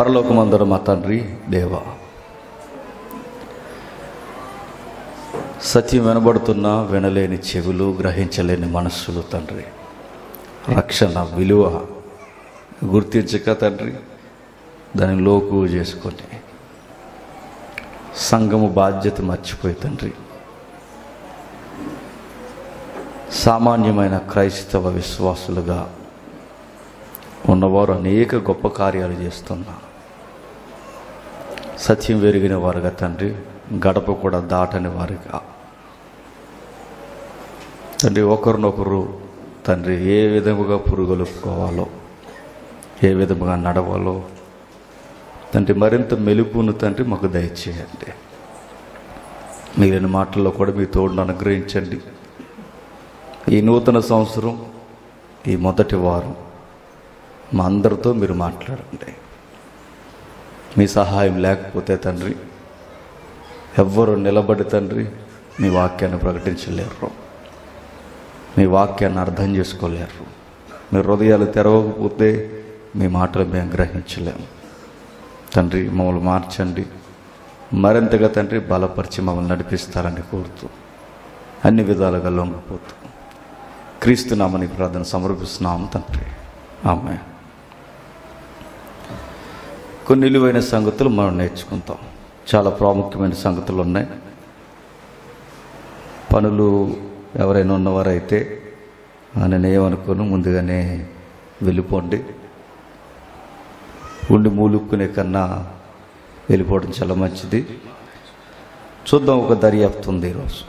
పరలోకమందరు మా తండ్రి దేవ. సత్యం వినబడుతున్న వినలేని చెవులు గ్రహించలేని మనస్సులు తండ్రి. రక్షణ విలువ గుర్తించక తండ్రి దాన్ని లోకు చేసుకొని. సంఘము బాధ్యత మర్చిపోయి తండ్రి. సామాన్యమైన క్రైస్తవ విశ్వాసులుగా ఉన్నవారు అనేక గొప్ప కార్యాలు చేస్తున్నారు. సత్యం వెరిగిన వారుగా తండ్రి గడప కూడా దాటని వారుగా. తండ్రి ఒకరినొకరు తండ్రి ఏ విధముగా పురుగొలుపుకోవాలో ఏ విధముగా నడవాలో తండ్రి మరింత మెలుపును తండ్రి మాకు దయచేయండి. మిగిలిన మాటల్లో కూడా మీ తోడును అనుగ్రహించండి. ఈ నూతన సంవత్సరం ఈ మొదటి వారం మా అందరితో మీరు మాట్లాడండి. మీ సహాయం లేకపోతే తండ్రి ఎవ్వరు నిలబడి తండ్రి మీ వాక్యాన్ని ప్రకటించలేరు. మీ వాక్యాన్ని అర్థం చేసుకోలేరు. మీ హృదయాలు తెరవకపోతే మీ మాటలు మేము గ్రహించలేము. తండ్రి మమ్మల్ని మార్చండి. మరింతగా తండ్రి బలపరిచి మమ్మల్ని నడిపిస్తారని కోరుతూ అన్ని విధాలుగా లొంగిపోతూ క్రీస్తునామని ప్రార్థన సమర్పిస్తున్నాము తండ్రి. ఆమె కొన్ని విలువైన సంగతులు మనం నేర్చుకుంటాం. చాలా ప్రాముఖ్యమైన సంగతులు ఉన్నాయి. పనులు ఎవరైనా ఉన్నవారైతే నేను ఏమనుకోను ముందుగానే వెళ్ళిపోండి. ఉండి మూలుక్కునే కన్నా వెళ్ళిపోవడం చాలా మంచిది. చూద్దాం ఒక దర్యాప్తు ఉంది ఈరోజు.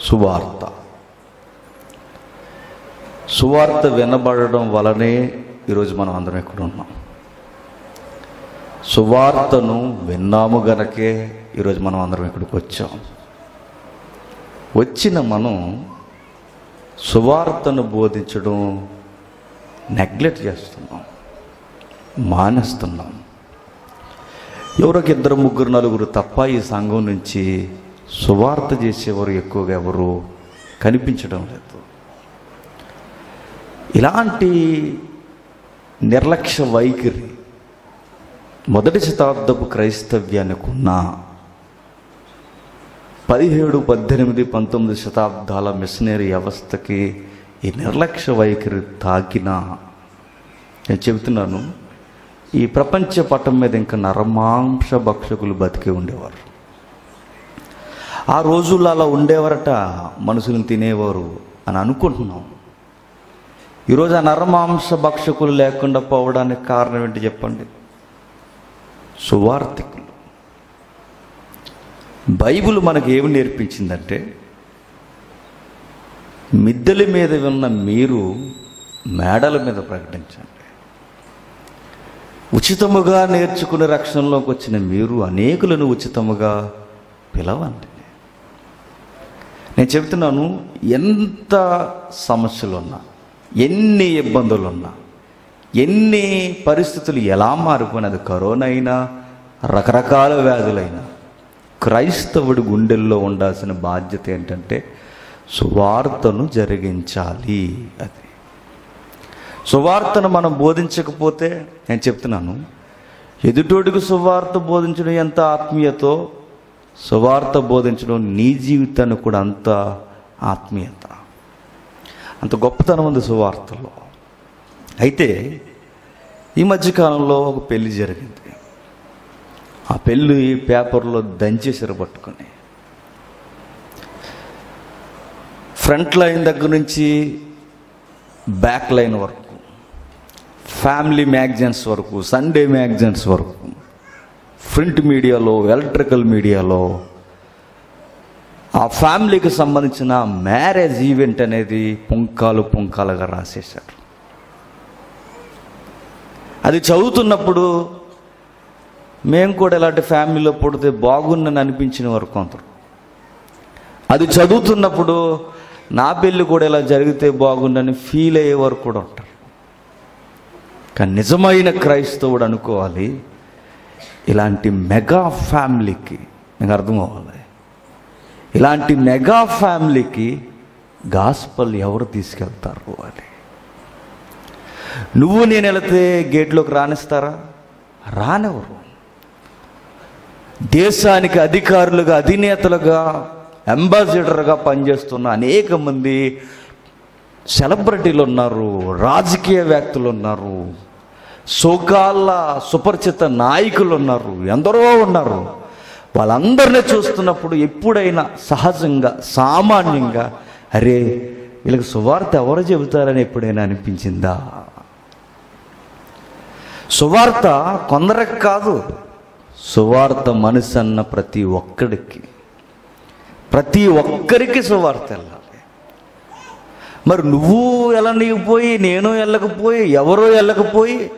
సువార్త. సువార్త వినబడడం వలనే ఈరోజు మనం అందరం ఇక్కడ ఉన్నాం. సువార్తను విన్నాము గనకే ఈరోజు మనం అందరం ఇక్కడికి వచ్చాం. వచ్చిన మనం సువార్తను బోధించడం నెగ్లెక్ట్ చేస్తున్నాం మానేస్తున్నాం. ఎవరికి ఇద్దరు ముగ్గురు నలుగురు తప్ప ఈ సంఘం నుంచి సువార్త చేసేవారు ఎక్కువగా ఎవరు కనిపించడం లేదు. ఇలాంటి నిర్లక్ష్య వైఖరి మొదటి శతాబ్దపు క్రైస్తవ్యానికి ఉన్న పదిహేడు పద్దెనిమిది పంతొమ్మిది శతాబ్దాల మిషనరీ వ్యవస్థకి ఈ నిర్లక్ష్య వైఖరి తాకిన నేను చెబుతున్నాను ఈ ప్రపంచ పటం మీద ఇంకా నరమాంస భక్షకులు బతికి ఉండేవారు. ఆ రోజుల్లో అలా ఉండేవారట మనుషులను తినేవారు అని అనుకుంటున్నాం. ఈరోజు ఆ నరమాంస భక్షకులు లేకుండా పోవడానికి కారణం ఏంటి చెప్పండి? సువార్థికులు. బైబిల్ మనకు ఏమి నేర్పించిందంటే మిద్దెల మీద ఉన్న మీరు మేడల మీద ప్రకటించండి. ఉచితముగా నేర్చుకునే రక్షణలోకి వచ్చిన మీరు అనేకులను ఉచితముగా పిలవండి. నేను చెబుతున్నాను ఎంత సమస్యలు ఉన్నా ఎన్ని ఇబ్బందులు ఉన్నా ఎన్ని పరిస్థితులు ఎలా మారిపోయినది? కరోనా అయినా రకరకాల వ్యాధులైనా. క్రైస్తవుడి గుండెల్లో ఉండాల్సిన బాధ్యత ఏంటంటే సువార్తను జరిగించాలి అది. సువార్తను మనం బోధించకపోతే నేను చెప్తున్నాను ఎదుటోడికి సువార్త బోధించడం ఎంత ఆత్మీయతో సువార్త బోధించడం నీ జీవితాన్ని కూడా అంత ఆత్మీయత. అంత గొప్పతనం ఉంది సువార్తలో. అయితే ఈ మధ్యకాలంలో ఒక పెళ్ళి జరిగింది. ఆ పెళ్ళి పేపర్లో దంచేసారు పట్టుకొని ఫ్రంట్ లైన్ దగ్గర నుంచి బ్యాక్ లైన్ వరకు ఫ్యామిలీ మ్యాగజైన్స్ వరకు సండే మ్యాగజైన్స్ వరకు ప్రింట్ మీడియాలో ఎలక్ట్రికల్ మీడియాలో ఆ ఫ్యామిలీకి సంబంధించిన మ్యారేజ్ ఈవెంట్ అనేది పుంకాలు పుంకాలుగా రాసేశారు. అది చదువుతున్నప్పుడు మేము కూడా ఇలాంటి ఫ్యామిలీలో పుడితే బాగుందని అనిపించిన వారు కొందరు. అది చదువుతున్నప్పుడు నా పెళ్ళి కూడా ఇలా జరిగితే బాగుండని ఫీల్ అయ్యేవారు కూడా ఉంటారు. కానీ నిజమైన క్రైస్తవుడు అనుకోవాలి ఇలాంటి మెగా ఫ్యామిలీకి నాకు అర్థం అవ్వాలి ఇలాంటి మెగా ఫ్యామిలీకి గాస్పల్ ఎవరు తీసుకెళ్తారు అని. నువ్వు నేను వెళితే గేట్లోకి రానిస్తారా? రానివ్వరు. దేశానికి అధికారులుగా అధినేతలుగా అంబాసిడర్గా పనిచేస్తున్న అనేక మంది సెలబ్రిటీలు ఉన్నారు రాజకీయవేత్తలు ఉన్నారు సోకాళ్ళ సుపరిచిత నాయకులు ఉన్నారు ఎందరో ఉన్నారు. వాళ్ళందరినీ చూస్తున్నప్పుడు ఎప్పుడైనా సహజంగా సామాన్యంగా అరే వీళ్ళకి సువార్త ఎవరు చెబుతారని ఎప్పుడైనా అనిపించిందా? సువార్త కొందరికి కాదు సువార్త మనసు అన్న ప్రతి ఒక్కడికి. ప్రతి ఒక్కరికి సువార్త వెళ్ళాలి. మరి నువ్వు వెళ్ళనీయకపోయి నేను వెళ్ళకపోయి ఎవరో వెళ్ళకపోయి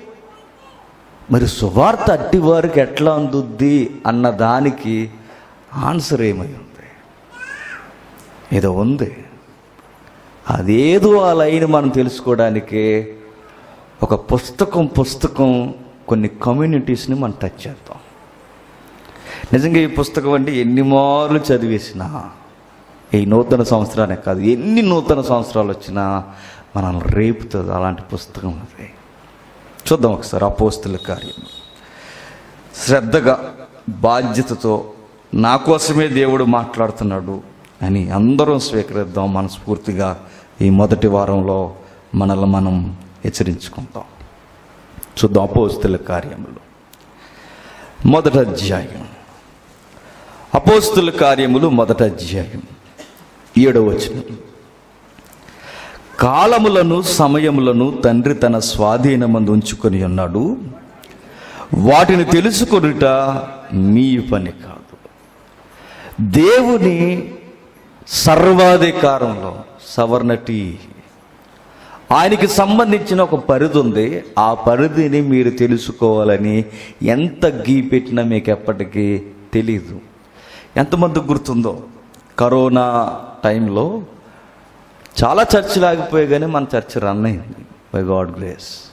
మరి సువార్త అట్టి వారికి ఎట్లా అందుద్ది అన్న దానికి ఆన్సర్ ఏమై ఉంది? ఏదో ఉంది. అదేదో ఆ లైన్ మనం తెలుసుకోవడానికి ఒక పుస్తకం పుస్తకం కొన్ని కమ్యూనిటీస్ని మనం టచ్ చేద్దాం. నిజంగా ఈ పుస్తకం అంటే ఎన్ని మార్లు చదివేసినా ఈ నూతన సంవత్సరానే కాదు ఎన్ని నూతన సంవత్సరాలు వచ్చినా మనల్ని రేపుతుంది అలాంటి పుస్తకం అది. చూద్దాం ఒకసారి ఆ పోస్తుల కార్యం. శ్రద్ధగా బాధ్యతతో నా కోసమే దేవుడు మాట్లాడుతున్నాడు అని అందరం స్వీకరిద్దాం మనస్ఫూర్తిగా ఈ మొదటి వారంలో మనల్ని మనం హెచ్చరించుకుందాం. చూద్దాం అపోస్తుల కార్యములు. మొదట అధ్యాయం. అపోస్తుల కార్యములు మొదట అధ్యాయం. ఏడవ వచనం. కాలములను సమయములను తండ్రి తన స్వాధీనమందు ఉంచుకొని ఉన్నాడు. వాటిని తెలుసుకొనుట మీ పని కాదు. దేవుని సర్వాధికారంలో సవర్ణటి ఆయనకి సంబంధించిన ఒక పరిధి ఉంది. ఆ పరిధిని మీరు తెలుసుకోవాలని ఎంత గీ పెట్టినా మీకు ఎప్పటికీ తెలీదు. ఎంతమంది గుర్తుందో? కరోనా టైంలో చాలా చర్చలు ఆగిపోయాయి కానీ మన చర్చ రన్ అయింది. బై గాడ్ గ్రేస్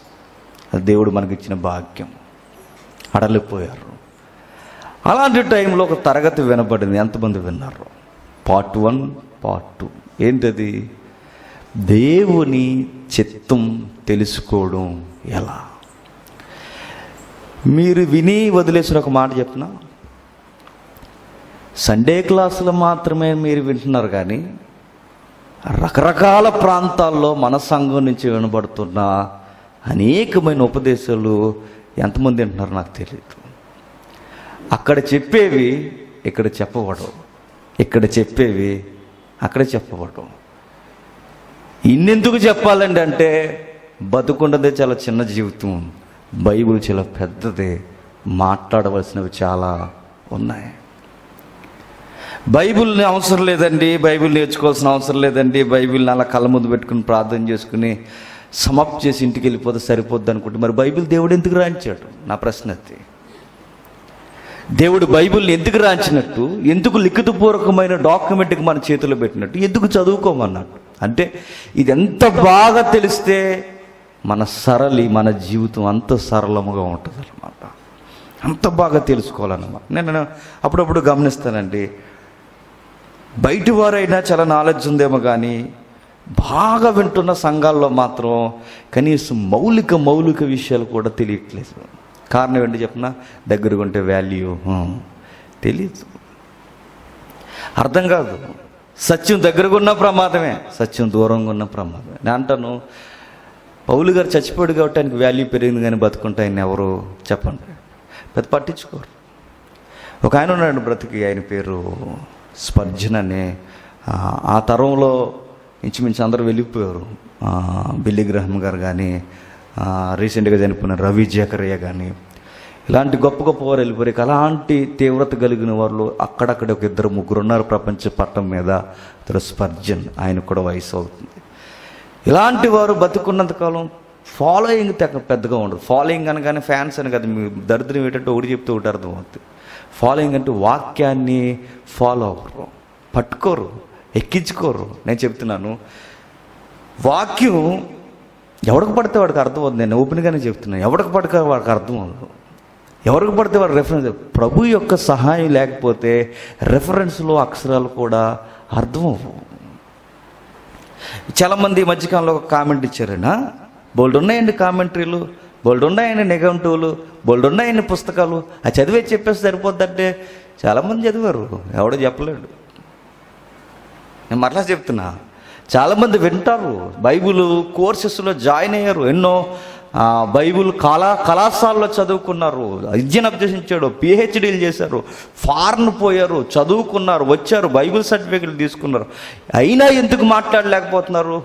అది దేవుడు మనకిచ్చిన భాగ్యం. అడలిపోయారు. అలాంటి టైంలో ఒక తరగతి వినబడింది. ఎంతమంది విన్నారు? Part one part two. ఏంటది? దేవుని చిత్తం తెలుసుకోవడం ఎలా? మీరు విని వదిలేసిన ఒక మాట చెప్పిన సండే క్లాసులు మాత్రమే మీరు వింటున్నారు కానీ రకరకాల ప్రాంతాల్లో మన సంఘం నుంచి వినబడుతున్న అనేకమైన ఉపదేశాలు ఎంతమంది వింటున్నారు నాకు తెలియదు అక్కడ చెప్పేవి ఇక్కడ చెప్పబడవు. ఇక్కడ చెప్పేవి అక్కడ చెప్పబడవు. ఇన్నెందుకు చెప్పాలండి అంటే బతుకుండదే చాలా చిన్న జీవితం. బైబిల్ చాలా పెద్దది. మాట్లాడవలసినవి చాలా ఉన్నాయి. బైబిల్ని అవసరం లేదండి. బైబిల్ నేర్చుకోవాల్సిన అవసరం లేదండి. బైబిల్ని అలా కళ్ళ ముందు పెట్టుకుని ప్రార్థన చేసుకుని సమప్ చేసి ఇంటికి వెళ్ళిపోతే సరిపోద్ది అనుకుంటే మరి బైబిల్ దేవుడు ఎందుకు రాయించాడు? నా ప్రశ్న అది. దేవుడు బైబిల్ని ఎందుకు రాయించినట్టు? ఎందుకు లిఖితపూర్వకమైన డాక్యుమెంట్కి మన చేతిలో పెట్టినట్టు? ఎందుకు చదువుకోమన్నట్టు? అంటే ఇది ఎంత బాగా తెలిస్తే మన సరళి మన జీవితం అంత సరళముగా ఉంటుంది అనమాట అంత బాగా తెలుసుకోవాలన్నమాట. నేను అప్పుడప్పుడు గమనిస్తానండి. బయటి వారైనా చాలా నాలెడ్జ్ ఉందేమో కానీ బాగా వింటున్న సంఘాల్లో మాత్రం కనీసం మౌలిక మౌలిక విషయాలు కూడా తెలియట్లేదు. కారణం ఏంటి చెప్పిన? దగ్గరగా ఉంటే వాల్యూ తెలియదు అర్థం కాదు. సత్యం దగ్గరగా ఉన్న ప్రమాదమే సత్యం దూరంగా ఉన్న ప్రమాదమే. నేను అంటాను పౌలు గారు చచ్చిపోయాడు కాబట్టి ఆయనకు వాల్యూ పెరిగింది కానీ బతుకుంటే ఆయన ఎవరు చెప్పండి పెద్ద పట్టించుకోరు. ఒక ఆయన ఉన్నాడు బ్రతికి ఆయన పేరు స్పర్జన్ అని ఆ, తరంలో ఇంచుమించు అందరూ వెళ్ళిపోయారు. బిల్లి గ్రహం గారు కానీ రీసెంట్గా చనిపోయిన రవి జకరయ్య కానీ ఇలాంటి గొప్ప గొప్ప వారు వెళ్ళిపోయారు. అలాంటి తీవ్రత కలిగిన వాళ్ళు అక్కడక్కడ ఒక ఇద్దరు ముగ్గురు ఉన్నారు ప్రపంచ పట్టం మీద. ఇద్దరు స్పర్జన్. ఆయన కూడా వయసు అవుతుంది. ఇలాంటి వారు బతుకున్నంతకాలం ఫాలోయింగ్ తెగ పెద్దగా ఉండదు. ఫాలోయింగ్ అనగానే ఫ్యాన్స్ అని కదా మీ దరిద్రం ఏంటంటే ఒకటి చెప్తే ఒకటి అర్థం అవుతుంది ఫాలోయింగ్ అంటే వాక్యాన్ని ఫాలో అవ్వరు. పట్టుకోరు. ఎక్కించుకోరు. నేను చెప్తున్నాను. వాక్యం ఎవడికి పడితే వాడికి అర్థం అవుతుంది నేను ఓపెన్గానే చెప్తున్నాను. ఎవడికి పడితే వాడికి అర్థం అవుతుంది ఎవరికి పడితే వారు రెఫరెన్స్ ప్రభు యొక్క సహాయం లేకపోతే రెఫరెన్స్లో అక్షరాలు కూడా అర్థం అవ్వవు. చాలామంది ఈ మధ్యకాలంలో ఒక కామెంట్ ఇచ్చారనా బోల్డ్ ఉన్నాయండి కామెంటరీలు బోల్డ్ ఉన్నాయని నిఘంటువులు బోల్డ్ ఉన్నాయని పుస్తకాలు ఆ చదివే చెప్పేసి సరిపోద్దంటే చాలామంది చదివారు ఎవడో చెప్పలేడు. నేను మరలా చెప్తున్నా చాలామంది వింటారు బైబిల్ కోర్సెస్లో జాయిన్ అయ్యారు ఎన్నో బైబిల్ కళా కళాశాలలో చదువుకున్నారు. విద్యను అభ్యసించాడు పిహెచ్డీలు చేశారు ఫారెన్ పోయారు చదువుకున్నారు వచ్చారు బైబిల్ సర్టిఫికెట్లు తీసుకున్నారు. అయినా ఎందుకు మాట్లాడలేకపోతున్నారు?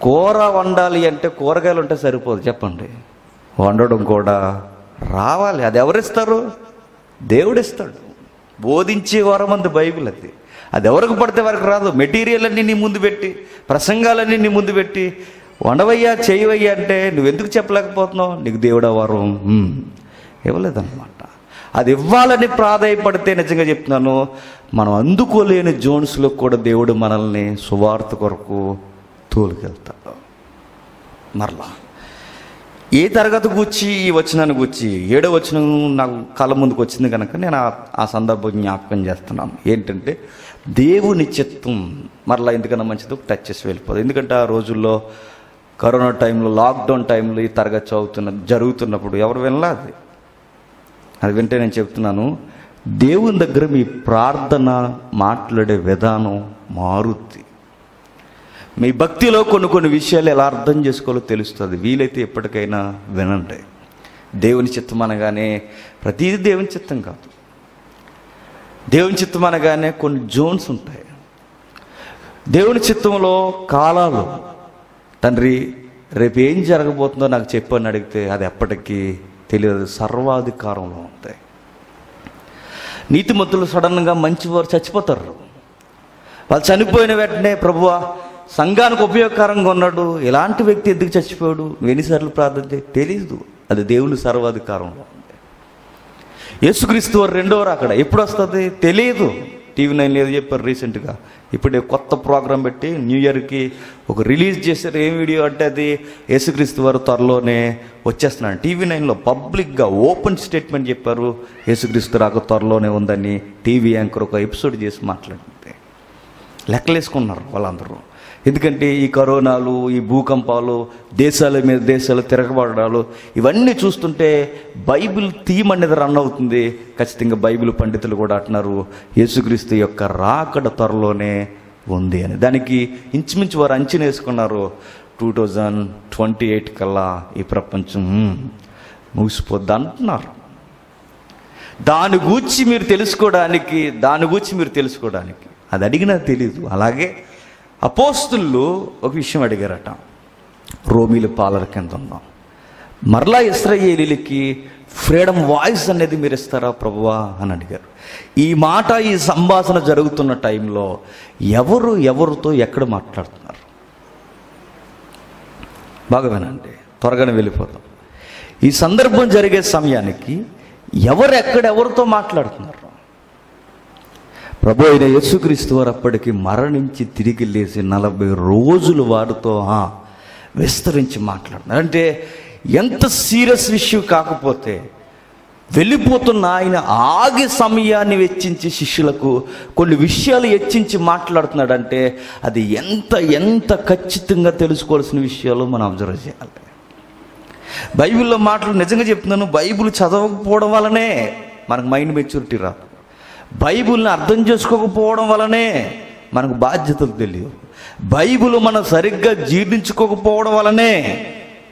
కూర వండాలి అంటే కూరగాయలు ఉంటే సరిపోదు చెప్పండి. వండడం కూడా రావాలి అది ఎవరిస్తారు? దేవుడిస్తాడు. బోధించే వరమంది బైబిల్ అది. అది ఎవరికి పడితే వరకు రాదు. మెటీరియల్ అన్నీ నీ ముందు పెట్టి ప్రసంగాలన్నీ నీ ముందు పెట్టి వండవయ్యా చేయవయ్యా అంటే నువ్వు ఎందుకు చెప్పలేకపోతున్నావు? నీకు దేవుడా వరం ఇవ్వలేదన్నమాట. అది ఇవ్వాలని ప్రాధాయపడితే నిజంగా చెప్తున్నాను మనం అందుకోలేని జోన్స్లో కూడా దేవుడు మనల్ని సువార్త కొరకు తోలుకెళ్తాడు. మరలా ఏ తరగతి గూర్చి ఈ వచనాన్ని గూర్చి ఏడో వచనం నాకు కళ్ళ ముందుకు వచ్చింది కనుక నేను ఆ- ఆ సందర్భం జ్ఞాపకం చేస్తున్నాను. ఏంటంటే దేవుని చిత్తం మరలా ఎందుకన్నా మంచిది టచ్ చేసి వెళ్ళిపోదు. ఎందుకంటే ఆ రోజుల్లో కరోనా టైంలో లాక్డౌన్ టైంలో ఈ తరగతి చదువుతున్న జరుగుతున్నప్పుడు ఎవరు వినలేదు అది? అది వింటే నేను చెప్తున్నాను దేవుని దగ్గర మీ ప్రార్థన మాట్లాడే విధానం మారుద్ది. మీ భక్తిలో కొన్ని కొన్ని విషయాలు ఎలా అర్థం చేసుకోవాలో తెలుస్తుంది. వీలైతే ఎప్పటికైనా వినండి. దేవుని చిత్తం అనగానే ప్రతిదీ దేవుని చిత్తం కాదు. దేవుని చిత్తం అనగానే కొన్ని జోన్స్ ఉంటాయి. దేవుని చిత్తంలో కాలాలు తండ్రి రేపు ఏం జరగబోతుందో నాకు చెప్పని అడిగితే అది ఎప్పటికీ తెలియదు. సర్వాధికారంలో ఉంటాయి. నీతిమంతులు సడన్గా మంచివారు చచ్చిపోతారు. వాళ్ళు చనిపోయిన వెంటనే ప్రభువా సంఘానికి ఉపయోగకరంగా ఉన్నాడు. ఎలాంటి వ్యక్తి ఎందుకు చచ్చిపోయాడు? ఎన్నిసార్లు ప్రార్థన తెలియదు అది దేవుని సర్వాధికారంలో ఉంది యేసుక్రీస్తు వారు రెండవ అక్కడ ఎప్పుడు వస్తుంది? తెలియదు టీవీ నైన్ ఏదో చెప్పారు రీసెంట్గా. ఇప్పుడే కొత్త ప్రోగ్రాం పెట్టి న్యూ ఇయర్కి ఒక రిలీజ్ చేశారు. ఏం వీడియో అంటే అది యేసుక్రీస్తు వారు త్వరలోనే వచ్చేస్తున్నాను టీవీ నైన్లో పబ్లిక్గా ఓపెన్ స్టేట్మెంట్ చెప్పారు యేసుక్రీస్తు రాక త్వరలోనే ఉందని టీవీ యాంకర్ ఒక ఎపిసోడ్ చేసి మాట్లాడింది. లెక్కలేసుకున్నారు వాళ్ళందరూ. ఎందుకంటే ఈ కరోనాలు ఈ భూకంపాలు దేశాల మీద దేశాలు తిరగబడడాలు ఇవన్నీ చూస్తుంటే బైబిల్ థీమ్ అనేది రన్ అవుతుంది. ఖచ్చితంగా బైబిల్ పండితులు కూడా అంటున్నారు యేసుక్రీస్తు యొక్క రాకడ త్వరలోనే ఉంది అని. దానికి ఇంచుమించు వారు అంచనా వేసుకున్నారు టూ థౌజండ్ ట్వంటీ ఎయిట్ కల్లా ఈ ప్రపంచం ముగిసిపోద్ది అంటున్నారు. దాని గూర్చి మీరు తెలుసుకోవడానికి దాని గూర్చి మీరు తెలుసుకోవడానికి. అది అడిగినా తెలియదు అలాగే అపోస్తులు ఒక విషయం అడిగారట. రోమిల పాలన కింద ఉన్నాం మరలా ఇస్రాయేలీలకి ఫ్రీడమ్ వాయిస్ అనేది మీరు ఇస్తారా ప్రభువా అని అడిగారు. ఈ మాట ఈ సంభాషణ జరుగుతున్న టైంలో ఎవరు ఎవరితో ఎక్కడ మాట్లాడుతున్నారు? బాగా వినండి త్వరగానే వెళ్ళిపోతాం ఈ సందర్భం జరిగే సమయానికి ఎవరు ఎక్కడెవరితో మాట్లాడుతున్నారు? ప్రభు అయిన యేసుక్రీస్తు వారు అప్పటికి మరణించి తిరిగి లేచి నలభై రోజులు వారితో విస్తరించి మాట్లాడుతున్నారు. అంటే ఎంత సీరియస్ ఇష్యూ కాకపోతే వెళ్ళిపోతున్న ఆయన ఆగి సమయాన్ని వెచ్చించి శిష్యులకు కొన్ని విషయాలు హెచ్చించి మాట్లాడుతున్నాడంటే అది ఎంత ఎంత ఖచ్చితంగా తెలుసుకోవాల్సిన విషయాలు మనం అబ్జర్వ్ చేయాలి. బైబిల్లో మాటలు నిజంగా చెప్తున్నాను బైబిల్ చదవకపోవడం వల్లనే మనకు మైండ్ మెచ్యూరిటీ రాదు. బైబుల్ని అర్థం చేసుకోకపోవడం వలనే మనకు బాధ్యతలు తెలియవు. బైబుల్ మనం సరిగ్గా జీర్ణించుకోకపోవడం వలనే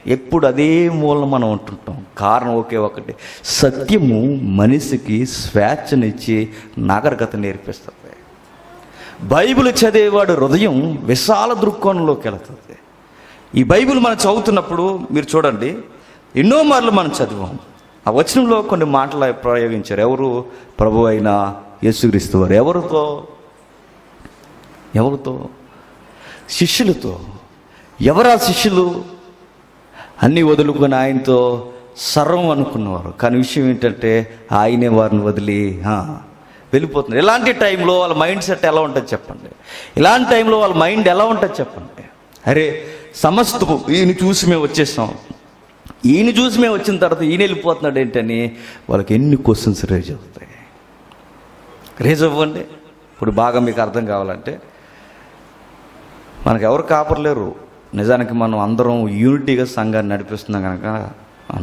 ఎప్పుడు అదే మూలం మనం ఉంటుంటాం. కారణం ఒకే ఒకటి. సత్యము మనిషికి స్వేచ్ఛనిచ్చి నాగరికత నేర్పిస్తుంది. బైబిల్ చదివేవాడు హృదయం విశాల దృక్కోణంలోకి వెళుతుంది. ఈ బైబిల్ మనం చదువుతున్నప్పుడు మీరు చూడండి ఎన్నో మార్లు మనం చదివాం. ఆ వచనంలో కొన్ని మాటలు ప్రయోగించారు. ఎవరు? ప్రభు అయినా యేసుక్రీస్తు వారు ఎవరితో? ఎవరితో? శిష్యులతో. ఎవరా శిష్యులు? అన్నీ వదులుకొని ఆయనతో సర్వం అనుకున్నవారు. కానీ విషయం ఏంటంటే ఆయనే వారిని వదిలి వెళ్ళిపోతున్నారు. ఇలాంటి టైంలో వాళ్ళ మైండ్ సెట్ ఎలా ఉంటుంది చెప్పండి. ఇలాంటి టైంలో వాళ్ళ మైండ్ ఎలా ఉంటుంది చెప్పండి. అరే సమస్తము ఈయన చూసి మేము వచ్చేసాం. ఈయన చూసి మేము వచ్చిన తర్వాత ఈయన వెళ్ళిపోతున్నాడు ఏంటని వాళ్ళకి ఎన్ని క్వశ్చన్స్ రేజ్ అవుతాయి. రేజ్ అవ్వండి. ఇప్పుడు బాగా మీకు అర్థం కావాలంటే మనకు ఎవరు కాపర్లేరు నిజానికి మనం అందరం యూనిటీగా సంఘాన్ని నడిపిస్తున్నాం కనుక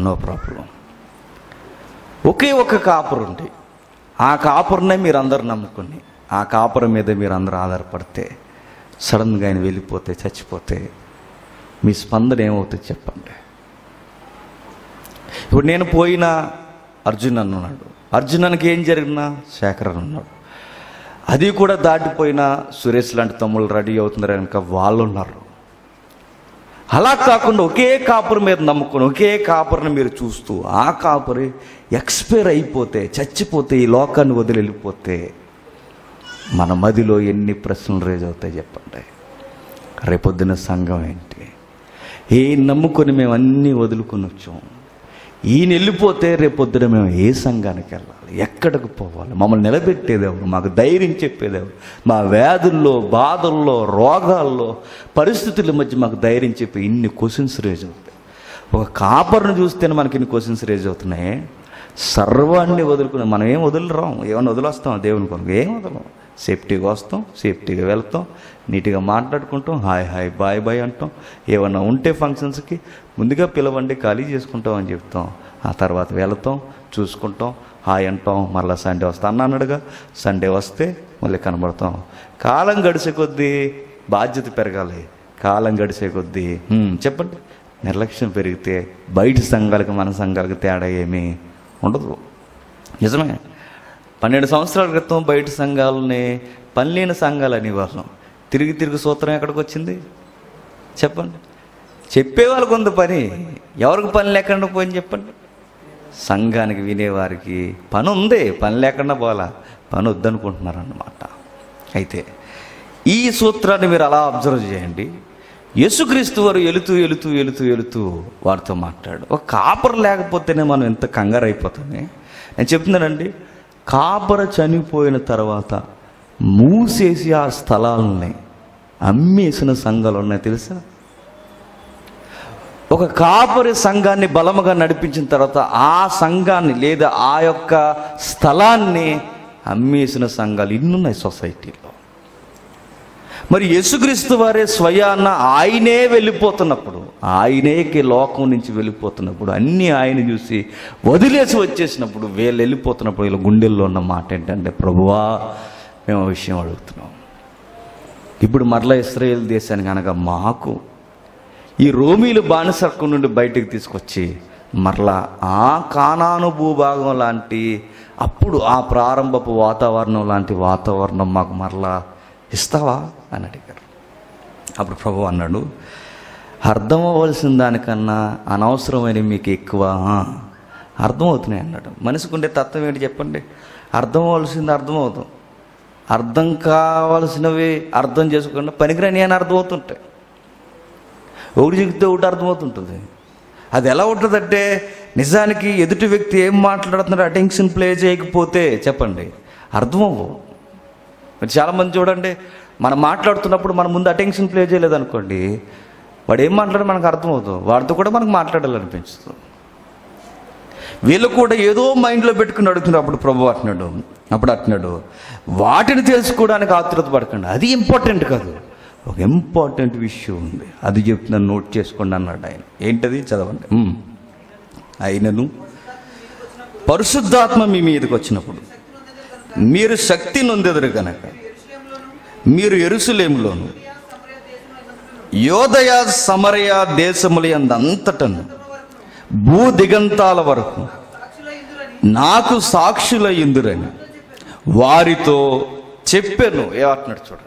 నో ప్రాబ్లం. ఒకే ఒక కాపర్ ఉంది ఆ కాపర్నే మీరు అందరు నమ్ముకుని ఆ కాపురం మీద మీరు అందరూ ఆధారపడితే సడన్గా ఆయన వెళ్ళిపోతే చచ్చిపోతే మీ స్పందన ఏమవుతుంది చెప్పండి. ఇప్పుడు నేను పోయినా అర్జున్ అన్న ఉన్నాడు అర్జుననికి ఏం జరిగినా శేఖర్ ఉన్నాడు. అది కూడా దాటిపోయిన సురేష్ లాంటి తమ్ముళ్ళు రెడీ అవుతున్నారు కనుక వాళ్ళు ఉన్నారు. అలా కాకుండా ఒకే కాపురం మీద నమ్ముకుని ఒకే కాపురిని మీరు చూస్తూ ఆ కాపురి ఎక్స్పైర్ అయిపోతే చచ్చిపోతే ఈ లోకాన్ని వదిలి వెళ్ళిపోతే మన మదిలో ఎన్ని ప్రశ్నలు రేజ్ అవుతాయి చెప్పండి. రేపొద్దున సంఘం ఏంటి? ఏ నమ్ముకొని మేము అన్నీ వదులుకొని వచ్చాం. ఈయన వెళ్ళిపోతే రేపొద్దున మేము ఏ సంఘానికి వెళ్ళాలి? ఎక్కడికి పోవాలి? మమ్మల్ని నిలబెట్టేదేవారు? మాకు ధైర్యం చెప్పేదేవారు? మా వ్యాధుల్లో బాధల్లో రోగాల్లో పరిస్థితుల మధ్య మాకు ధైర్యం చెప్పి ఇన్ని క్వశ్చన్స్ రేజ్ అవుతాయి. ఒక కాపర్ను చూస్తేనే మనకి ఇన్ని క్వశ్చన్స్ రేజ్ అవుతున్నాయి. సర్వాన్ని వదులుకుని మనం ఏం వదిలిరాం? ఏమన్నా వదిలేస్తాం? దేవుని కొనుక ఏం వదలం? సేఫ్టీగా వస్తాం సేఫ్టీగా వెళ్తాం నీట్గా మాట్లాడుకుంటాం హాయ్ హాయ్ బాయ్ బాయ్ అంటాం. ఏమన్నా ఉంటే ఫంక్షన్స్కి ముందుగా పిలవండి ఖాళీ చేసుకుంటాం అని చెప్తాం. ఆ తర్వాత వెళతాం చూసుకుంటాం హాయ్ అంటాం మళ్ళీ సండే వస్తా అన్న అన్నాడుగా సండే వస్తే మళ్ళీ కనబడతాం. కాలం గడిచే కొద్దీ బాధ్యత పెరగాలి. కాలం గడిచే కొద్దీ చెప్పండి. నిర్లక్ష్యం పెరిగితే బయట సంఘాలకు మన సంఘాలకు తేడా ఏమీ ఉండదు. నిజమే. పన్నెండు సంవత్సరాల క్రితం బయట సంఘాలని పనిలేని సంఘాలు అనేవాళ్ళం. తిరిగి తిరిగి సూత్రం ఎక్కడికి వచ్చింది? చెప్పండి. చెప్పేవాళ్ళకు ఉంది పని. ఎవరికి పని లేకుండా పోయింది చెప్పండి. సంఘానికి వినేవారికి పని ఉంది పని లేకుండా పోలా పని వద్దనుకుంటున్నారు అన్నమాట అయితే ఈ సూత్రాన్ని మీరు అలా అబ్జర్వ్ చేయండి. యేసుక్రీస్తు వారు ఎలుతూ ఎలుతూ ఎలుతూ ఎలుతూ వారితో మాట్లాడు. ఒక కాపర్ లేకపోతేనే మనం ఎంత కంగారు అయిపోతుంది నేను చెప్తున్నానండి కాపర చనిపోయిన తర్వాత మూసేసి ఆ స్థలాలని అమ్మేసిన సంఘాలు ఉన్నాయి తెలుసా? ఒక కాపరి సంఘాన్ని బలముగా నడిపించిన తర్వాత ఆ సంఘాన్ని లేదా ఆ యొక్క స్థలాన్ని అమ్మేసిన సంఘాలు ఇన్నున్నాయి సొసైటీలో. మరి యేసుక్రీస్తు వారే స్వయాన ఆయనే వెళ్ళిపోతున్నప్పుడు ఆయనేకి లోకం నుంచి వెళ్ళిపోతున్నప్పుడు అన్నీ ఆయన చూసి వదిలేసి వచ్చేసినప్పుడు వీళ్ళు వెళ్ళిపోతున్నప్పుడు వీళ్ళ గుండెల్లో ఉన్న మాట ఏంటంటే ప్రభువా మేము ఆ విషయం అడుగుతున్నాం. ఇప్పుడు మరలా ఇస్రాయేల్ దేశానికి అనగా మాకు ఈ రోమీలు బానిసత్వం నుండి బయటికి తీసుకొచ్చి మరలా ఆ కానాను భూభాగం లాంటి అప్పుడు ఆ ప్రారంభపు వాతావరణం లాంటి వాతావరణం మాకు మరలా ఇస్తావా? అని అడిగారు. అప్పుడు ప్రభు అన్నాడు అర్థం అవ్వాల్సిన దానికన్నా అనవసరమైన మీకు ఎక్కువ. అర్థమవుతున్నాయి అన్నాడు. మనిషికి ఉండే తత్వం ఏంటి చెప్పండి? అర్థం అవ్వాల్సింది అర్థమవుతాం అర్థం కావాల్సినవి అర్థం చేసుకోకుండా పనికిరాని అని అర్థమవుతుంటాయి. ఒకటి చెప్తే ఒకటి అర్థమవుతుంటుంది. అది ఎలా ఉంటుందంటే నిజానికి ఎదుటి వ్యక్తి ఏం మాట్లాడుతున్నాడో అటెన్షన్ ప్లే చేయకపోతే చెప్పండి అర్థమవ్వు. మరి చాలామంది చూడండి మనం మాట్లాడుతున్నప్పుడు మన ముందు అటెన్షన్ ప్లే చేయలేదనుకోండి వాడు ఏం మాట్లాడో మనకు అర్థమవుతుంది. వాడితో కూడా మనకు మాట్లాడాలనిపించుతుంది. వీళ్ళు కూడా ఏదో మైండ్లో పెట్టుకుని అడుగుతున్నారు. అప్పుడు ప్రభు అంటున్నాడు అప్పుడు అంటున్నాడు వాటిని తెలుసుకోవడానికి ఆతృత పడకండి. అది ఇంపార్టెంట్ కాదు. ఒక ఇంపార్టెంట్ విషయం ఉంది. అది చెప్తున్నాను నోట్ చేసుకోండి అన్నాడు ఆయన. ఏంటది? చదవండి. అయినను పరిశుద్ధాత్మ మీ మీదకి వచ్చినప్పుడు మీరు శక్తి నొందెదరు కనుక మీరు ఎరుసలేములోను యోదయ సమరయ దేశముల అంతటను భూ దిగంతాల వరకు. నాకు సాక్షుల ఇందురని. వారితో చెప్పాను. ఏమంటున్నాడు చూడండి.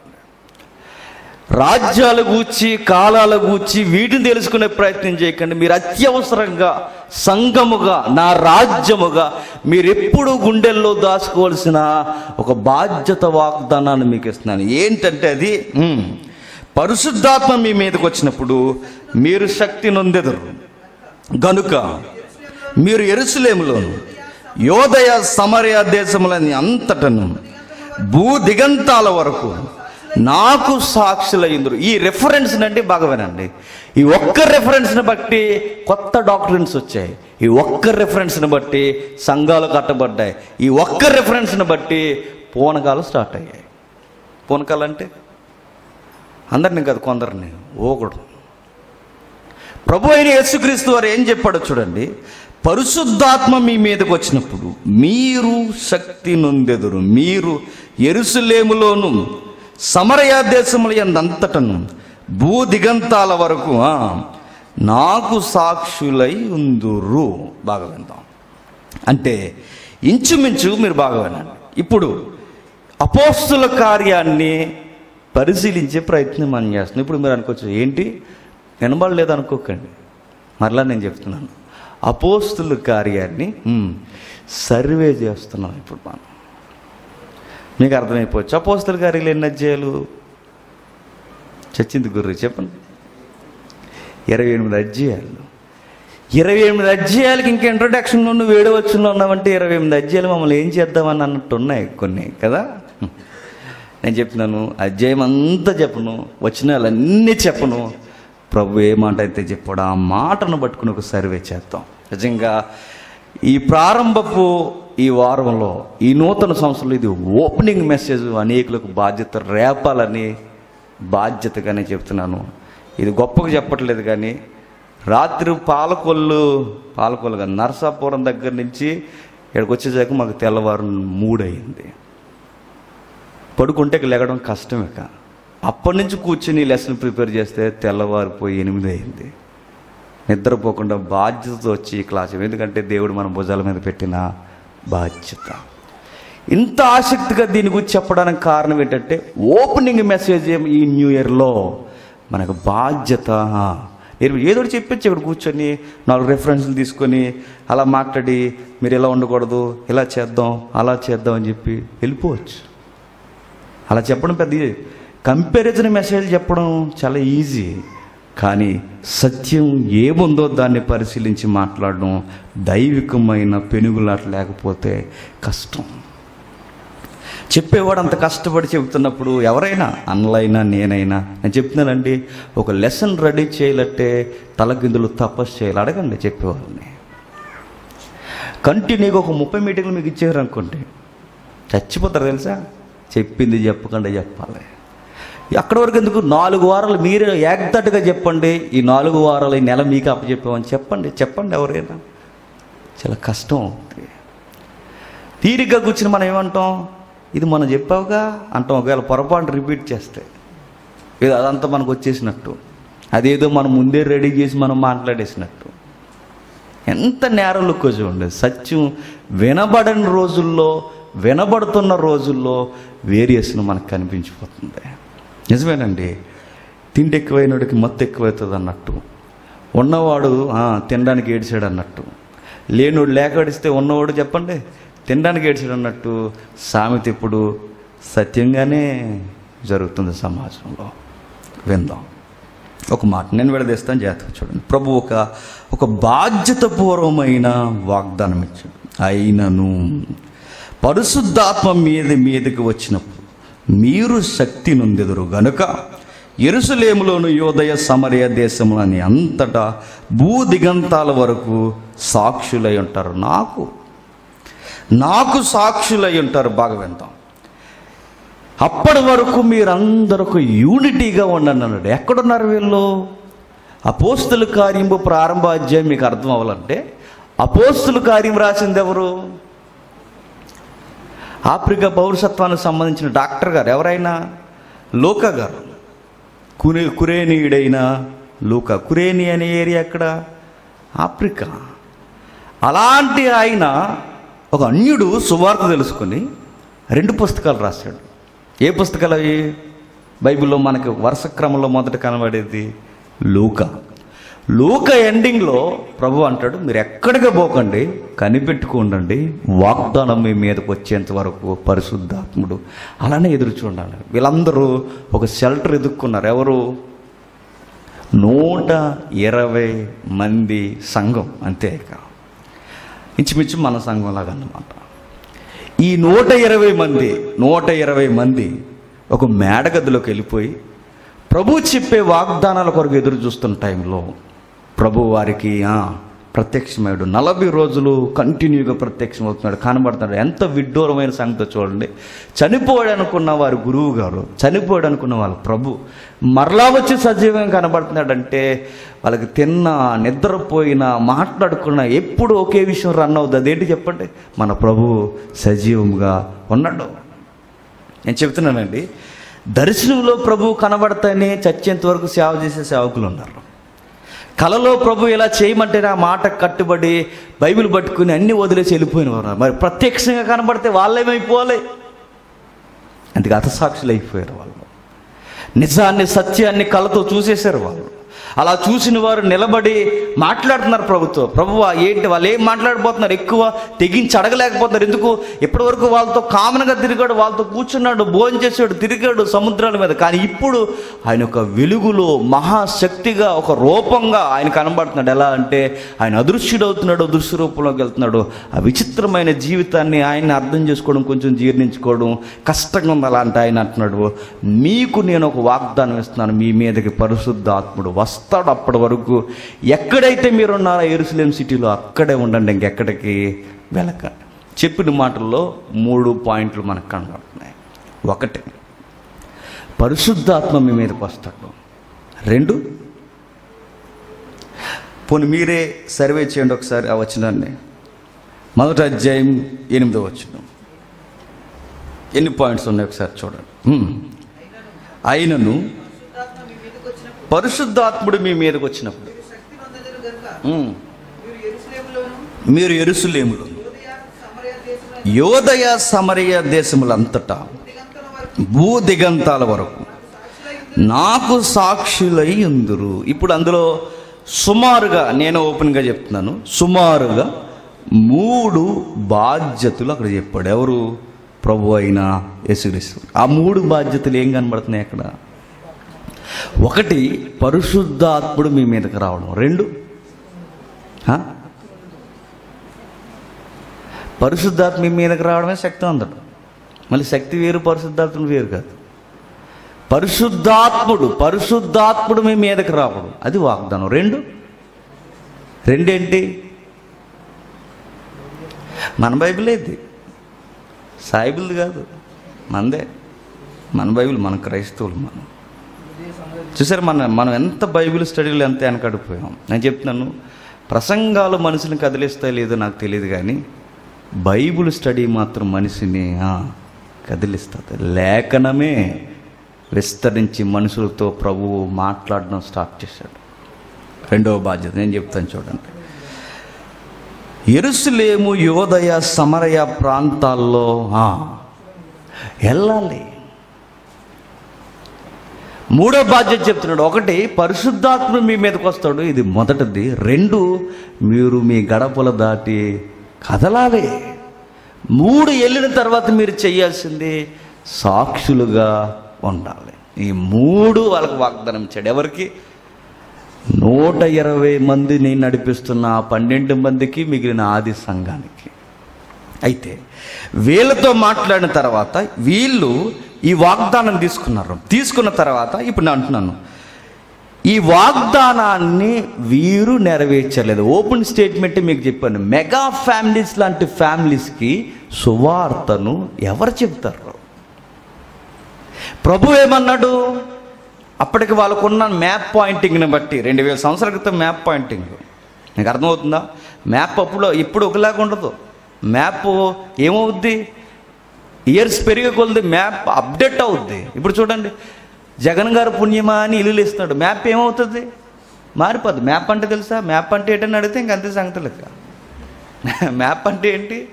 రాజ్యాల గూర్చి కాలాల గూర్చి వీటిని తెలుసుకునే ప్రయత్నం చేయకండి. మీరు అత్యవసరంగా సంఘముగా నా రాజ్యముగా మీరు ఎప్పుడు గుండెల్లో దాచుకోవాల్సిన ఒక బాధ్యత వాగ్దానాన్ని మీకు ఇస్తున్నాను. ఏంటంటే అది? పరిశుద్ధాత్మ మీ మీదకి వచ్చినప్పుడు మీరు శక్తి నొందెదరు. గనుక మీరు ఎరుసలేములోను యోదయ సమరయ దేశములని అంతటను భూ దిగంతాల వరకు నాకు సాక్షుల ఇందురు ఈ రెఫరెన్స్ అంటే బాగా వినండి ఈ ఒక్క రెఫరెన్స్ని బట్టి కొత్త డాక్టరెన్స్ వచ్చాయి. ఈ ఒక్క రెఫరెన్స్ని బట్టి సంఘాలు కట్టబడ్డాయి. ఈ ఒక్క రెఫరెన్స్ని బట్టి పూనకాలు స్టార్ట్ అయ్యాయి. పూనకాలు అంటే అందరిని కాదు కొందరిని ఓకుడు ప్రభు అయిన యేసుక్రీస్తు వారు ఏం చెప్పాడో చూడండి. పరిశుద్ధాత్మ మీ మీదకి వచ్చినప్పుడు మీరు శక్తి నొందెదురు మీరు ఎరుసలేములోను సమరయ దేశముల ఎందంతటను భూ దిగంతాల వరకు నాకు సాక్షులై ఉందురు. బాగా విందాం. అంటే ఇంచుమించు మీరు బాగా వినండి. ఇప్పుడు అపోస్తుల కార్యాన్ని పరిశీలించే ప్రయత్నం మనం చేస్తున్నాం. ఇప్పుడు మీరు అనుకోవచ్చు ఏంటి? వినబడలేదు అనుకోకండి మరలా నేను చెప్తున్నాను. అపోస్తుల కార్యాన్ని సర్వే చేస్తున్నాం ఇప్పుడు మనం. మీకు అర్థమైపోవచ్చు? అపోస్తుల కార్యాలు ఎన్ని అధ్యాయాలు? చచ్చింది గుర్రు చెప్పండి. ఇరవై ఎనిమిది అధ్యాయాలు. ఇరవై ఎనిమిది అధ్యాయాలకి ఇంకా ఇంట్రొడక్షన్లో నువ్వు ఏడో వచ్చులో ఉన్నావంటే ఇరవై ఎనిమిది అధ్యాయాలు మమ్మల్ని ఏం చేద్దామని అన్నట్టు ఉన్నాయి కొన్ని కదా? నేను చెప్తున్నాను అధ్యాయం అంతా చెప్పను వచనాలన్నీ చెప్పను. ప్రభు ఏ మాట అయితే చెప్పాడు ఆ మాటను పట్టుకుని ఒక సర్వే చేద్దాం. నిజంగా ఈ ప్రారంభపు ఈ వారంలో ఈ నూతన సంవత్సరంలో ఇది ఓపెనింగ్ మెసేజ్ అనేకులకు బాధ్యత రేపాలని బాధ్యతగానే చెప్తున్నాను. ఇది గొప్పగా చెప్పట్లేదు కానీ రాత్రి పాలకొల్లు పాలకొల్లు కానీ నరసాపురం దగ్గర నుంచి ఇక్కడికి వచ్చేసాక మాకు తెల్లవారు మూడు అయింది పడుకుంటే లెగడం కష్టం ఇక. అప్పటి నుంచి కూర్చొని లెసన్ ప్రిపేర్ చేస్తే తెల్లవారిపోయి ఎనిమిది అయింది. నిద్రపోకుండా బాధ్యతతో వచ్చి ఈ క్లాస్ ఎందుకంటే దేవుడు మన భుజాల మీద పెట్టిన బాధ్యత. ఇంత ఆసక్తిగా దీని గురించి చెప్పడానికి కారణం ఏంటంటే ఓపెనింగ్ మెసేజ్ ఏం ఈ న్యూ ఇయర్లో మనకు బాధ్యత. ఏదో ఒకటి చెప్పొచ్చు ఇక్కడ కూర్చొని నాలుగు రెఫరెన్స్లు తీసుకొని అలా మాట్లాడి మీరు ఇలా ఉండకూడదు ఇలా చేద్దాం అలా చేద్దాం అని చెప్పి వెళ్ళిపోవచ్చు. అలా చెప్పడం పెద్ద కంపారిజన్ మెసేజ్ చెప్పడం చాలా ఈజీ. కానీ సత్యం ఏముందో దాన్ని పరిశీలించి మాట్లాడడం దైవికమైన పెనుగులాట లేకపోతే కష్టం. చెప్పేవాడు అంత కష్టపడి చెబుతున్నప్పుడు ఎవరైనా అన్నలైనా నేనైనా నేను చెప్తున్నానండి ఒక లెసన్ రెడీ చేయాలంటే తలకిందులు తపస్సు చేయాలి. అడగండి చెప్పేవాళ్ళని. కంటిన్యూగా ఒక ముప్పై మీటింగ్లు మీకు ఇచ్చారు అనుకోండి చచ్చిపోతారు తెలుసా? చెప్పింది చెప్పకుండా చెప్పాలి. అక్కడ వరకు ఎందుకు? నాలుగు వారాలు మీరు ఏకదట్టుగా చెప్పండి. ఈ నాలుగు వారాలు ఈ నెల మీకు అప్పచెప్పామని చెప్పండి. చెప్పండి ఎవరైనా. చాలా కష్టం అవుతుంది తీరిగ్గా కూర్చుని మనం ఏమంటాం? ఇది మనం చెప్పావుగా? అంటాం. ఒకవేళ పొరపాటు రిపీట్ చేస్తే. ఇది అదంతా మనకు వచ్చేసినట్టు. అదేదో మనం ముందే రెడీ చేసి మనం మాట్లాడేసినట్టు. ఎంత నేరంలో చూడండి సత్యం వినబడని రోజుల్లో వినబడుతున్న రోజుల్లో వేరియేషన్ మనకు కనిపించిపోతుంది. నిజమేనండి. తిండి ఎక్కువైనడికి మత్తు ఎక్కువవుతుంది అన్నట్టు ఉన్నవాడు తినడానికి ఏడిచాడు అన్నట్టు లేనోడు లేకడిస్తే ఉన్నవాడు చెప్పండి తినడానికి ఏడిచాడు అన్నట్టు సామెత ఇప్పుడు సత్యంగానే జరుగుతుంది సమాజంలో. విందాం. ఒక మాట నేను విడదీస్తాను జాతకం చూడండి. ప్రభు ఒక ఒక బాధ్యతపూర్వమైన వాగ్దానం ఇచ్చాడు అయినను పరిశుద్ధాత్మ మీద మీదకి వచ్చినప్పుడు మీరు శక్తి నొందెదురు గనుక. ఎరుసలేములోను యోదయ సమరయ దేశములని అంతటా భూ దిగంతాల వరకు సాక్షులై ఉంటారు నాకు. నాకు సాక్షులై ఉంటారు బాగా వింటాం అప్పటి వరకు మీరందరూ ఒక యూనిటీగా ఉండండి అన్నాడు ఎక్కడున్నారు వీళ్ళు? అపోస్తుల కార్యము ప్రారంభ అధ్యాయం మీకు అర్థం అవ్వాలంటే అపోస్తుల కార్యం రాసింది ఎవరు? ఆఫ్రికా పౌరసత్వానికి సంబంధించిన డాక్టర్ గారు ఎవరైనా? లోకా గారు. కురే కురేనీయుడైన లోకా. కురేని అనే ఏరియా ఎక్కడ? ఆఫ్రికా. అలాంటి ఆయన ఒక అన్యుడు సువార్త తెలుసుకొని రెండు పుస్తకాలు రాశాడు. ఏ పుస్తకాలు అవి? బైబిల్లో మనకి వరుస క్రమంలో మొదట కనబడేది లోకా. లూక ఎండింగ్లో ప్రభు అంటాడు మీరు ఎక్కడికి పోకండి కనిపెట్టుకుండండి వాగ్దానం మీ మీదకి వచ్చేంత వరకు పరిశుద్ధాత్ముడు. అలానే ఎదురు చూడాలి వీళ్ళందరూ ఒక షెల్టర్ ఎదుక్కున్నారు ఎవరు? నూట ఇరవై మంది సంఘం అంతే ఇక. ఇంచుమించు మన సంఘంలాగా అన్నమాట. ఈ నూట ఇరవై మంది నూట ఇరవై మంది ఒక మేడగదిలోకి వెళ్ళిపోయి ప్రభు చెప్పే వాగ్దానాల కొరకు ఎదురు చూస్తున్న టైంలో ప్రభు వారికి ప్రత్యక్షమయ్యాడు. నలభై రోజులు కంటిన్యూగా ప్రత్యక్షం అవుతున్నాడు కనబడుతున్నాడు. ఎంత విడ్డూరమైన సంగతి చూడండి. చనిపోయాడు అనుకున్న వారి గురువు గారు చనిపోయాడు అనుకున్న వాళ్ళ ప్రభు. మరలా వచ్చి సజీవంగా కనబడుతున్నాడంటే వాళ్ళకి తిన్న నిద్రపోయిన మాట్లాడుకున్న ఎప్పుడు ఒకే విషయం రన్ అవుతుంది అదేంటి చెప్పండి? మన ప్రభు సజీవంగా ఉన్నాడు. నేను చెప్తున్నానండి దర్శనంలో ప్రభు కనబడతానే చచ్చేంత వరకు సేవ చేసే సేవకులు ఉన్నారు. కలలో ప్రభు ఇలా చేయమంటే ఆ మాట కట్టుబడి బైబిల్ పట్టుకుని అన్ని వదిలేసి వెళ్ళిపోయిన వారు మరి ప్రత్యక్షంగా కనబడితే వాళ్ళేమైపోవాలి? అందుకే అతసాక్షులు అయిపోయారు వాళ్ళు. నిజాన్ని సత్యాన్ని కళ్ళతో చూసేశారు వాళ్ళు. అలా చూసిన వారు నిలబడి మాట్లాడుతున్నారు ప్రభుత్వం. ప్రభువా ఏంటి వాళ్ళు ఏం మాట్లాడిపోతున్నారు ఎక్కువ తెగించి అడగలేకపోతున్నారు. ఎందుకు? ఇప్పటివరకు వాళ్ళతో కామన్గా తిరిగాడు వాళ్ళతో కూర్చున్నాడు భోజనం చేసాడు తిరిగాడు సముద్రాల మీద. కానీ ఇప్పుడు ఆయన ఒక వెలుగులో మహాశక్తిగా ఒక రూపంగా ఆయన కనబడుతున్నాడు. ఎలా అంటే ఆయన అదృశ్యుడవుతున్నాడు దృశ్య రూపంలోకి వెళ్తున్నాడు. ఆ విచిత్రమైన జీవితాన్ని ఆయన అర్థం చేసుకోవడం కొంచెం జీర్ణించుకోవడం కష్టంగా ఉంది అలా అంటే ఆయన అంటున్నాడు. మీకు నేను ఒక వాగ్దానం ఇస్తున్నాను. మీ మీదకి పరిశుద్ధ ఆత్ముడు వస్తాడు అప్పటి వరకు. ఎక్కడైతే మీరు ఉన్నారో ఎరుసలేం సిటీలో అక్కడే ఉండండి ఇంకెక్కడికి వెళ్ళక. చెప్పిన మాటల్లో మూడు పాయింట్లు మనకు కనబడుతున్నాయి. ఒకటి పరిశుద్ధాత్మ మీ మీదకి వస్తాడు. రెండు పోనీ మీరే సర్వే చేయండి ఒకసారి ఆ వచనాన్ని. మొదటి అధ్యాయం ఎనిమిదో వచ్చిన ఎన్ని పాయింట్స్ ఉన్నాయి ఒకసారి చూడండి. అయినను పరిశుద్ధాత్ముడు మీ మీదకి వచ్చినప్పుడు. మీరు ఎరుసులేములు. ఎరుసలేములు సమరయ యోదయ సమరయ దేశములంతటా భూ దిగంతాల వరకు నాకు సాక్షులై ఉందరు. ఇప్పుడు అందులో సుమారుగా నేను ఓపెన్గా చెప్తున్నాను. సుమారుగా మూడు బాధ్యతలు అక్కడ చెప్పాడు. ఎవరు? ప్రభు అయిన యేసుక్రీస్తు. ఆ మూడు బాధ్యతలు ఏం కనబడుతున్నాయి అక్కడ? ఒకటి పరిశుద్ధాత్ముడు మీ మీదకి రావడం. రెండు పరిశుద్ధాత్మ మీ మీదకి రావడమే శక్తి అందడం మళ్ళీ శక్తి వేరు పరిశుద్ధాత్మ వేరు కాదు. పరిశుద్ధాత్ముడు పరిశుద్ధాత్ముడు మీ మీదకి రావడం. అది వాగ్దానం. రెండు రెండేంటి? మన బైబిల్ ఇది. సాయిబుల్ది కాదు. మనదే మన బైబిల్ మన క్రైస్తవులు మనం. చూసారు మన మనం ఎంత బైబిల్ స్టడీలు ఎంత వెనకడిపోయాం? నేను చెప్తున్నాను ప్రసంగాలు మనుషుల్ని కదిలిస్తాయి లేదో నాకు తెలియదు కానీ బైబిల్ స్టడీ మాత్రం మనిషిని కదిలిస్తుంది. లేఖనమే విస్తరించి మనుషులతో ప్రభువు మాట్లాడడం స్టార్ట్ చేశాడు. రెండవ బాధ్యత నేను చెప్తాను చూడండి. ఎరుసలేము యోదయ సమరయ ప్రాంతాల్లో వెళ్ళాలి. మూడో బాధ్యత చెప్తున్నాడు. ఒకటి పరిశుద్ధాత్మ మీ మీదకి వస్తాడు. ఇది మొదటిది. రెండు మీరు మీ గడపల దాటి కదలాలి. మూడు వెళ్ళిన తర్వాత మీరు చేయాల్సింది సాక్షులుగా ఉండాలి. ఈ మూడు వాళ్ళకి వాగ్దానం ఇచ్చాడు. ఎవరికి? నూట ఇరవై మందిని నడిపిస్తున్న ఆ పన్నెండు మందికి మిగిలిన ఆది సంఘానికి. అయితే వీళ్ళతో మాట్లాడిన తర్వాత వీళ్ళు ఈ వాగ్దానం తీసుకున్నారు. తీసుకున్న తర్వాత ఇప్పుడు నేను అంటున్నాను. ఈ వాగ్దానాన్ని వీరు నెరవేర్చలేదు. ఓపెన్ స్టేట్మెంట్ మీకు చెప్పాను. మెగా ఫ్యామిలీస్ లాంటి ఫ్యామిలీస్కి సువార్తను ఎవరు చెప్తారు ప్రభు ఏమన్నాడు? అప్పటికి వాళ్ళకున్న మ్యాప్ పాయింటింగ్ని బట్టి రెండు వేల సంవత్సరాల క్రితం మ్యాప్ పాయింటింగ్. నీకు అర్థమవుతుందా? మ్యాప్ అప్పుడు ఇప్పుడు ఒకలాగా ఉండదు. మ్యాప్ ఏమవుద్ది? ఇయర్స్ పెరిగే కొలది మ్యాప్ అప్డేట్ అవుద్ది. ఇప్పుడు చూడండి జగన్ గారు పుణ్యమా అని ఇల్లు ఇస్తున్నాడు. మ్యాప్ ఏమవుతుంది? మారిపోద్ది. మ్యాప్ అంటే తెలుసా? మ్యాప్ అంటే ఏంటని అడిగితే ఇంక అంతే సంగతి లెక్క. మ్యాప్ అంటే ఏంటి?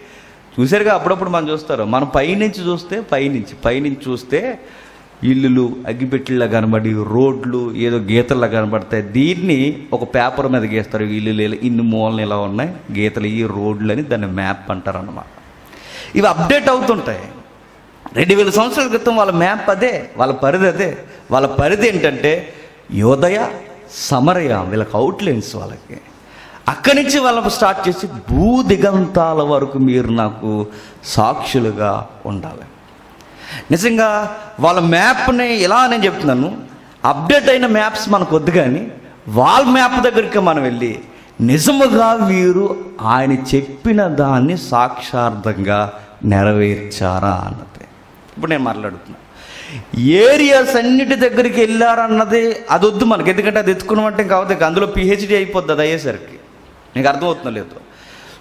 చూసారుగా అప్పుడప్పుడు మనం చూస్తారు? మనం పైనుంచి చూస్తే పైనుంచి పైనుంచి చూస్తే ఇల్లులు అగ్గిపెట్టిలా కనబడి రోడ్లు ఏదో గీతల్లా కనబడతాయి. దీన్ని ఒక పేపర్ మీద గీస్తారు. ఇల్లులు ఇలా- ఇన్ని మూలలు ఇలా ఉన్నాయి. గీతలు ఈ రోడ్లు అని దాన్ని మ్యాప్ అంటారు అన్నమాట ఇవి అప్డేట్ అవుతుంటాయి. రెండు వేల సంవత్సరాల క్రితం వాళ్ళ మ్యాప్ అదే వాళ్ళ పరిధి అదే. వాళ్ళ పరిధి ఏంటంటే యోదయ సమరయ వీళ్ళకి అవుట్లైన్స్ వాళ్ళకి. అక్కడి నుంచి వాళ్ళకు స్టార్ట్ చేసి భూ దిగంతాల వరకు మీరు నాకు సాక్షులుగా ఉండాలి. నిజంగా వాళ్ళ మ్యాప్ని ఎలా నేను చెప్తున్నాను. అప్డేట్ అయిన మ్యాప్స్ మనకు వద్దు కానీ వాళ్ళ మ్యాప్ దగ్గరికి మనం వెళ్ళి నిజముగా వీరు ఆయన చెప్పిన దాన్ని సాక్షార్థంగా నెరవేర్చారా అన్నది. ఇప్పుడు నేను మాట్లాడుతున్నా. ఏరియాస్ అన్నిటి దగ్గరికి వెళ్ళారన్నది అది వద్దు మనకి. ఎందుకంటే అది ఎత్తుకున్నామంటే ఇంకా అవుతుంది అందులో పిహెచ్డి అయిపోద్ది అది అయ్యేసరికి. నీకు అర్థమవుతుందో లేదు.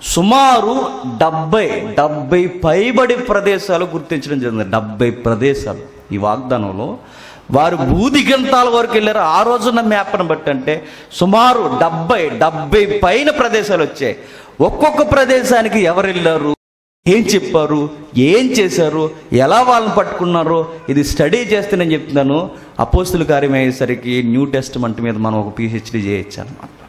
సుమారు డెబ్బై డెబ్బై పైబడి ప్రదేశాలు గుర్తించడం జరిగింది. డెబ్బై ప్రదేశాలు. ఈ వాగ్దానంలో వారు భూదిగంతాల వరకు వెళ్ళారు. ఆ రోజున్న మ్యాప్ను బట్టి అంటే సుమారు డెబ్బై డెబ్బై పైన ప్రదేశాలు వచ్చాయి. ఒక్కొక్క ప్రదేశానికి ఎవరు వెళ్ళారు? ఏం చెప్పారు? ఏం చేశారు? ఎలా వాళ్ళని పట్టుకున్నారు? ఇది స్టడీ చేస్తే నేను చెప్తున్నాను. అపోస్తుల కార్యం అయ్యేసరికి న్యూ టెస్ట్మెంట్ మీద మనం ఒక పిహెచ్డి చేయొచ్చు అనమాట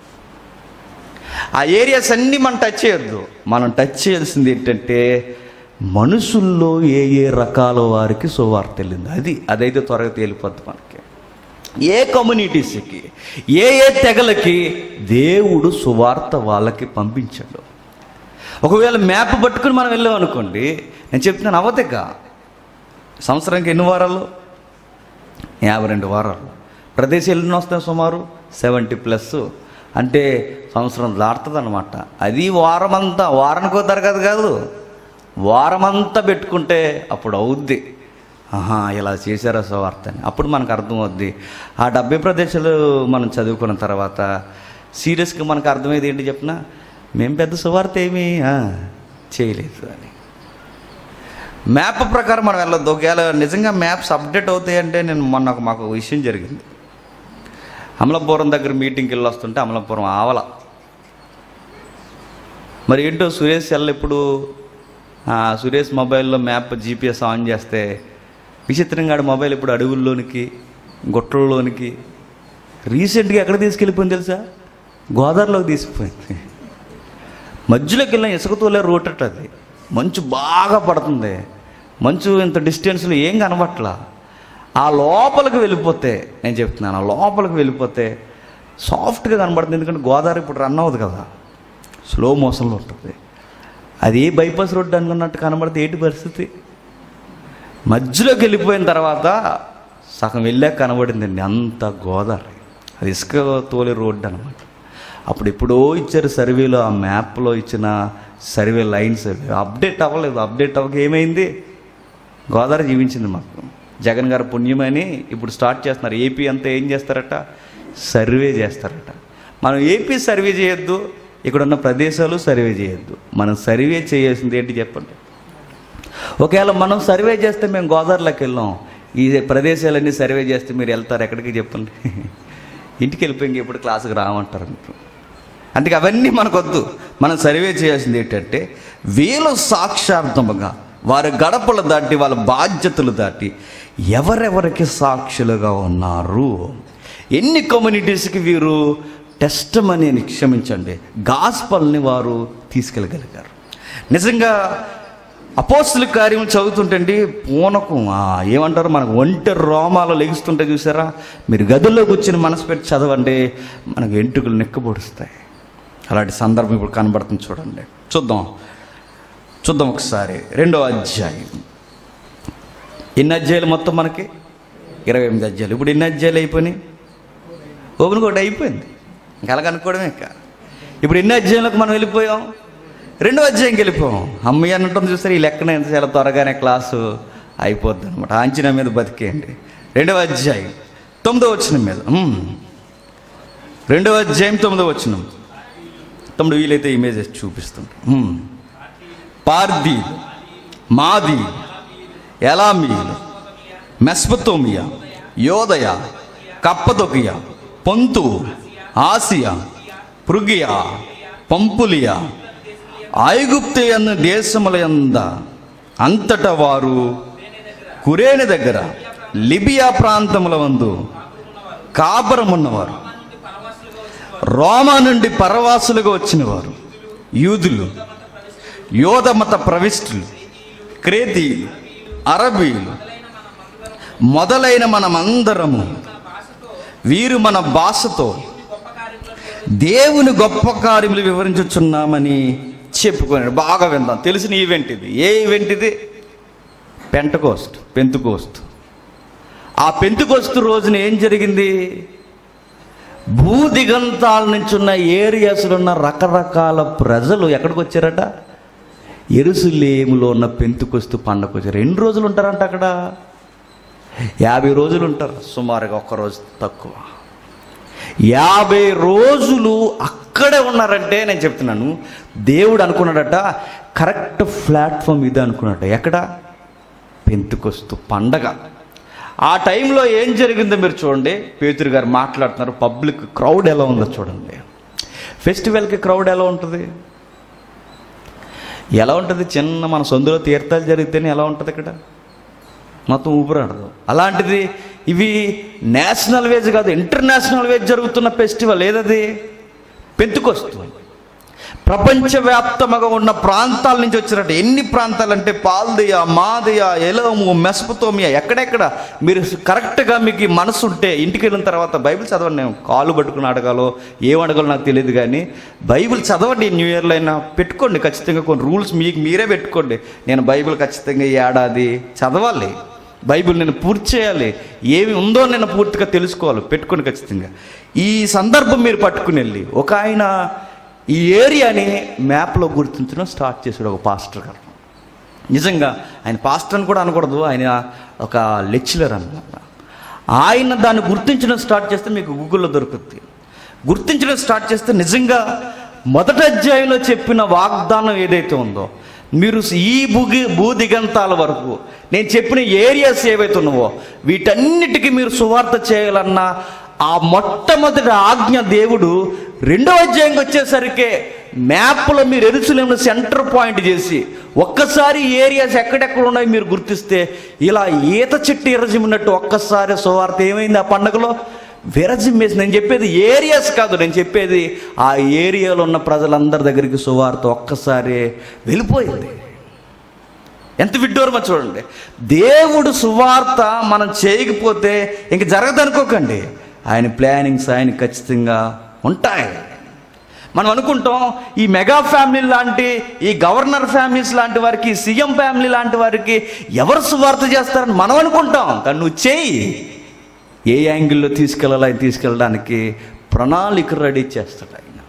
ఆ ఏరియాస్ అన్నీ మనం టచ్ చేయొద్దు. మనం టచ్ చేయాల్సింది ఏంటంటే మనుషుల్లో ఏ ఏ రకాల వారికి సువార్త వెళ్ళింది? అది అదైతే త్వరగా తేలిపోద్ది మనకి. ఏ కమ్యూనిటీస్కి ఏ ఏ తెగలకి దేవుడు సువార్త వాళ్ళకి పంపించాడు. ఒకవేళ మ్యాప్ పట్టుకుని మనం వెళ్ళాం అనుకోండి నేను చెప్తున్నాను అవతిక సంవత్సరానికి ఎన్ని వారాలు? యాభై రెండు వారాలు. ప్రదేశం ఎన్ని వస్తాయి సుమారు? సెవెంటీ ప్లస్ అంటే సంవత్సరం దాటుతుంది అనమాట అది వారమంతా వారానికో తరగతి కాదు వారమంతా పెట్టుకుంటే అప్పుడు అవుద్ది. ఆహా ఇలా చేశారా సువార్త అని అప్పుడు మనకు అర్థమవుద్ది. ఆ డెబ్బై ప్రదేశాలు మనం చదువుకున్న తర్వాత సీరియస్గా మనకు అర్థమయ్యేది ఏంటి చెప్పిన? మేము పెద్ద సువార్త ఏమీ చేయలేదు అని. మ్యాప్ ప్రకారం మనం వెళ్ళొద్దు. ఒకవేళ నిజంగా మ్యాప్స్ అప్డేట్ అవుతాయి అంటే నేను మొన్న ఒక- మాకు ఒక విషయం జరిగింది. అమలాపురం దగ్గర మీటింగ్కి వెళ్ళి వస్తుంటే అమలాపురం ఆవల. మరి ఏంటో సురేష్ సెల్ ఇప్పుడు సురేష్ మొబైల్లో మ్యాప్ జీపీఎస్ ఆన్ చేస్తే విచిత్రంగా మొబైల్ ఇప్పుడు అడవుల్లోనికి గుట్టల్లోనికి రీసెంట్గా ఎక్కడ తీసుకెళ్ళిపోయింది తెలుసా? గోదావరిలోకి తీసుకుపోయింది. మధ్యలోకి వెళ్ళిన ఇసుకతోలే రోడ్ అట్ట అది. మంచు బాగా పడుతుంది. మంచు ఇంత డిస్టెన్స్లో ఏం కనబట్లా ఆ లోపలికి వెళ్ళిపోతే నేను చెప్తున్నాను ఆ లోపలికి వెళ్ళిపోతే సాఫ్ట్గా కనబడుతుంది. ఎందుకంటే గోదావరి ఇప్పుడు రన్ అవ్వదు కదా. స్లో మోషన్లో ఉంటుంది. అది ఏ బైపాస్ రోడ్డు అనుకున్నట్టు కనబడితే ఏంటి పరిస్థితి? మధ్యలోకి వెళ్ళిపోయిన తర్వాత సగం వెళ్ళాక కనబడిందండి అంత గోదావరి. అది ఇసుక తోలి రోడ్డు అనమాట అప్పుడు ఎప్పుడో ఇచ్చారు సర్వేలో ఆ మ్యాప్లో ఇచ్చిన సర్వే లైన్స్ అవి. అప్డేట్ అవ్వలేదు. అప్డేట్ అవ్వక ఏమైంది? గోదావరి జీవించింది మాకు జగన్ గారు పుణ్యమని ఇప్పుడు స్టార్ట్ చేస్తున్నారు. ఏపీ అంతా ఏం చేస్తారట? సర్వే చేస్తారట. మనం ఏపీ సర్వే చేయొద్దు ఇక్కడ ఉన్న ప్రదేశాలు సర్వే చేయొద్దు. మనం సర్వే చేయాల్సింది ఏంటి చెప్పండి? ఒకవేళ మనం సర్వే చేస్తే మేము గోదావరిలోకి వెళ్ళాం. ఈ ప్రదేశాలన్నీ సర్వే చేస్తే మీరు వెళ్తారు? ఎక్కడికి చెప్పండి. ఇంటికి వెళ్ళిపోయి ఇప్పుడు క్లాసుకు రామంటారు మీకు అందుకే అవన్నీ మనకొద్దు. మనం సర్వే చేయాల్సింది ఏంటంటే వీలు సాక్షార్థముగా వారి గడపలు దాటి వాళ్ళ బాధ్యతలు దాటి ఎవరెవరికి సాక్షులుగా ఉన్నారు? ఎన్ని కమ్యూనిటీస్కి వీరు టెస్టమని క్షమించండి గాస్పల్ని వారు తీసుకెళ్ళగలిగారు. నిజంగా అపోస్తుల కార్యం చదువుతుంటండి పూనకం ఏమంటారు? మనకు ఒంటి రోమాలు లెగిస్తుంటే చూసారా? మీరు గదుల్లో కూర్చుని మనసు పెట్టి చదవండి మనకు ఎంటుకలు నెక్కబొడుస్తాయి. అలాంటి సందర్భం ఇప్పుడు కనబడుతుంది చూడండి. చూద్దాం. చూద్దాం ఒకసారి. రెండో అధ్యాయం. ఎన్ని అధ్యాయులు మొత్తం మనకి? ఇరవై ఎనిమిది అధ్యాయులు. ఇప్పుడు ఎన్ని అధ్యాయులు అయిపోయినాయి? ఓపెన్ కోట అయిపోయింది. కలగనుకోవడమే ఇక. ఇప్పుడు ఎన్ని అధ్యాయంలోకి మనం వెళ్ళిపోయాం. రెండో అధ్యాయంకి వెళ్ళిపోయాం అమ్మాయి అన్నట్టు చూస్తారు ఈ లెక్కన ఎంత చాలా త్వరగానే క్లాసు అయిపోద్ది అనమాట అంచనా మీద బతికేయండి. రెండవ అధ్యాయం. తొమ్మిదో వచ్చిన మీద. రెండవ అధ్యాయం తొమ్మిదో వచ్చిన తమ్ముడు వీలైతే ఇమేజెస్ చూపిస్తుంటాం పార్ది మాది ఎలామి మెస్పతోమియా యోదయ కప్పదొకియా పొంతు ఆసియా పృగియా పంపులియా ఐగుప్తియన్న దేశములయంద దేశముల యంద వారు కురేని దగ్గర లిబియా ప్రాంతముల వందు కాపురమున్నవారు. రోమా నుండి పరవాసులుగా వచ్చినవారు. యూదులు యోధమత ప్రవిష్టులు క్రేతీయులు అరబీలు మొదలైన మనమందరము వీరు మన భాషతో దేవుని గొప్ప కార్యములు వివరించుచున్నామని చెప్పుకున్నాడు. బాగా విందాం. తెలిసిన ఈవెంట్ ఇది. ఏ ఈవెంట్ ఇది? Pentecost Pentecost. ఆ పెంతుకోస్తు రోజున ఏం జరిగింది? భూదిగంతాల నుంచి ఉన్న ఏరియాస్లో ఉన్న రకరకాల ప్రజలు ఎక్కడికి వచ్చారట ఎరుసలేములో ఉన్న పెంతుకొస్తు పండగ వచ్చారు ఎన్ని రోజులు ఉంటారంట అక్కడ. యాభై రోజులు ఉంటారు సుమారుగా ఒక్క రోజు తక్కువ. యాభై రోజులు అక్కడే ఉన్నారంటే నేను చెప్తున్నాను. దేవుడు అనుకున్నాడట కరెక్ట్ ప్లాట్ఫామ్ ఇది అనుకున్నాడట. ఎక్కడ? పెంతుకొస్తు పండగ. ఆ టైంలో ఏం జరిగిందో మీరు చూడండి. పేతురు గారు మాట్లాడుతున్నారు పబ్లిక్ క్రౌడ్ ఎలా ఉందో చూడండి. ఫెస్టివల్కి క్రౌడ్ ఎలా ఉంటుంది? ఎలా ఉంటుంది? చిన్న మన సొందులో తీర్థాలు జరిగితేనే ఎలా ఉంటుంది ఇక్కడ? మొత్తం ఊపిరాడదు అలాంటిది ఇవి నేషనల్ వేజ్ కాదు ఇంటర్నేషనల్ వేజ్ జరుగుతున్న ఫెస్టివల్ ఏదది? పెంతుకొస్తుంది ప్రపంచవ్యాప్తంగా ఉన్న ప్రాంతాల నుంచి వచ్చినట్టు ఎన్ని ప్రాంతాలు అంటే పాల్దియా మాదియా ఎలోము మెస్పుతోమియా ఎక్కడెక్కడ? మీరు కరెక్ట్గా మీకు మనసు ఉంటే ఇంటికి వెళ్ళిన తర్వాత బైబిల్ చదవండి. నేను కాలు పట్టుకుని అడగాలో ఏం అడగాలో నాకు తెలియదు కానీ బైబిల్ చదవండి. న్యూ ఇయర్లో అయినా పెట్టుకోండి ఖచ్చితంగా. కొన్ని రూల్స్ మీకు మీరే పెట్టుకోండి. నేను బైబిల్ ఖచ్చితంగా ఈ ఏడాది చదవాలి. బైబిల్ నేను పూర్తి చేయాలి. ఏమి ఉందో నేను పూర్తిగా తెలుసుకోవాలి. పెట్టుకోండి ఖచ్చితంగా. ఈ సందర్భం మీరు పట్టుకుని వెళ్ళి ఒక ఆయన ఈ ఏరియాని మ్యాప్లో గుర్తించడం స్టార్ట్ చేశాడు ఒక పాస్టర్ గారు. నిజంగా ఆయన పాస్టర్ అని కూడా అనకూడదు ఆయన ఒక లెక్చరర్ అన్నమాట. ఆయన దాన్ని గుర్తించడం స్టార్ట్ చేస్తే మీకు గూగుల్లో దొరుకుతుంది గుర్తించడం స్టార్ట్ చేస్తే నిజంగా మొదటి అధ్యాయంలో చెప్పిన వాగ్దానం ఏదైతే ఉందో మీరు ఈ భూగి భూదిగంతాల వరకు నేను చెప్పిన ఏరియాస్ ఏవైతే ఉన్నావో వీటన్నిటికీ మీరు సువార్త చేయాలన్న ఆ మొట్టమొదటి ఆజ్ఞ దేవుడు రెండవ అధ్యాయంకి వచ్చేసరికి మ్యాప్లో మీరు ఎరుసలేమును సెంటర్ పాయింట్ చేసి ఒక్కసారి ఏరియాస్ ఎక్కడెక్కడ ఉన్నాయో మీరు గుర్తిస్తే ఇలా ఈత చెట్టు ఎరజిమ్మినట్టు ఒక్కసారి సువార్త ఏమైంది ఆ పండగలో? విరజిమ్మేసి నేను చెప్పేది ఏరియాస్ కాదు నేను చెప్పేది ఆ ఏరియాలో ఉన్న ప్రజలందరి దగ్గరికి సువార్త ఒక్కసారి వెళ్ళిపోయింది. ఎంత విడ్డూరమో చూడండి. దేవుడు సువార్త మనం చేయకపోతే ఇంక జరగదనుకోకండి. ఆయన ప్లానింగ్స్ ఆయన ఖచ్చితంగా ఉంటాయి. మనం అనుకుంటాం ఈ మెగా ఫ్యామిలీ లాంటి ఈ గవర్నర్ ఫ్యామిలీస్ లాంటి వారికి సీఎం ఫ్యామిలీ లాంటి వారికి ఎవరు సువార్త చేస్తారని మనం అనుకుంటాం. కానీ నువ్వు చేయి. ఏ యాంగిల్లో తీసుకెళ్ళాలి తీసుకెళ్ళడానికి ప్రణాళిక రెడీ చేస్తాడు ఆయన.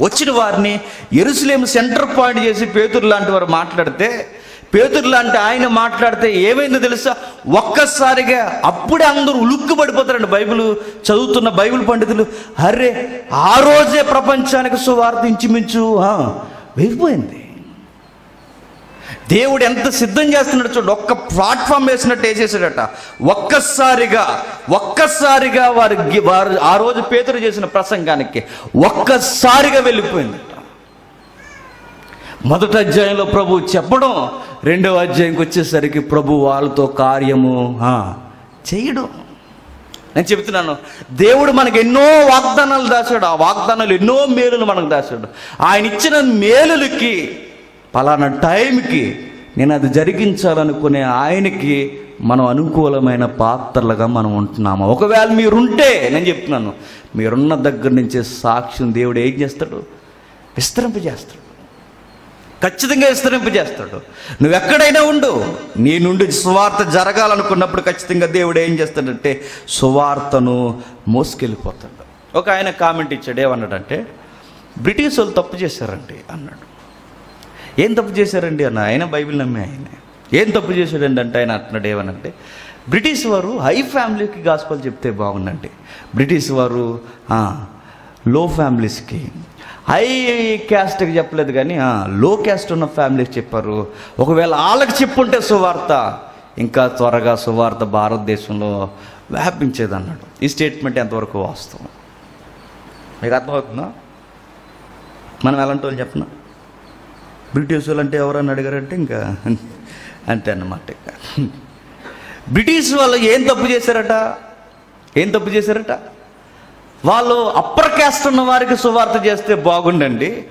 వచ్చిన వారిని ఎరుసలేం సెంటర్ పాయింట్ చేసి పేతురు లాంటి వారు మాట్లాడితే పేతురు లాంటి ఆయన మాట్లాడితే ఏమైందో తెలుసా? ఒక్కసారిగా అప్పుడే అందరూ ఉలుక్కు పడిపోతారండి బైబిల్ చదువుతున్న బైబిల్ పండితులు. అరే ఆ రోజే ప్రపంచానికి సువార్త ఇంచుమించు వెళ్ళిపోయింది. దేవుడు ఎంత సిద్ధం చేస్తున్నాడు చూడండి ఒక్క ప్లాట్ఫామ్ వేసినట్టు వేసేసాడట. ఒక్కసారిగా ఒక్కసారిగా వారి వారు ఆ రోజు పేతురు చేసిన ప్రసంగానికి ఒక్కసారిగా వెళ్ళిపోయింది. మొదటి అధ్యాయంలో ప్రభు చెప్పడం రెండవ అధ్యాయంకి వచ్చేసరికి ప్రభు వాళ్ళతో కార్యము చేయడం. నేను చెబుతున్నాను దేవుడు మనకు ఎన్నో వాగ్దానాలు దాచాడు ఆ వాగ్దానాలు ఎన్నో మేలులు మనకు దాచాడు. ఆయన ఇచ్చిన మేలులకి పలానా టైంకి నేను అది జరిగించాలనుకునే ఆయనకి మనం అనుకూలమైన పాత్రలుగా మనం ఉంటున్నాము. ఒకవేళ మీరుంటే నేను చెప్తున్నాను మీరున్న దగ్గర నుంచే సాక్ష్యం దేవుడు ఏం చేస్తాడు? విస్తరింపజేస్తాడు. ఖచ్చితంగా విస్తరింపజేస్తాడు నువ్వు ఎక్కడైనా ఉండు నీ నుండి సువార్త జరగాలనుకున్నప్పుడు ఖచ్చితంగా దేవుడు ఏం చేస్తాడంటే సువార్తను మోసుకెళ్ళిపోతాడు. ఒక ఆయన కామెంట్ ఇచ్చాడు ఏమన్నాడంటే బ్రిటిష్ వాళ్ళు తప్పు చేశారండి అన్నాడు. ఏం తప్పు చేశారండి అన్న ఆయన బైబిల్ నమ్మే ఆయన. ఏం తప్పు చేశాడండి అంటే ఆయన అంటున్నాడు ఏమనంటే బ్రిటిష్ వారు హై ఫ్యామిలీకి గాస్పల్ చెప్తే బాగుందండి. బ్రిటిష్ వారు లో ఫ్యామిలీస్కి హై క్యాస్ట్కి చెప్పలేదు కానీ లో క్యాస్ట్ ఉన్న ఫ్యామిలీకి చెప్పారు. ఒకవేళ వాళ్ళకి చెప్పుంటే సువార్త. ఇంకా త్వరగా సువార్త భారతదేశంలో వ్యాపించేది అన్నాడు ఈ స్టేట్మెంట్ ఎంతవరకు వాస్తవం? మీకు అర్థమవుతుందా? మనం ఎలాంటి వాళ్ళు చెప్పనా? బ్రిటిష్ వాళ్ళు అంటే ఎవరని అడిగారంటే ఇంకా అంతే అన్నమాట ఇంకా. బ్రిటిష్ వాళ్ళు ఏం తప్పు చేశారట? ఏం తప్పు చేశారట? వాళ్ళు అప్పర్ క్యాస్ట్ ఉన్న వారికి సువార్త చేస్తే బాగుండండి.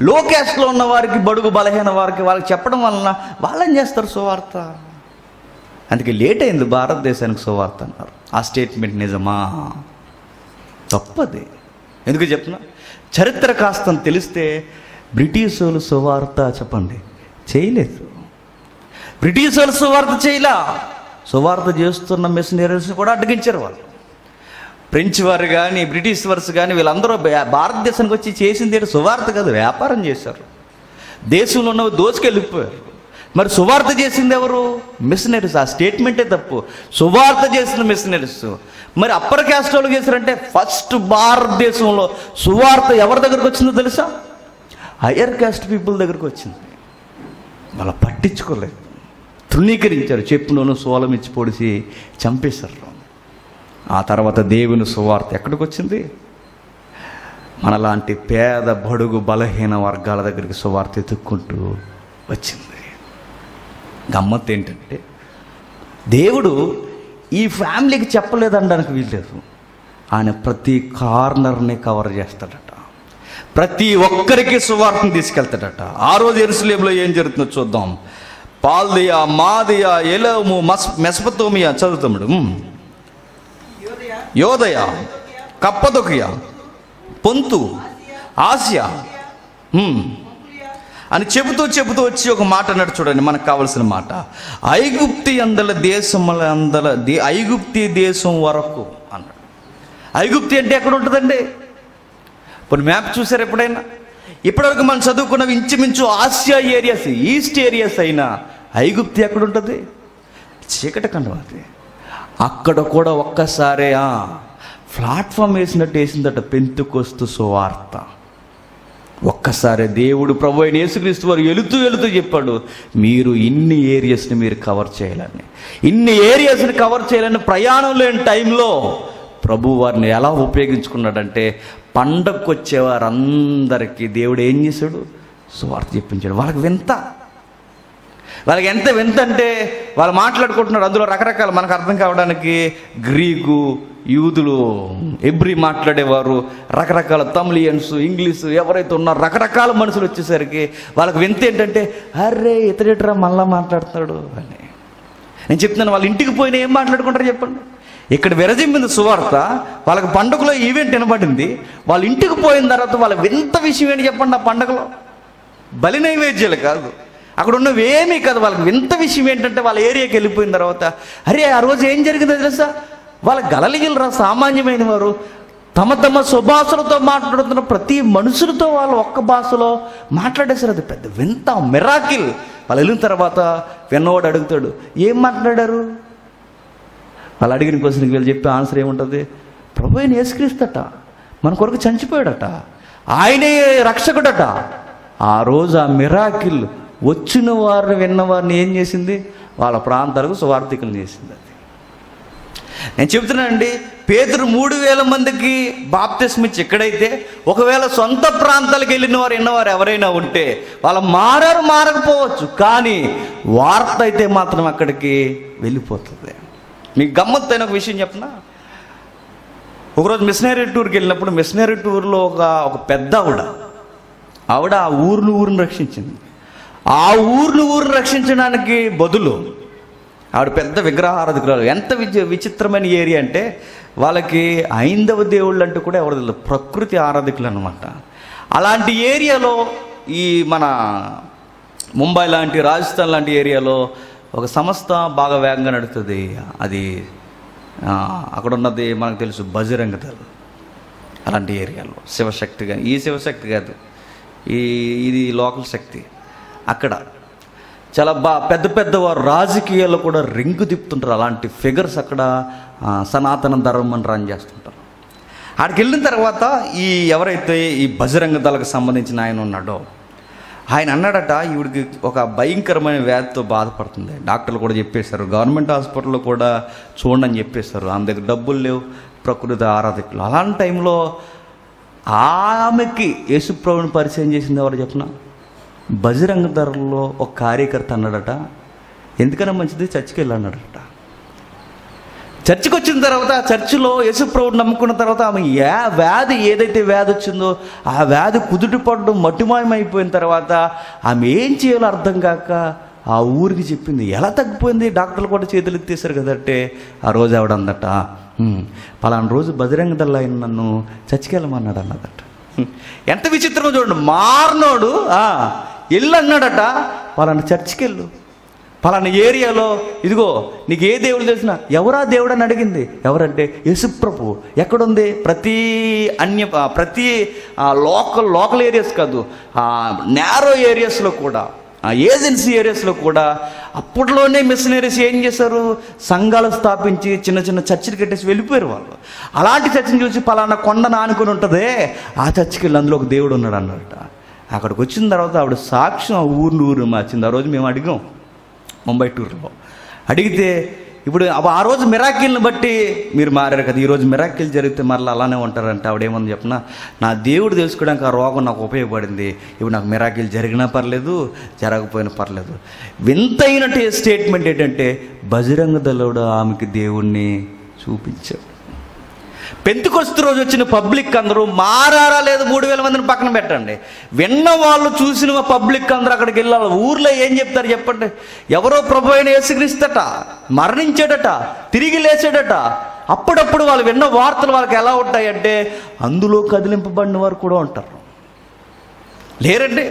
లో క్యాస్ట్లో ఉన్న వారికి బడుగు బలహీన వారికి వాళ్ళకి చెప్పడం వలన వాళ్ళేం చేస్తారు సువార్త? అందుకే లేట్ అయింది భారతదేశానికి సువార్త అన్నారు. ఆ స్టేట్మెంట్ నిజమా? తప్పది. ఎందుకు చెప్తున్నా? చరిత్ర కాస్త తెలిస్తే బ్రిటిష్ వాళ్ళు సువార్త చెప్పండి. చేయలేదు. బ్రిటిష్ వాళ్ళు సువార్త చేయలా. సువార్త చేస్తున్న మిషనరీస్ కూడా అడ్డగించారు వాళ్ళు. ఫ్రెంచ్ వారు కానీ బ్రిటిష్ వార్స్ కానీ వీళ్ళందరూ భారతదేశానికి వచ్చి చేసింది ఏంటి? సువార్త కాదు వ్యాపారం చేశారు. దేశంలో ఉన్న దోచుకెళ్ళిపోయారు. మరి సువార్త చేసింది ఎవరు? మిషనరీస్. ఆ స్టేట్మెంటే తప్పు. సువార్త చేసిన మిషనరీస్. మరి అప్పర్ క్యాస్ట్ వాళ్ళు చేశారంటే ఫస్ట్ భారతదేశంలో సువార్త ఎవరి దగ్గరకు వచ్చిందో తెలుసా? హయ్యర్ క్యాస్ట్ పీపుల్ దగ్గరకు వచ్చింది. వాళ్ళ పట్టించుకోలేదు. తృణీకరించారు. చెప్పులోను సోలం ఇచ్చి పొడిసి చంపేశారు. ఆ తర్వాత దేవుని సువార్త ఎక్కడికి వచ్చింది? మనలాంటి పేద బడుగు బలహీన వర్గాల దగ్గరికి సువార్త ఎత్తుక్కుంటూ వచ్చింది. గమ్మత్ ఏంటంటే దేవుడు ఈ ఫ్యామిలీకి చెప్పలేదనడానికి వీల్లేదు. ఆయన ప్రతి కార్నర్ని కవర్ చేస్తాడట. ప్రతి ఒక్కరికి సువార్తను తీసుకెళ్తాడట. ఆ రోజు ఎరుసలేంలో ఏం జరుగుతుందో చూద్దాం. పాల్దియా మాదియా ఎలము మస్ మెస్పతోమియా చదువుతాడు యోదయ కప్పదొకయ పొంతు ఆసియా అని చెబుతూ చెబుతూ వచ్చి ఒక మాట అన్నాడు చూడండి మనకు కావలసిన మాట. ఐగుప్తి అందల దేశముల అందల దే- ఐగుప్తి దేశం వరకు అన్నాడు. ఐగుప్తి అంటే ఎక్కడ ఉంటుందండి? ఇప్పుడు మ్యాప్ చూసారు ఎప్పుడైనా? ఇప్పటివరకు మనం చదువుకున్నవి ఇంచుమించు ఆసియా ఏరియాస్ ఈస్ట్ ఏరియాస్ అయినా ఐగుప్తి ఎక్కడ ఉంటుంది? చీకటి కండం అది అక్కడ కూడా ఒక్కసారే ఆ, ప్లాట్ఫామ్ వేసినట్టు వేసిందట పెంతుకొస్తు సువార్త. ఒక్కసారే దేవుడు ప్రభు అయిన యేసుక్రీస్తు వారు వెళుతూ వెళుతూ చెప్పాడు మీరు ఇన్ని ఏరియాస్ని మీరు కవర్ చేయాలని. ఇన్ని ఏరియాస్ని కవర్ చేయాలని ప్రయాణం లేని టైంలో ప్రభు వారిని ఎలా ఉపయోగించుకున్నాడంటే పండగకు వచ్చేవారందరికీ దేవుడు ఏం చేశాడు? సువార్త చెప్పించాడు. వాళ్ళకి వింత. వాళ్ళకి ఎంత వింత అంటే వాళ్ళు మాట్లాడుకుంటున్నారు అందులో రకరకాల మనకు అర్థం కావడానికి గ్రీకు యూదులు ఎబ్రి మాట్లాడేవారు రకరకాల తమిళియన్స్ ఇంగ్లీష్ ఎవరైతే ఉన్నారో రకరకాల మనుషులు వచ్చేసరికి వాళ్ళకి వింత ఏంటంటే అరే ఇతడేట్రా మళ్ళా మాట్లాడతాడు అని. నేను చెప్తున్నాను వాళ్ళ ఇంటికి పోయిన ఏం మాట్లాడుకుంటారు చెప్పండి. ఇక్కడ విరజింపింది సువార్త వాళ్ళకి పండుగలో ఈవెంట్ వినబడింది. వాళ్ళ ఇంటికి పోయిన తర్వాత వాళ్ళ వింత విషయం ఏంటి చెప్పండి ఆ పండుగలో? బలి నైవేద్యాలు కాదు. అక్కడ ఉన్నవి కదా. వాళ్ళకి వింత విషయం ఏంటంటే వాళ్ళ ఏరియాకి వెళ్ళిపోయిన తర్వాత అరే ఆ రోజు ఏం జరిగిందో తెలుసా? వాళ్ళ గలలిగిలరా సామాన్యమైన వారు. తమ తమ స్వభాషలతో మాట్లాడుతున్న ప్రతి మనుషులతో వాళ్ళు ఒక్క భాషలో మాట్లాడేసారు అది పెద్ద వింత మిరాకిల్. వాళ్ళు వెళ్ళిన తర్వాత విన్నవాడు అడుగుతాడు ఏం మాట్లాడారు? వాళ్ళు అడిగిన క్వశ్చన్కి వీళ్ళు చెప్పే ఆన్సర్ ఏముంటుంది? ప్రభు ఆయన యేసుక్రీస్తట మన కొరకు చనిపోయాడట. ఆయనే రక్షకుడట. ఆ రోజు ఆ మిరాకిల్ వచ్చిన వారిని విన్నవారిని ఏం చేసింది? వాళ్ళ ప్రాంతాలకు సువార్థికలు చేసింది అది. నేను చెబుతున్నానండి పేదరు మూడు వేల మందికి బాప్తిస్మ ఎక్కడైతే ఒకవేళ సొంత ప్రాంతాలకు వెళ్ళిన వారు విన్నవారు ఎవరైనా ఉంటే వాళ్ళ మారారు మారకపోవచ్చు కానీ వార్త అయితే మాత్రం అక్కడికి వెళ్ళిపోతుంది. మీకు గమ్మత్తైన ఒక విషయం చెప్పనా ఒకరోజు మిషనరీ టూర్కి వెళ్ళినప్పుడు మిషనరీ టూర్లో ఒక ఒక పెద్ద ఆవిడ ఆవిడ ఆ ఊరిని ఊరిని రక్షించింది. ఆ ఊర్లు ఊరిని రక్షించడానికి బదులు ఆవిడ పెద్ద విగ్రహారాధకురాలు. ఎంత విచి విచిత్రమైన ఏరియా అంటే వాళ్ళకి ఐందవ దేవుళ్ళు అంటూ కూడా ఎవరు తెలియదు ప్రకృతి ఆరాధకులు అనమాట అలాంటి ఏరియాలో ఈ మన ముంబై లాంటి రాజస్థాన్ లాంటి ఏరియాలో ఒక సంస్థ బాగా వేగంగా నడుస్తుంది అది అక్కడ ఉన్నది మనకు తెలుసు బజరంగ దళ. అలాంటి ఏరియాలో శివశక్తి కానీ ఈ శివశక్తి కాదు. ఈ ఇది లోకల్ శక్తి. అక్కడ. చాలా బా పెద్ద పెద్ద వారు రాజకీయాల్లో కూడా రింగు తిప్పుతుంటారు. అలాంటి ఫిగర్స్ అక్కడ సనాతన ధర్మం అని రన్ చేస్తుంటారు. ఆడికి వెళ్ళిన తర్వాత ఈ ఎవరైతే ఈ బజరంగ దళకు సంబంధించిన ఆయన ఉన్నాడో ఆయన అన్నాడట ఈవిడికి ఒక భయంకరమైన వ్యాధితో బాధపడుతుంది. డాక్టర్లు కూడా చెప్పేశారు. గవర్నమెంట్ హాస్పిటల్లో కూడా చూడండి అని చెప్పేశారు. ఆమె దగ్గర డబ్బులు లేవు. ప్రకృతి ఆరాధకులు. అలాంటి టైంలో ఆమెకి యేసుప్రభుని పరిచయం చేసింది ఎవరు చెప్పినా? బజరంగ ధరలో ఒక కార్యకర్త అన్నాడట ఎందుకన్నా మంచిది? చర్చికి వెళ్ళన్నాడట చర్చికి వచ్చిన తర్వాత చర్చిలో యేసుప్రభుని నమ్ముకున్న తర్వాత ఆమె యా వ్యాధి ఏదైతే వ్యాధి వచ్చిందో ఆ వ్యాధి కుదుటి పడడం మట్టుమాయమైపోయిన తర్వాత ఆమె ఏం చేయాలో అర్థం కాక ఆ ఊరికి చెప్పింది. ఎలా తగ్గిపోయింది? డాక్టర్లు కూడా చేతులు ఎత్తేసారు కదంటే ఆ రోజు ఆవిడ అందట పలానా రోజు బజరంగ దళ్ళ అయిన నన్ను చర్చికి వెళ్ళమన్నాడు అన్నదట. ఎంత విచిత్రమో చూడండి మారినోడు ఎల్లు అన్నాడట పలానా చర్చికి వెళ్ళు పలానా ఏరియాలో ఇదిగో నీకు ఏ దేవుడు తెలిసిన ఎవరా దేవుడు అని అడిగింది. ఎవరంటే యేసుప్రభు ఎక్కడుంది? ప్రతి అన్య ప్రతి లోకల్ లోకల్ ఏరియాస్ కాదు. నేరో ఏరియాస్లో కూడా ఆ ఏజెన్సీ ఏరియాస్లో కూడా అప్పట్లోనే మిషనరీస్ ఏం చేశారు? సంఘాలు స్థాపించి చిన్న చిన్న చర్చిలు కట్టేసి వెళ్ళిపోయారు వాళ్ళు. అలాంటి చర్చిని చూసి పలానా కొండ నానుకుని ఉంటుందే ఆ చర్చికి వెళ్ళి అందులో ఒక దేవుడు ఉన్నాడు అన్నట్టు అక్కడికి వచ్చిన తర్వాత ఆవిడ సాక్ష్యం ఆ ఊరిని ఊరు మార్చింది. ఆ రోజు మేము అడిగాం ముంబై టూర్లో అడిగితే ఇప్పుడు ఆ రోజు మిరాకిల్ని బట్టి మీరు మారారు కదా ఈరోజు మిరాకిల్ జరిగితే మరలా అలానే ఉంటారంటే. ఆవిడేమని చెప్పిన నా దేవుడు తెలుసుకోవడానికి ఆ రోగం నాకు ఉపయోగపడింది. ఇప్పుడు నాకు మిరాకిల్ జరిగినా పర్లేదు జరగకపోయినా పర్లేదు. వింతైన స్టేట్మెంట్ ఏంటంటే బజరంగ దళుడు ఆమెకి దేవుణ్ణి చూపించాడు. పెంతుకొస్తు రోజు వచ్చిన పబ్లిక్ అందరూ మారారా లేదు మూడు వేల మందిని పక్కన పెట్టండి. విన్న వాళ్ళు చూసిన పబ్లిక్ అందరూ అక్కడికి వెళ్ళాలి. ఊర్లో ఏం చెప్తారు చెప్పండి. ఎవరో ప్రభు అయిన యేసుక్రీస్తట మరణించాడట తిరిగి లేచాడట అప్పుడప్పుడు వాళ్ళు విన్న వార్తలు వాళ్ళకి ఎలా ఉంటాయంటే అందులో కదిలింపబడిన వారు కూడా ఉంటారు. లేరండి?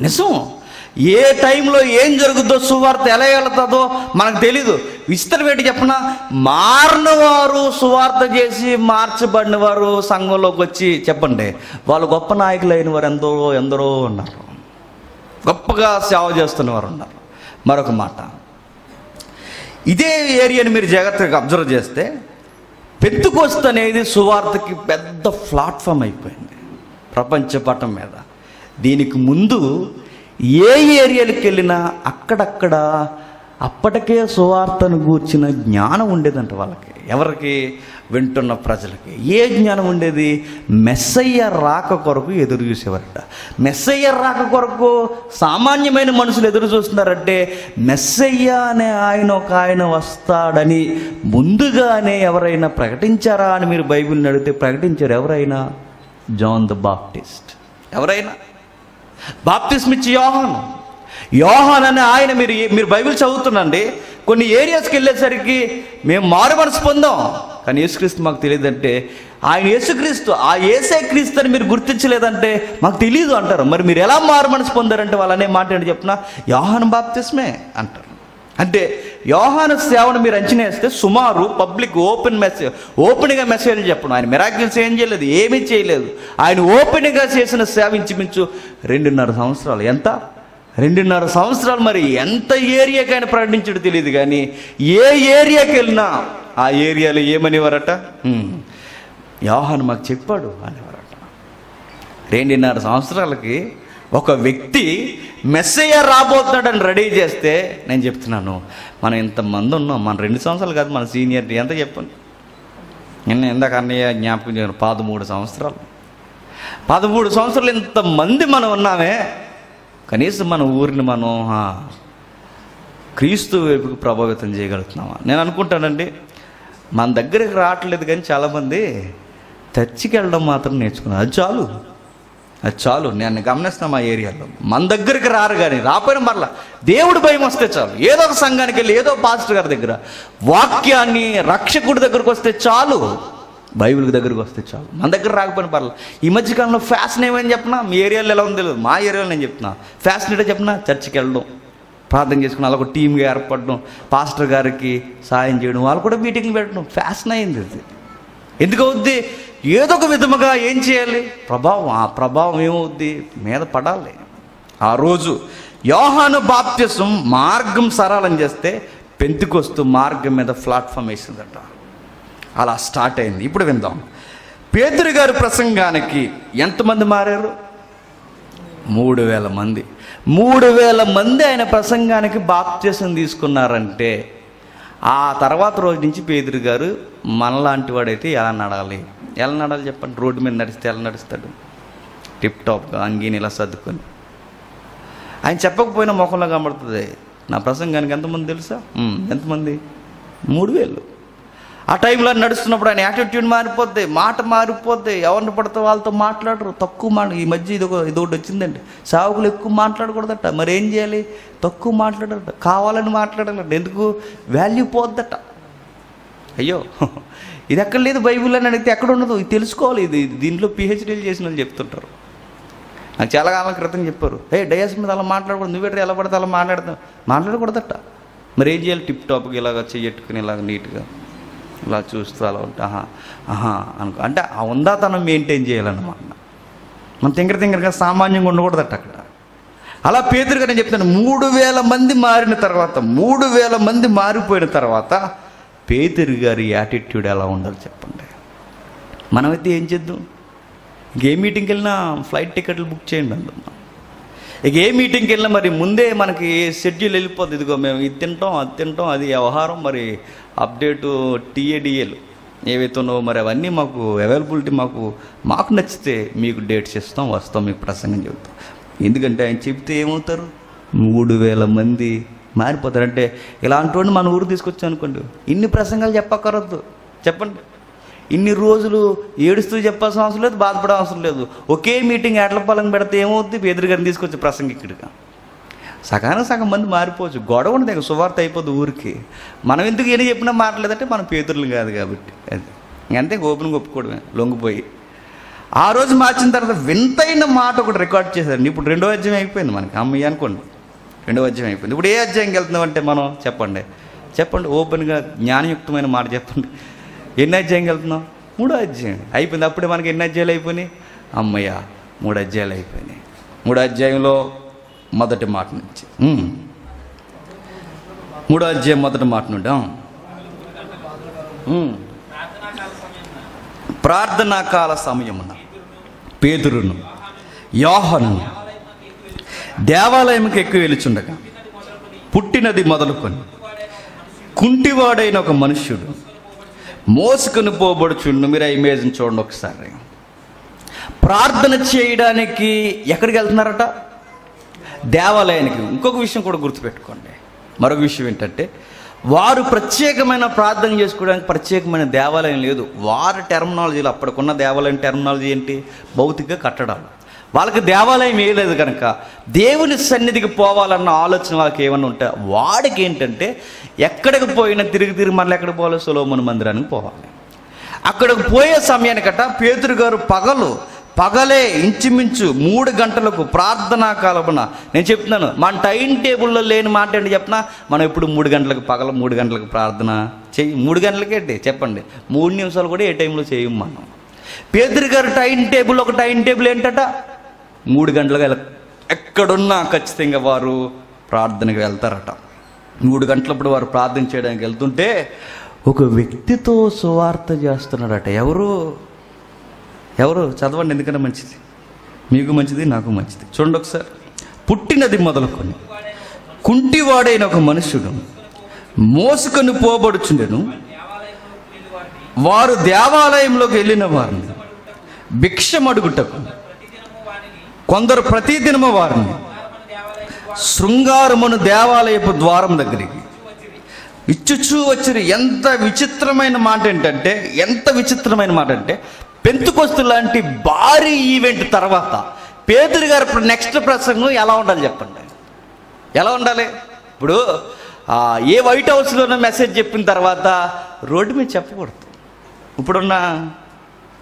నిజం. ఏ టైంలో ఏం జరుగుద్దో సువార్త ఎలా వెళుతుందో మనకు తెలీదు. విస్తరణ పెట్టి చెప్పిన? మారినవారు సువార్త చేసి మార్చబడిన వారు సంఘంలోకి వచ్చి చెప్పండి. వాళ్ళు గొప్ప నాయకులు అయిన వారు ఎందరో ఎందరో ఉన్నారు. గొప్పగా సేవ చేస్తున్న వారు ఉన్నారు. మరొక మాట. ఇదే ఏరియాని మీరు జాగ్రత్తగా అబ్జర్వ్ చేస్తే పెత్తుకొస్తు అనేది సువార్తకి పెద్ద ప్లాట్ఫామ్ అయిపోయింది. ప్రపంచ పటం మీద. దీనికి ముందు ఏ ఏరియాలకు వెళ్ళినా అక్కడక్కడ అప్పటికే సువార్తను గూర్చిన జ్ఞానం ఉండేదంట వాళ్ళకి. ఎవరికి? వింటున్న ప్రజలకి. ఏ జ్ఞానం ఉండేది? మెస్సయ్య రాక కొరకు ఎదురు చూసేవారట. మెస్సయ్య రాక కొరకు సామాన్యమైన మనుషులు ఎదురు చూస్తున్నారంటే మెస్సయ్య అనే ఆయన ఒక ఆయన వస్తాడని ముందుగానే ఎవరైనా ప్రకటించారా అని మీరు బైబిల్ని అడిగితే ప్రకటించారు ఎవరైనా? John the Baptist. ఎవరైనా? బాప్తిస్మిచ్చి యోహాను. యోహాన్ అనే ఆయన మీరు మీరు బైబిల్ చదువుతుండండి. కొన్ని ఏరియాస్కి వెళ్ళేసరికి మేము మారు మనసు పొందాం. కానీ యేసుక్రీస్తు మాకు తెలియదంటే ఆయన యేసుక్రీస్తు ఆ ఏసే క్రీస్తు అని మీరు గుర్తించలేదంటే మాకు తెలియదు అంటారు. మరి మీరు ఎలా మారు మనసు పొందారంటే వాళ్ళనే మాట ఏంటి చెప్పిన యోహాన్ బాప్తిస్మే అంటారు. అంటే యోహాను సేవను మీరు అంచనా వేస్తే సుమారు పబ్లిక్ ఓపెన్ మెసేజ్ ఓపెన్గా మెసేజ్ చెప్పడం ఆయన మిరాకిల్స్ ఏం చేయలేదు ఏమీ చేయలేదు. ఆయన ఓపెన్గా చేసిన సేవ ఇంచుమించు రెండున్నర సంవత్సరాలు. ఎంత? రెండున్నర సంవత్సరాలు మరి. ఎంత ఏరియాకి ఆయన ప్రకటించడం తెలియదు కానీ ఏ ఏరియాకి వెళ్ళినా ఆ ఏరియాలో ఏమనేవారట? యోహాను మాకు చెప్పాడు అనేవారట. రెండున్నర సంవత్సరాలకి ఒక వ్యక్తి మెస్సయ్య రాబోతున్నాడని రెడీ చేస్తే నేను చెప్తున్నాను మనం ఇంతమంది ఉన్నాం మన రెండు సంవత్సరాలు కాదు మన సీనియర్ని ఎంత చెప్పండి నిన్న ఎందాక అన్నయ్య జ్ఞాపకం చేయను పదమూడు సంవత్సరాలు. పదమూడు సంవత్సరాలు ఇంతమంది మనం ఉన్నామే కనీసం మన ఊరిని మనం క్రీస్తు వైపుకు ప్రభావితం చేయగలుగుతున్నామా? నేను అనుకుంటానండి మన దగ్గరికి రావట్లేదు కానీ చాలామంది చర్చికి వెళ్ళడం మాత్రం నేర్చుకున్నారు. అది చాలు. అది చాలు నేను గమనిస్తాను మా ఏరియాలో. మన దగ్గరికి రారు కానీ రాపోయిన మరలా దేవుడు భయం వస్తే చాలు. ఏదో ఒక సంఘానికి వెళ్ళి ఏదో పాస్టర్ గారి దగ్గర వాక్యాన్ని రక్షకుడి దగ్గరకు వస్తే చాలు. బైబిల్ దగ్గరకు వస్తే చాలు. మన దగ్గర రాకపోయిన పర్లేదు ఈ మధ్యకాలంలో ఫ్యాషన్ ఏమని చెప్పినా? మీ ఏరియాలో ఎలా ఉందో తెలియదు. మా ఏరియాలో నేను చెప్తున్నా. ఫ్యాషన్ ఏంటో చెప్పినా? చర్చికి వెళ్ళడం ప్రార్థన చేసుకుని అలా ఒక టీమ్గా ఏర్పడడం పాస్టర్ గారికి సాయం చేయడం వాళ్ళు కూడా మీటింగ్లు పెట్టడం. ఫ్యాషన్ అయింది అది. ఎందుకవుద్ది ఏదో ఒక విధముగా ఏం చేయాలి? ప్రభావం ఆ ప్రభావం ఏమవుద్ది? మీద పడాలి. ఆ రోజు యోహాను బాప్త్యసం మార్గం సరళం చేస్తే పెంతుకొస్తూ మార్గం మీద ప్లాట్ఫామ్ వేసిందట. అలా స్టార్ట్ అయింది. ఇప్పుడు విందాం. పేదరు గారి ప్రసంగానికి ఎంతమంది మారారు? మూడు వేల మంది. మూడు వేల మంది ఆయన ప్రసంగానికి బాప్త్యసం తీసుకున్నారంటే ఆ తర్వాత రోజు నుంచి పేదరు గారు మనలాంటి వాడైతే ఎలా నడాలి ఎలా నడాలి చెప్పండి? రోడ్డు మీద నడిస్తే ఎలా నడుస్తాడు? టిప్ టాప్గా అంగీని ఇలా సర్దుకొని. ఆయన చెప్పకపోయినా ముఖంలో కనబడుతుంది. నా ప్రసంగానికి ఎంతమంది తెలుసా? ఎంతమంది? మూడు వేలు. ఆ టైంలో నడుస్తున్నప్పుడు ఆయన యాటిట్యూడ్ మారిపోద్ది మాట మారిపోద్ది. ఎవరిని పడితే వాళ్ళతో మాట్లాడరు. తక్కువ మాట ఈ మధ్య ఇది ఒక ఇది ఒకటి వచ్చిందండి. సావుకులు ఎక్కువ మాట్లాడకూడదట. మరి ఏం చేయాలి? తక్కువ మాట్లాడట కావాలని మాట్లాడాలట. ఎందుకు? వాల్యూ పోద్దట. అయ్యో ఇది ఎక్కడ లేదు బైబిల్ అని అడిగితే ఎక్కడ ఉండదు. ఇది తెలుసుకోవాలి. ఇది దీంట్లో పిహెచ్డీలు చేసిన వాళ్ళు చెప్తుంటారు. నాకు చాలా కాలం క్రితం చెప్పారు. ఏ డయాస్ మీద అలా మాట్లాడకూడదు. నువ్వు ఎలా పడితే అలా మాట్లాడతావు? మాట్లాడకూడదట. మరి ఏం చేయాలి? టిప్ టాప్కి ఇలాగ చెయ్యట్టుకుని ఇలాగ నీట్గా ఇలా చూస్తూ అలా ఉంటా ఆహా ఆహా అనుకో. అంటే ఆ ఉందాతనం మెయింటైన్ చేయాలన్నమాట. మనం తింగర తింగరగా సామాన్యంగా ఉండకూడదట అక్కడ. అలా పేదరుగా నేను చెప్తాను మూడు వేల మంది మారిన తర్వాత మూడు వేల మంది మారిపోయిన తర్వాత పేదరి గారి యాటిట్యూడ్ ఎలా ఉండాలి చెప్పండి. మనమైతే ఏం చేద్దాం? ఏ మీటింగ్కి వెళ్ళినా ఫ్లైట్ టికెట్లు బుక్ చేయండి అందులో ఇక ఏ మీటింగ్కి వెళ్ళినా మరి ముందే మనకి షెడ్యూల్ వెళ్ళిపోద్ది. ఇదిగో మేము ఇది తింటాం అది తింటాం అది వ్యవహారం మరి అప్డేటు టీఏడిఏలు ఏవైతే ఉన్నావో మరి అవన్నీ మాకు అవైలబిలిటీ మాకు మాకు నచ్చితే మీకు డేట్స్ ఇస్తాం వస్తాం మీకు ప్రసంగం చెబుతాం. ఎందుకంటే ఆయన చెప్తే ఏమవుతారు? మూడు వేల మంది మారిపోతారంటే ఇలాంటి వాడిని మన ఊరు తీసుకొచ్చాం అనుకోండి. ఇన్ని ప్రసంగాలు చెప్పక్కరొద్దు చెప్పండి. ఇన్ని రోజులు ఏడుస్తూ చెప్పాల్సిన అవసరం లేదు బాధపడాల్సిన అవసరం లేదు. ఒకే మీటింగ్ ఎట్ల పొలం పెడితే ఏమవుద్ది? పేదరి తీసుకొచ్చే తీసుకొచ్చి ప్రసంగం ఇక్కడికి సగానికి సగం మంది మారిపోవచ్చు. గొడవ ఉండదు ఇంకా సువార్త అయిపోద్ది ఊరికి. మనం ఎందుకు ఏం చెప్పినా మారలేదంటే మనం పేదరులు కాదు కాబట్టి. అది. ఇంకంతే ఓపెన్గా ఒప్పుకోవడమే లొంగిపోయి. ఆ రోజు మార్చిన తర్వాత వింతైన మాట ఒకటి రికార్డ్ చేశారండి. ఇప్పుడు రెండో అధ్యాయం అయిపోయింది మనకి. అమ్మయ్య అనుకోండి. రెండో అధ్యాయం అయిపోయింది. ఇప్పుడు ఏ అధ్యాయంకి వెళ్తున్నామంటే మనం? చెప్పండి. చెప్పండి ఓపెన్గా జ్ఞానయుక్తమైన మాట చెప్పండి. ఎన్ని అధ్యాయంకి వెళ్తున్నాం? మూడో అధ్యాయం. అయిపోయింది. అప్పుడే మనకి ఎన్ని అధ్యాయాలు అయిపోయినాయి? అమ్మయ్య మూడు అధ్యాయాలు అయిపోయినాయి. మూడో అధ్యాయంలో మొదటి మాట నుంచి. మూడో అధ్యాయం మొదటి మాట నుండి ఆ. ప్రార్థనా కాల సమయమున పేతురును యోహనను దేవాలయంకి ఎక్కువ వెలుచుండగా పుట్టినది మొదలుకొని కుంటివాడైన ఒక మనుష్యుడు మోసుకొని పోబడుచుండు మీరు ఆ ఇమేజ్ని చూడండి ఒకసారి. ప్రార్థన చేయడానికి ఎక్కడికి వెళ్తున్నారట? దేవాలయానికి. ఇంకొక విషయం కూడా గుర్తుపెట్టుకోండి. మరొక విషయం ఏంటంటే వారు ప్రత్యేకమైన ప్రార్థన చేసుకోవడానికి ప్రత్యేకమైన దేవాలయం లేదు. వారి టెర్మినాలజీలో అప్పటికున్న దేవాలయం టెర్మినాలజీ ఏంటి? భౌతిక కట్టడాలు. వాళ్ళకి దేవాలయం ఏ లేదు కనుక దేవుని సన్నిధికి పోవాలన్న ఆలోచన వాళ్ళకి ఏమన్నా ఉంటే వాడికి ఏంటంటే ఎక్కడికి పోయినా తిరిగి తిరిగి మళ్ళీ ఎక్కడికి పోవాలి సొలోమన్ మందిరానికి పోవాలి. అక్కడికి పోయే సమయానికట పేతురు గారు పగలు పగలే ఇంచుమించు మూడు గంటలకు ప్రార్థనా కాలమున నేను చెప్తున్నాను మన టైం టేబుల్లో లేని మాట ఏంటి చెప్పినా? మనం ఇప్పుడు మూడు గంటలకు పగల మూడు గంటలకు ప్రార్థన చెయ్యి. మూడు గంటలకేంటి చెప్పండి. మూడు నిమిషాలు కూడా ఏ టైంలో చేయం మనం. పేదరి గారు టైం టేబుల్ ఒక టైం టేబుల్ ఏంటట? మూడు గంటలకు వెళ్ళ ఎక్కడున్నా ఖచ్చితంగా వారు ప్రార్థనకు వెళ్తారట. మూడు గంటలప్పుడు వారు ప్రార్థన చేయడానికి వెళ్తుంటే ఒక వ్యక్తితో సువార్త చేస్తున్నాడట ఎవరు? ఎవరు? చదవండి ఎందుకంటే మంచిది. మీకు మంచిది నాకు మంచిది. చూడండి ఒకసారి. పుట్టినది మొదలుకొని కుంటివాడైన ఒక మనుషుడు మోసుకొని పోబడుచుండెను. వారు దేవాలయంలోకి వెళ్ళిన వారిని భిక్షమడుగుటకు కొందరు ప్రతిదినము వారిని శృంగారమును దేవాలయపు ద్వారం దగ్గరికి ఇచ్చుచూ వచ్చిన ఎంత విచిత్రమైన మాట ఏంటంటే ఎంత విచిత్రమైన మాట అంటే పెంతుకొస్తు లాంటి భారీ ఈవెంట్ తర్వాత పేదరి గారి నెక్స్ట్ ప్రసంగం ఎలా ఉండాలి చెప్పండి. ఎలా ఉండాలి? ఇప్పుడు ఏ వైట్ హౌస్లోనో మెసేజ్ చెప్పిన తర్వాత రోడ్డు మీద చెప్పకూడదు. ఇప్పుడున్న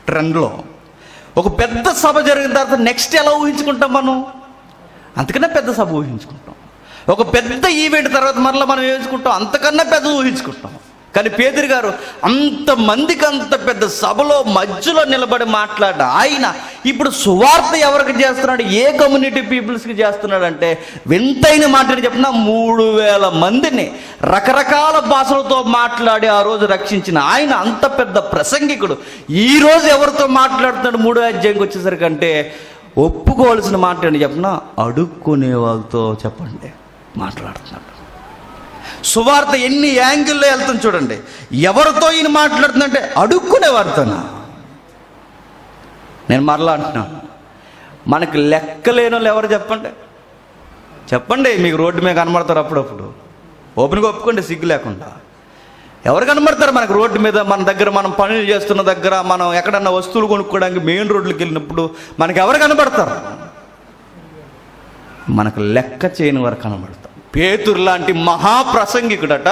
ట్రెండ్లో ఒక పెద్ద సభ జరిగిన తర్వాత నెక్స్ట్ ఎలా ఊహించుకుంటాం మనం? అంతకన్నా పెద్ద సభ ఊహించుకుంటాం. ఒక పెద్ద ఈవెంట్ తర్వాత మరలా మనం ఊహించుకుంటాం? అంతకన్నా పెద్ద ఊహించుకుంటాం. కానీ పేదరి గారు అంతమందికి అంత పెద్ద సభలో మధ్యలో నిలబడి మాట్లాడ ఆయన ఇప్పుడు సువార్త ఎవరికి చేస్తున్నాడు? ఏ కమ్యూనిటీ పీపుల్స్కి చేస్తున్నాడు అంటే వింతైన మాట్లాడి చెప్పిన మూడు వేల మందిని రకరకాల భాషలతో మాట్లాడి ఆ రోజు రక్షించిన ఆయన అంత పెద్ద ప్రసంగికుడు. ఈరోజు ఎవరితో మాట్లాడుతున్నాడు మూడో అధ్యాయంకి వచ్చేసరికి అంటే ఒప్పుకోవాల్సిన మాట ఏంటి చెప్పిన అడుక్కునే వాళ్ళతో చెప్పండి మాట్లాడుతున్నాడు. సువార్త ఎన్ని యాంగిల్లో వెళ్తుంది చూడండి. ఎవరితో ఈయన మాట్లాడుతుందంటే అడుక్కునేవారితోనా? నేను మరలా అంటున్నాను మనకు లెక్కలేని వాళ్ళు ఎవరు చెప్పండి? చెప్పండి మీకు రోడ్డు మీద కనబడతారు అప్పుడప్పుడు. ఓపెన్గా ఒప్పుకోండి సిగ్గు లేకుండా. ఎవరు కనబడతారు మనకు రోడ్డు మీద? మన దగ్గర మనం పనులు చేస్తున్న దగ్గర మనం ఎక్కడన్నా వస్తువులు కొనుక్కోవడానికి మెయిన్ రోడ్లకు వెళ్ళినప్పుడు మనకు ఎవరు కనబడతారు? మనకు లెక్క చేయని వారు కనబడతారు. పేతురు లాంటి మహాప్రసంగికుడట.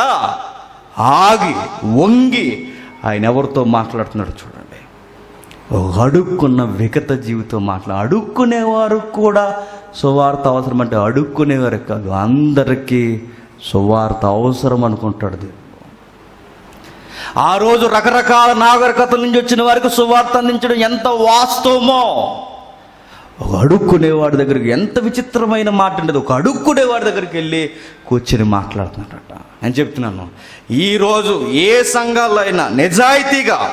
ఆగి వంగి ఆయన ఎవరితో మాట్లాడుతున్నాడు చూడండి. అడుక్కున్న వికత జీవితం మాట్లా అడుక్కునేవారు కూడా సువార్త అవసరం అంటే అడుక్కునేవారు కాదు అందరికీ సువార్త అవసరం అనుకుంటాడు దేవుడు. ఆ రోజు రకరకాల నాగరికతల నుంచి వచ్చిన వారికి సువార్త అందించడం ఎంత వాస్తవమో ఒక అడుక్కునేవాడి దగ్గరికి ఎంత విచిత్రమైన మాట ఉండదు? ఒక అడుక్కునేవాడి దగ్గరికి వెళ్ళి కూర్చొని మాట్లాడుతున్నాడట. నేను చెప్తున్నాను ఈరోజు ఏ సంఘాల్లో అయినా నిజాయితీగా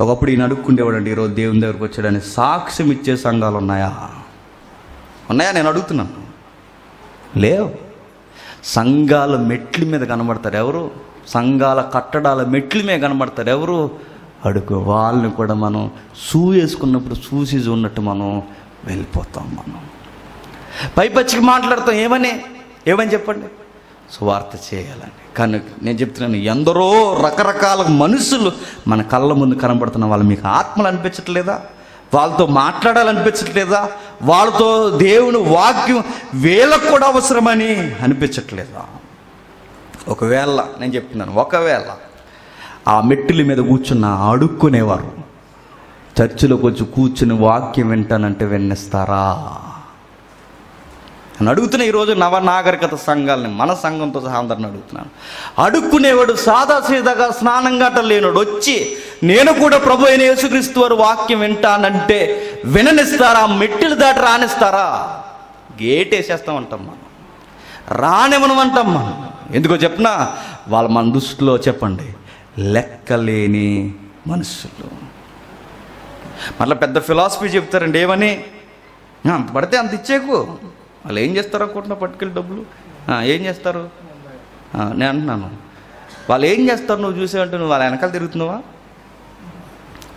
ఒకప్పుడు ఈయన అడుక్కుండేవాడండి ఈరోజు దేవుని దగ్గరకు వచ్చాడని సాక్ష్యం ఇచ్చే సంఘాలు ఉన్నాయా? ఉన్నాయా? నేను అడుగుతున్నాను. లేవు. సంఘాల మెట్ల మీద కనబడతారు ఎవరు? సంఘాల కట్టడాల మెట్ల మీద కనబడతారు ఎవరు? అడుగు. వాళ్ళని కూడా మనం సూ వేసుకున్నప్పుడు చూసి ఉన్నట్టు మనం వెళ్ళిపోతాం మనం. పైపచ్చికి మాట్లాడతాం ఏమని? ఏమని చెప్పండి? సువార్త చేయాలని కానీ నేను చెప్తున్నాను ఎందరో రకరకాల మనుషులు మన కళ్ళ ముందు కనబడుతున్న వాళ్ళు మీకు ఆత్మలు అనిపించట్లేదా? వాళ్ళతో మాట్లాడాలనిపించట్లేదా? వాళ్ళతో దేవుని వాక్యం వేలకు కూడా అవసరమని అనిపించట్లేదా? ఒకవేళ నేను చెప్తున్నాను ఒకవేళ ఆ మెట్టిల మీద కూర్చున్న అడుక్కునేవారు. చర్చిలోకి వచ్చి కూర్చుని వాక్యం వింటానంటే విన్నిస్తారా? అని అడుగుతున్నా ఈరోజు నవనాగరికత సంఘాలని మన సంఘంతో సహా అందరిని అడుగుతున్నాను. అడుక్కునేవాడు సాదా సీదాగా స్నానం గట్ట లేనుడు వచ్చి నేను కూడా ప్రభు అయిన యేసుక్రీస్తు వారు వాక్యం వింటానంటే విననిస్తారా? మెట్టిలు దాటి రానిస్తారా? గేట్ వేసేస్తామంటాం మనం. రానివ్వనమంటాం మనం. ఎందుకో చెప్పినా? వాళ్ళ మన దృష్టిలో చెప్పండి. లెక్కలేని మనుషులు మళ్ళీ పెద్ద ఫిలాసఫీ చెప్తారండి ఏమని? అంత పడితే అంత ఇచ్చేకు వాళ్ళు ఏం చేస్తారు అనుకుంటున్నా పట్టుకెళ్ళి డబ్బులు? ఏం చేస్తారు? నేను అంటున్నాను. వాళ్ళు ఏం చేస్తారు నువ్వు చూసావంటే నువ్వు వాళ్ళ వెనకాల తిరుగుతున్నావా?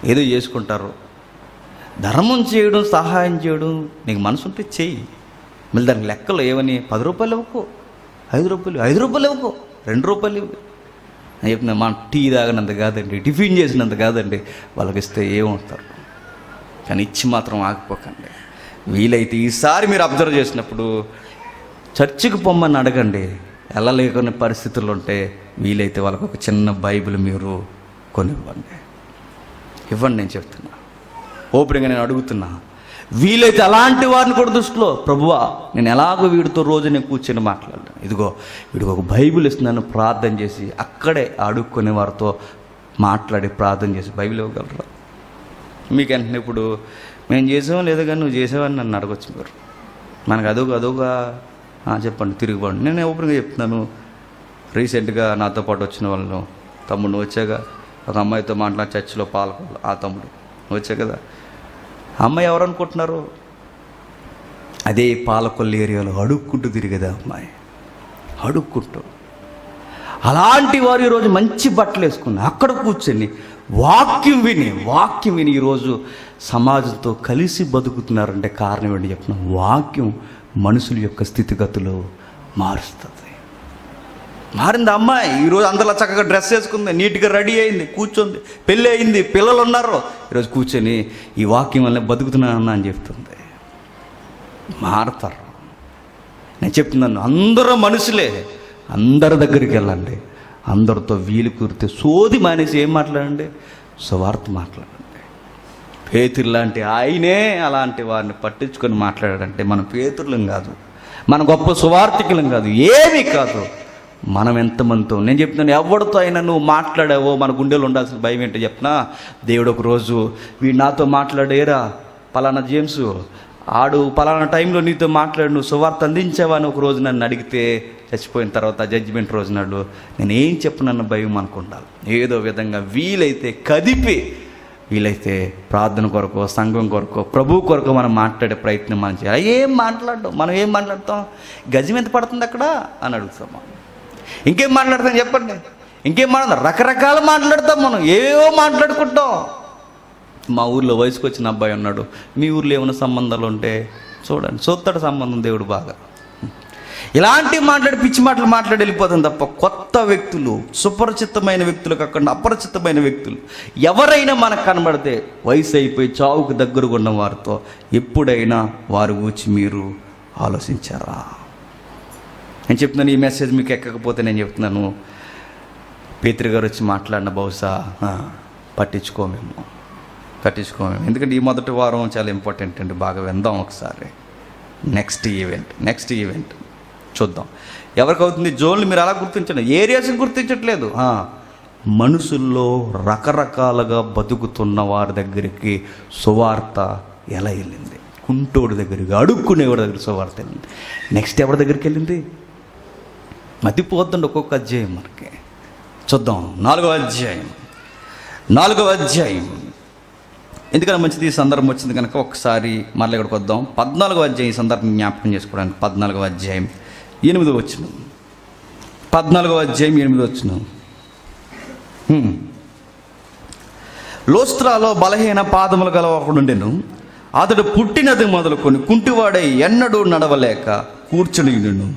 ఏదో చేసుకుంటారు. ధర్మం చేయడం సహాయం చేయడం నీకు మనసు ఉంటే చెయ్యి. మళ్ళీ దానికి లెక్కలు ఏమని? పది రూపాయలు ఇవ్వకు. ఐదు రూపాయలు ఐదు రూపాయలు ఇవ్వకు రెండు రూపాయలు ఇవ్వు. నేను చెప్తున్నా మా టీ తాగినంత కాదండి టిఫిన్ చేసినంత కాదండి వాళ్ళకి ఇస్తే ఏమంటారు? కానీ ఇచ్చి మాత్రం ఆగిపోకండి. వీలైతే ఈసారి మీరు అబ్జర్వ్ చేసినప్పుడు చర్చికి పొమ్మని అడగండి. వెళ్ళలేకునే పరిస్థితులు ఉంటే వీలైతే వాళ్ళకు ఒక చిన్న బైబిల్ మీరు కొనివ్వండి. ఇవ్వండి నేను చెప్తున్నా. ఓపెన్గా నేను అడుగుతున్నా. వీలైతే అలాంటి వారిని కూడా దృష్టిలో ప్రభువా నేను ఎలాగో వీడితో రోజు నేను కూర్చొని మాట్లాడాలి ఇదిగో వీడికి ఒక బైబిల్ ఇస్తున్నాను ప్రార్థన చేసి అక్కడే అడుక్కునే వారితో మాట్లాడి ప్రార్థన చేసి బైబిల్ ఇవ్వగలరా? మీకు వెంటనే ఇప్పుడు మేము చేసాం లేదా కానీ నువ్వు చేసావని నన్ను అడగొచ్చు మీరు. మనకు అదొక అదొక చెప్పండి తిరుగుబాటు నేను ఓపెన్గా చెప్తున్నాను రీసెంట్గా నాతో పాటు వచ్చిన వాళ్ళు తమ్ముడు నువ్వు వచ్చాక ఒక అమ్మాయితో మాట్లాడి చర్చిలో పాల్గొనాలి ఆ తమ్ముడు నువ్వు వచ్చా కదా? అమ్మాయి ఎవరు అనుకుంటున్నారు? అదే పాలకొల్లు ఏరియాలో అడుక్కుంటూ తిరిగేదా అమ్మాయి. అడుక్కుంటూ అలాంటి వారు ఈరోజు మంచి బట్టలు వేసుకుని అక్కడ కూర్చొని వాక్యం విని వాక్యం విని ఈరోజు సమాజంతో కలిసి బతుకుతున్నారంటే కారణం ఏంటి చెప్పిన వాక్యం మనుషుల యొక్క స్థితిగతులు మారుస్తుంది. మారింది అమ్మాయి. ఈరోజు అందరిలా చక్కగా డ్రెస్ వేసుకుంది నీట్గా రెడీ అయింది కూర్చుంది పెళ్ళి అయింది పిల్లలు ఉన్నారు. ఈరోజు కూర్చొని ఈ వాక్యం వల్ల బతుకుతున్నానన్నా అని చెప్తుంది. మారతారు. నేను చెప్తున్నాను అందరూ మనుషులే. అందరి దగ్గరికి వెళ్ళండి. అందరితో వీలు కురితే సోది మానేసి ఏం మాట్లాడండి? సువార్త మాట్లాడండి. పేతురు లాంటి ఆయనే అలాంటి వారిని పట్టించుకొని మాట్లాడాడంటే మన పేతుర్లం కాదు. మన గొప్ప సువార్థికులం కాదు. ఏమీ కాదు. మనం ఎంతమందితో నేను చెప్తున్నాను ఎవరితో అయినా నువ్వు మాట్లాడావో మన గుండెలో ఉండాల్సిన భయం ఏంటో చెప్పినా దేవుడు ఒక రోజు వీడు నాతో మాట్లాడేరా? పలానా జేమ్స్ ఆడు పలానా టైంలో నీతో మాట్లాడు నువ్వు సువార్త అందించావా అని ఒక రోజు నన్ను అడిగితే చచ్చిపోయిన తర్వాత జడ్జిమెంట్ రోజు నాడు నేను ఏం చెప్పనన్న భయం అనుకుంటాను ఏదో విధంగా వీలైతే కదిపి వీలైతే ప్రార్థన కొరకు సంఘం కొరకు ప్రభు కొరకు మనం మాట్లాడే ప్రయత్నం మనం చేయాలి. ఏం మాట్లాడడం? మనం ఏం మాట్లాడతాం? గజం ఎంత పడుతుంది అక్కడ? అని అడుగుతాం మనం. ఇంకేం మాట్లాడతాం చెప్పండి? ఇంకేం మాట్లాడతాం? రకరకాల మాట్లాడతాం మనం. ఏవో మాట్లాడుకుంటాం. మా ఊర్లో వయసుకు వచ్చిన అబ్బాయి ఉన్నాడు. మీ ఊర్లో ఏమైనా సంబంధాలు ఉంటే చూడండి. చూస్తాడు సంబంధం దేవుడు బాగా. ఇలాంటి మాట్లాడి పిచ్చి మాటలు మాట్లాడి వెళ్ళిపోతుంది తప్ప కొత్త వ్యక్తులు సుపరిచితమైన వ్యక్తులు కాకుండా అపరిచితమైన వ్యక్తులు ఎవరైనా మనకు కనబడితే వయసు అయిపోయి చావుకు దగ్గరగా ఉన్న వారితో ఎప్పుడైనా వారి గురించి మీరు ఆలోచించారా? నేను చెప్తున్నాను ఈ మెసేజ్ మీకు ఎక్కకపోతే నేను చెప్తున్నాను. పేత్రి గారు వచ్చి మాట్లాడిన బహుశా పట్టించుకోమేమో పట్టించుకోము ఎందుకంటే ఈ మొదటి వారం చాలా ఇంపార్టెంట్ అండి. బాగా విందాం ఒకసారి. నెక్స్ట్ ఈవెంట్ నెక్స్ట్ ఈవెంట్ చూద్దాం. ఎవరికి అవుతుంది జోన్లు మీరు అలా గుర్తించండి. ఏరియాస్ని గుర్తించట్లేదు. మనుషుల్లో రకరకాలుగా బతుకుతున్న వారి దగ్గరికి సువార్త ఎలా వెళ్ళింది? కుంటోడి దగ్గరికి అడుక్కునేవాడి దగ్గర సువార్త వెళ్ళింది. నెక్స్ట్ ఎవరి దగ్గరికి వెళ్ళింది? మతిపోద్దండి ఒక్కొక్క అధ్యాయం మనకి. చూద్దాం. నాలుగో అధ్యాయం. నాలుగో అధ్యాయం. ఎందుకని మంచిది ఈ సందర్భం వచ్చింది కనుక ఒకసారి మళ్ళీ ఇక్కడికి వద్దాం. పద్నాలుగో అధ్యాయం ఈ సందర్భం జ్ఞాపకం చేసుకోవడానికి పద్నాలుగో అధ్యాయం ఎనిమిదో వచ్చిన. పద్నాలుగో అధ్యాయం ఎనిమిదో వచ్చిన. లోస్త్రాలో బలహీన పాదములు గల ఒకడుండెను అతడు పుట్టినది మొదలుకొని కుంటివాడై ఎన్నడూ నడవలేక కూర్చుని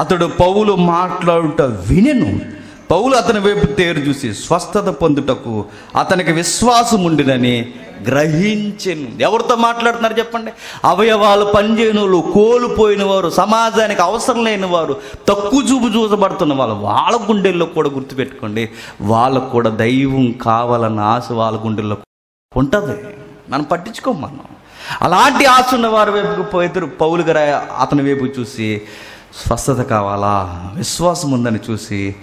అతడు పౌలు మాట్లాడుట వినెను. పౌలు అతని వైపు తేరు చూసి స్వస్థత పొందుటకు అతనికి విశ్వాసం ఉండినని గ్రహించెను. ఎవరితో మాట్లాడుతున్నారు చెప్పండి? అవయవాలు పనిచేయనులు కోల్పోయిన వారు సమాజానికి అవసరం లేని వారు తక్కువ చూపు చూసబడుతున్న వాళ్ళు వాళ్ళ గుండెల్లో కూడా గుర్తుపెట్టుకోండి. వాళ్ళకు కూడా దైవం కావాలన్న ఆశ వాళ్ళ గుండెల్లో ఉంటుంది. మనం పట్టించుకోం మనం. అలాంటి ఆశ ఉన్న వారి వైపుకు పోయిద్దరు పౌలు గారు అతని వైపు చూసి స్వస్థత కావాలా? విశ్వాసం ఉందని చూసి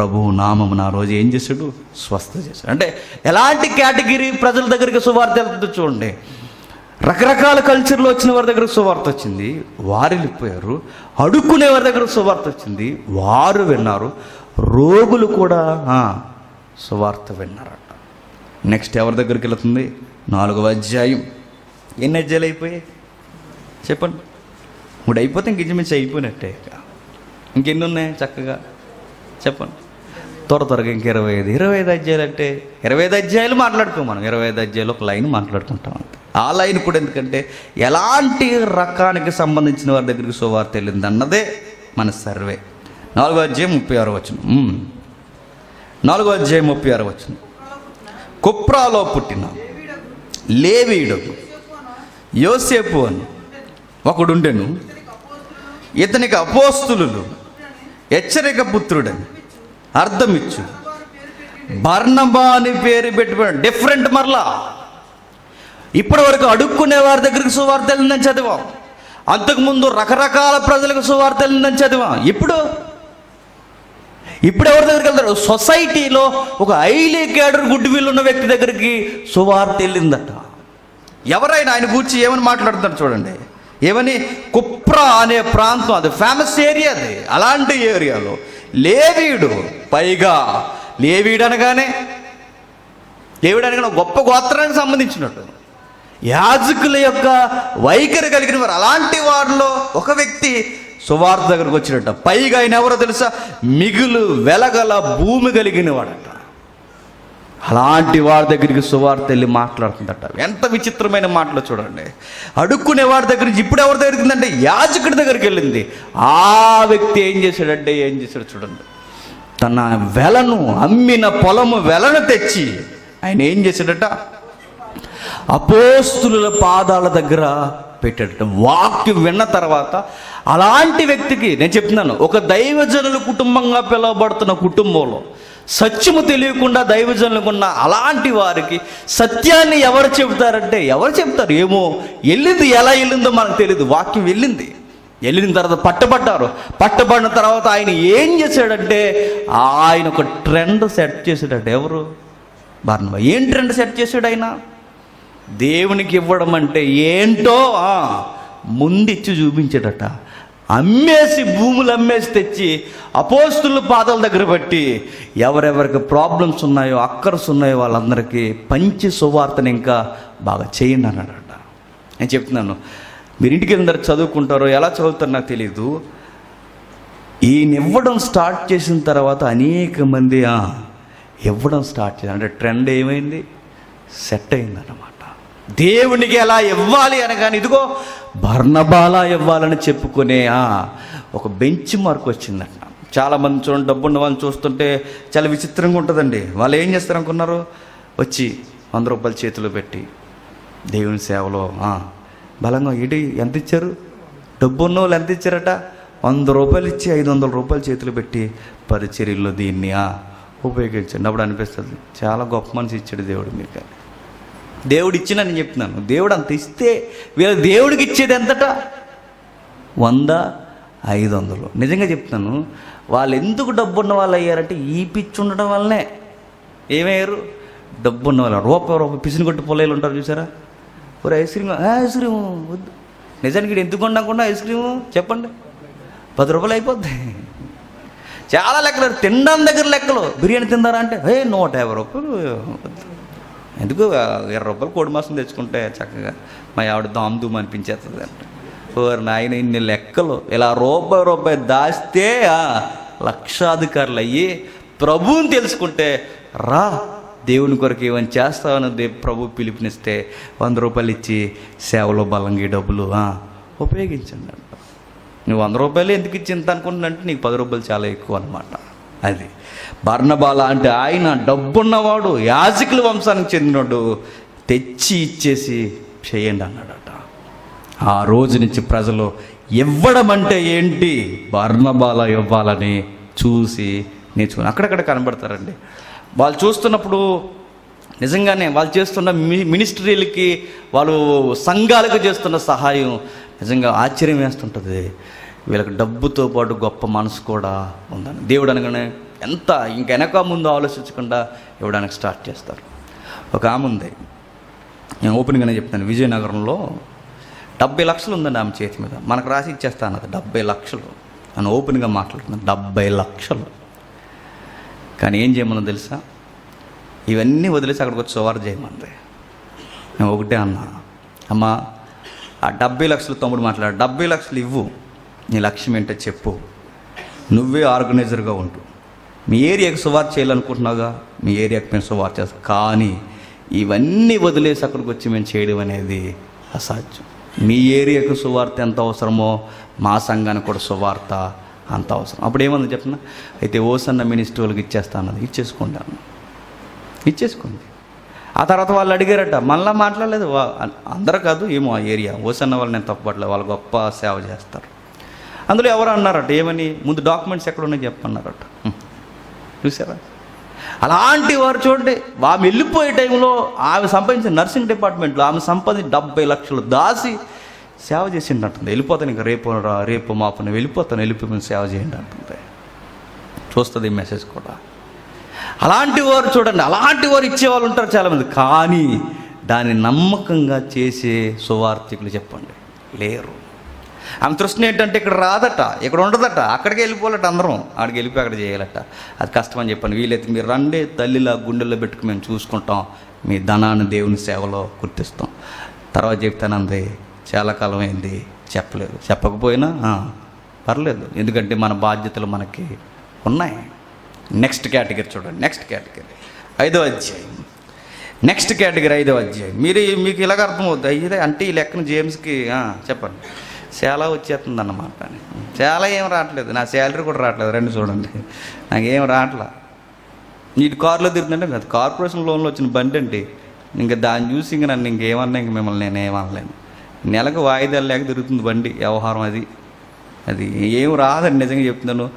ప్రభువు నామమున ఆ రోజు ఏం చేశాడు? స్వస్థ చేశాడు. అంటే ఎలాంటి కేటగిరీ ప్రజల దగ్గరికి సువార్త వెళ్తుందో చూడండి. రకరకాల కల్చర్లో వచ్చిన వారి దగ్గర సువార్త వచ్చింది. వారు వెళ్ళిపోయారు. అడుక్కునే వారి దగ్గర సువార్త వచ్చింది. వారు విన్నారు. రోగులు కూడా సువార్త విన్నారట. నెక్స్ట్ ఎవరి దగ్గరికి వెళుతుంది? నాలుగవ అధ్యాయం. ఎన్ని అధ్యాయులు అయిపోయాయి? చెప్పండి. మూడు అయిపోతే ఇంక ఇంచుమించు అయిపోయినట్టే ఇంకెన్ని ఉన్నాయి చక్కగా? చెప్పండి. త్వర త్వరగా ఇంక ఇరవై ఐదు ఇరవై ఐదు అధ్యాయులు అంటే ఇరవై ఐదు అధ్యాయులు మాట్లాడుకో మనం ఇరవై ఐదు అధ్యాయులు ఒక లైన్ మాట్లాడుకుంటాం అంతే ఆ లైన్ కూడా ఎందుకంటే ఎలాంటి రకానికి సంబంధించిన వారి దగ్గరికి సువార్త వెళ్ళింది అన్నదే మన సర్వే నాలుగో అధ్యాయం ముప్పై ఆరు వచ్చిన నాలుగో అధ్యాయం ముప్పై ఆరు వచ్చిన కుప్రాలో పుట్టిన లేవీడు యోసేపు అని ఒకడుండెను ఇతనికి అపోస్తులు హెచ్చరిక పుత్రుడని అర్థమిచ్చు. బర్ణబా అని పేరు పెట్టుకున్నాడు. డిఫరెంట్ మరలా. ఇప్పటి వరకు అడుక్కునే వారి దగ్గరికి సువార్త వెళ్ళిందని చదివాం. అంతకుముందు రకరకాల ప్రజలకు సువార్త వెళ్ళిందని చదివాం. ఇప్పుడు? ఇప్పుడు ఎవరి దగ్గరికి వెళ్తారు? సొసైటీలో ఒక ఐలీ కేడర్ గుడ్ విల్ ఉన్న వ్యక్తి దగ్గరికి సువార్త వెళ్ళిందట. ఎవరైనా ఆయన గురించి ఏమని మాట్లాడుతారు చూడండి. ఏమని? కుప్ర అనే ప్రాంతం అది ఫేమస్ ఏరియా అది. అలాంటి ఏరియాలో లేవీడు పైగా లేవీడు అనగానే లేవీడు అనగానే గొప్ప గోత్రానికి సంబంధించినట్టు. యాజకుల యొక్క వైఖరి కలిగిన వారు అలాంటి వారిలో ఒక వ్యక్తి సువార్త దగ్గరకు వచ్చినట్ట. పైగా ఆయన ఎవరో తెలుసా? మిగులు వెలగల భూమి కలిగిన వాడట అలాంటి వారి దగ్గరికి సువార్త వెళ్ళి మాట్లాడుతుందట. ఎంత విచిత్రమైన మాటలు చూడండి. అడుక్కునే వారి దగ్గర నుంచి ఇప్పుడు ఎవరి దగ్గరికి వెళ్ళిందంటే యాజకుడి దగ్గరికి వెళ్ళింది. ఆ వ్యక్తి ఏం చేశాడంటే ఏం చేశాడు చూడండి. తన వెలను అమ్మిన పొలము వెలను తెచ్చి ఆయన ఏం చేశాడట? అపోస్తుల పాదాల దగ్గర పెట్టాడట. వాక్యం విన్న తర్వాత అలాంటి వ్యక్తికి నేను చెప్తున్నాను ఒక దైవజనుల కుటుంబంగా పిలువబడుతున్న కుటుంబంలో సత్యము తెలియకుండా దైవజనులకున్న అలాంటి వారికి సత్యాన్ని ఎవరు చెబుతారంటే ఎవరు చెప్తారు ఏమో వెళ్ళింది ఎలా వెళ్ళిందో మనకు తెలియదు వాక్యం వెళ్ళింది. వెళ్ళిన తర్వాత పట్టబడ్డారు. పట్టబడిన తర్వాత ఆయన ఏం చేశాడంటే ఆయన ఒక ట్రెండ్ సెట్ చేశాడట ఎవరు? బార్నబా. ఏం ట్రెండ్ సెట్ చేశాడు ఆయన? దేవునికి ఇవ్వడం అంటే ఏంటో ముందిచ్చి చూపించాడట. అమ్మేసి భూములు అమ్మేసి తెచ్చి అపోస్తుల పాదల దగ్గర పెట్టి ఎవరెవరికి ప్రాబ్లమ్స్ ఉన్నాయో అక్కర్స్ ఉన్నాయో వాళ్ళందరికీ పంచి సువార్తను ఇంకా బాగా చేయండి అన్నాడట. నేను చెప్తున్నాను మీరు ఇంటికి అందరు చదువుకుంటారో ఎలా చదువుతారో నాకు తెలియదు ఈయన ఇవ్వడం స్టార్ట్ చేసిన తర్వాత అనేక మంది ఇవ్వడం స్టార్ట్ చేశారు. అంటే ట్రెండ్ ఏమైంది? సెట్ అయిందన్నమాట. దేవునికి ఎలా ఇవ్వాలి అనగానే ఇదిగో భర్ణబాలా ఇవ్వాలని చెప్పుకునే ఆ, ఒక బెంచ్ మార్క్ వచ్చిందట. చాలామంది చూడండి డబ్బున్న వాళ్ళని చూస్తుంటే చాలా విచిత్రంగా ఉంటుందండి. వాళ్ళు ఏం చేస్తారు అనుకున్నారు వచ్చి వంద రూపాయలు చేతిలో పెట్టి దేవుని సేవలో బలంగా ఇటు ఎంత ఇచ్చారు? డబ్బు ఉన్న వాళ్ళు ఎంత ఇచ్చారట? వంద రూపాయలు ఇచ్చి ఐదు వందల రూపాయలు చేతులు పెట్టి పరిచర్యల్లో దీన్ని ఉపయోగించండి. అప్పుడు అనిపిస్తుంది చాలా గొప్ప మనిషి ఇచ్చాడు దేవుడు మీకు. దేవుడు ఇచ్చినని నేను చెప్తున్నాను. దేవుడు అంత ఇస్తే వీళ్ళ దేవుడికి ఇచ్చేది ఎంతట? వంద ఐదు వందలు నిజంగా చెప్తున్నాను వాళ్ళు ఎందుకు డబ్బున్న వాళ్ళు అయ్యారంటే ఈ పిచ్చి ఉండడం వల్లనే. ఏమయ్యారు? డబ్బు ఉన్న వాళ్ళు. రూపాయి రూపాయి పిసిని కొట్టి పొలాలు ఉంటారు చూసారా? ఒక ఐస్ క్రీమ్ ఐస్ క్రీమ్ వద్దు. నిజానికి ఎందుకు ఉండకుండా ఐస్ క్రీమ్? చెప్పండి. పది రూపాయలు అయిపోద్ది. చాలా లెక్కలు. తినడం దగ్గర లెక్కలు. బిర్యానీ తిందారా అంటే నూట యాభై రూపాయలు. వద్దు. ఎందుకు? ఇరవై రూపాయలు కోడి మాసం తెచ్చుకుంటే చక్కగా మా ఆవిడ దామ్దూమ్ అనిపించేస్తుంది అంటే. ఓరి నాయన ఇన్ని లెక్కలు. ఇలా రూపాయి రూపాయి దాస్తే లక్షాధికారులు అయ్యి ప్రభువుని తెలుసుకుంటే రా దేవుని కొరకు ఏమని చేస్తావని ప్రభు పిలుపునిస్తే వంద రూపాయలు ఇచ్చి సేవలో బలంగా డబ్బులు ఉపయోగించండి అంట. నువ్వు వంద రూపాయలు ఎందుకు ఇచ్చి అనుకుంటున్నా అంటే నీకు పది రూపాయలు చాలా ఎక్కువ అనమాట అది. బర్ణబాల అంటే ఆయన డబ్బున్నవాడు యాజకుల వంశానికి చెందినోడు తెచ్చి ఇచ్చేసి చేయండి అన్నాడట. ఆ రోజు నుంచి ప్రజలు ఇవ్వడం అంటే ఏంటి బర్ణబాల ఇవ్వాలని చూసి నేర్చుకుని అక్కడక్కడ కనబడతారండి. వాళ్ళు చూస్తున్నప్పుడు నిజంగానే వాళ్ళు చేస్తున్న మి మినిస్ట్రీలకి వాళ్ళు సంఘాలకు చేస్తున్న సహాయం నిజంగా ఆశ్చర్యం వేస్తుంటుంది. వీళ్ళకి డబ్బుతో పాటు గొప్ప మనసు కూడా ఉందని దేవుడు అనగానే ఎంత ఇంకెనక ముందు ఆలోచించకుండా ఇవ్వడానికి స్టార్ట్ చేస్తారు. ఒక ఆమె ఉంది. నేను ఓపెన్గానే చెప్తాను. విజయనగరంలో డెబ్బై లక్షలు ఉందండి ఆమె చేతి మీద. మనకు రాసి ఇచ్చేస్తాను అది డెబ్బై లక్షలు. అని ఓపెన్గా మాట్లాడుతున్నాను. డెబ్బై లక్షలు. కానీ ఏం చేయమన్నా తెలుసా? ఇవన్నీ వదిలేసి అక్కడికి వచ్చి సువారు చేయమంది. నేను ఒకటే అన్నా. అమ్మా ఆ డెబ్బై లక్షలు తమ్ముడు మాట్లాడు. డెబ్బై లక్షలు ఇవ్వు. నీ లక్ష్యం ఏంటో చెప్పు. నువ్వే ఆర్గనైజర్గా ఉంటు మీ ఏరియాకి సువార్ చేయాలనుకుంటున్నావుగా? మీ ఏరియాకి మేము సువార్ చేస్తాం. కానీ ఇవన్నీ వదిలేసి అక్కడికి వచ్చి మేము చేయడం అనేది అసాధ్యం. మీ ఏరియాకు సువార్త ఎంత అవసరమో మా సంఘానికి కూడా సువార్త అంత అవసరం. అప్పుడు ఏమంది చెప్పిన అయితే ఓసన్న మినిస్టర్ వాళ్ళకి ఇచ్చేస్తానది ఇచ్చేసుకుంటాను ఇచ్చేసుకుంది ఇచ్చేసుకోండి. ఆ తర్వాత వాళ్ళు అడిగారట మళ్ళీ మాట్లాడలేదు? అందరూ కాదు ఏమో ఆ ఏరియా. ఓసన్న వాళ్ళు నేను తప్పట్లేదు వాళ్ళు గొప్ప సేవ చేస్తారు. అందులో ఎవరు అన్నారట ఏమని? ముందు డాక్యుమెంట్స్ ఎక్కడ ఉన్నాయి చెప్పన్నారట. చూసారా? అలాంటి వారు చూడండి ఆమె వెళ్ళిపోయే టైంలో ఆమె సంపాదించిన నర్సింగ్ డిపార్ట్మెంట్లో ఆమె సంపాదించి డెబ్బై లక్షలు దాసి సేవ చేసిండు అంటుంది వెళ్ళిపోతాను ఇంకా రేపు రా- రేపు మాపున వెళ్ళిపోతాను వెళ్ళిపోయిన సేవ చేయండి అంటుంది. చూస్తుంది ఈ మెసేజ్ కూడా. అలాంటి వారు చూడండి అలాంటి వారు ఇచ్చేవాళ్ళు ఉంటారు చాలామంది. కానీ దాన్ని నమ్మకంగా చేసే సువార్థికులు చెప్పండి లేరు. ఆమె తృష్ణ ఏంటంటే ఇక్కడ రాదట ఇక్కడ ఉండదట అక్కడికి వెళ్ళిపోవాలట అందరం. అక్కడికి వెళ్ళిపోయి అక్కడ చేయాలట. అది కష్టం అని చెప్పాను. వీలైతే మీరు రండి తల్లిలా గుండెల్లో పెట్టుకు మేము చూసుకుంటాం. మీ ధనాన్ని దేవుని సేవలో గుర్తిస్తాం. తర్వాత చెప్తానంది చాలా కాలం అయింది చెప్పలేదు. చెప్పకపోయినా పర్లేదు. ఎందుకంటే మన బాధ్యతలు మనకి ఉన్నాయి. నెక్స్ట్ కేటగిరీ చూడండి నెక్స్ట్ కేటగిరీ ఐదో అధ్యాయం. నెక్స్ట్ కేటగిరీ ఐదో అధ్యాయం. మీరు మీకు ఇలాగ అర్థమవుతుంది అయ్యే అంటే ఈ లెక్కన జేమ్స్కి చెప్పండి. చాలా వచ్చేస్తుంది అన్నమాట చాలా ఏం రావట్లేదు. నా శాలరీ కూడా రావట్లేదు రండి చూడండి. నాకేం రావట్లా. నీటి కారులో తిరుగుతుంటే అది కార్పొరేషన్ లోన్లో వచ్చిన బండి అండి. ఇంకా దాన్ని చూసి ఇంక నన్ను ఇంకేమన్నా ఇంక మిమ్మల్ని నేను ఏమనలేను నెలకు వాయిదాలు లేక తిరుగుతుంది బండి వ్యవహారం అది. అది ఏం రాదండి నిజంగా చెప్తున్నాను.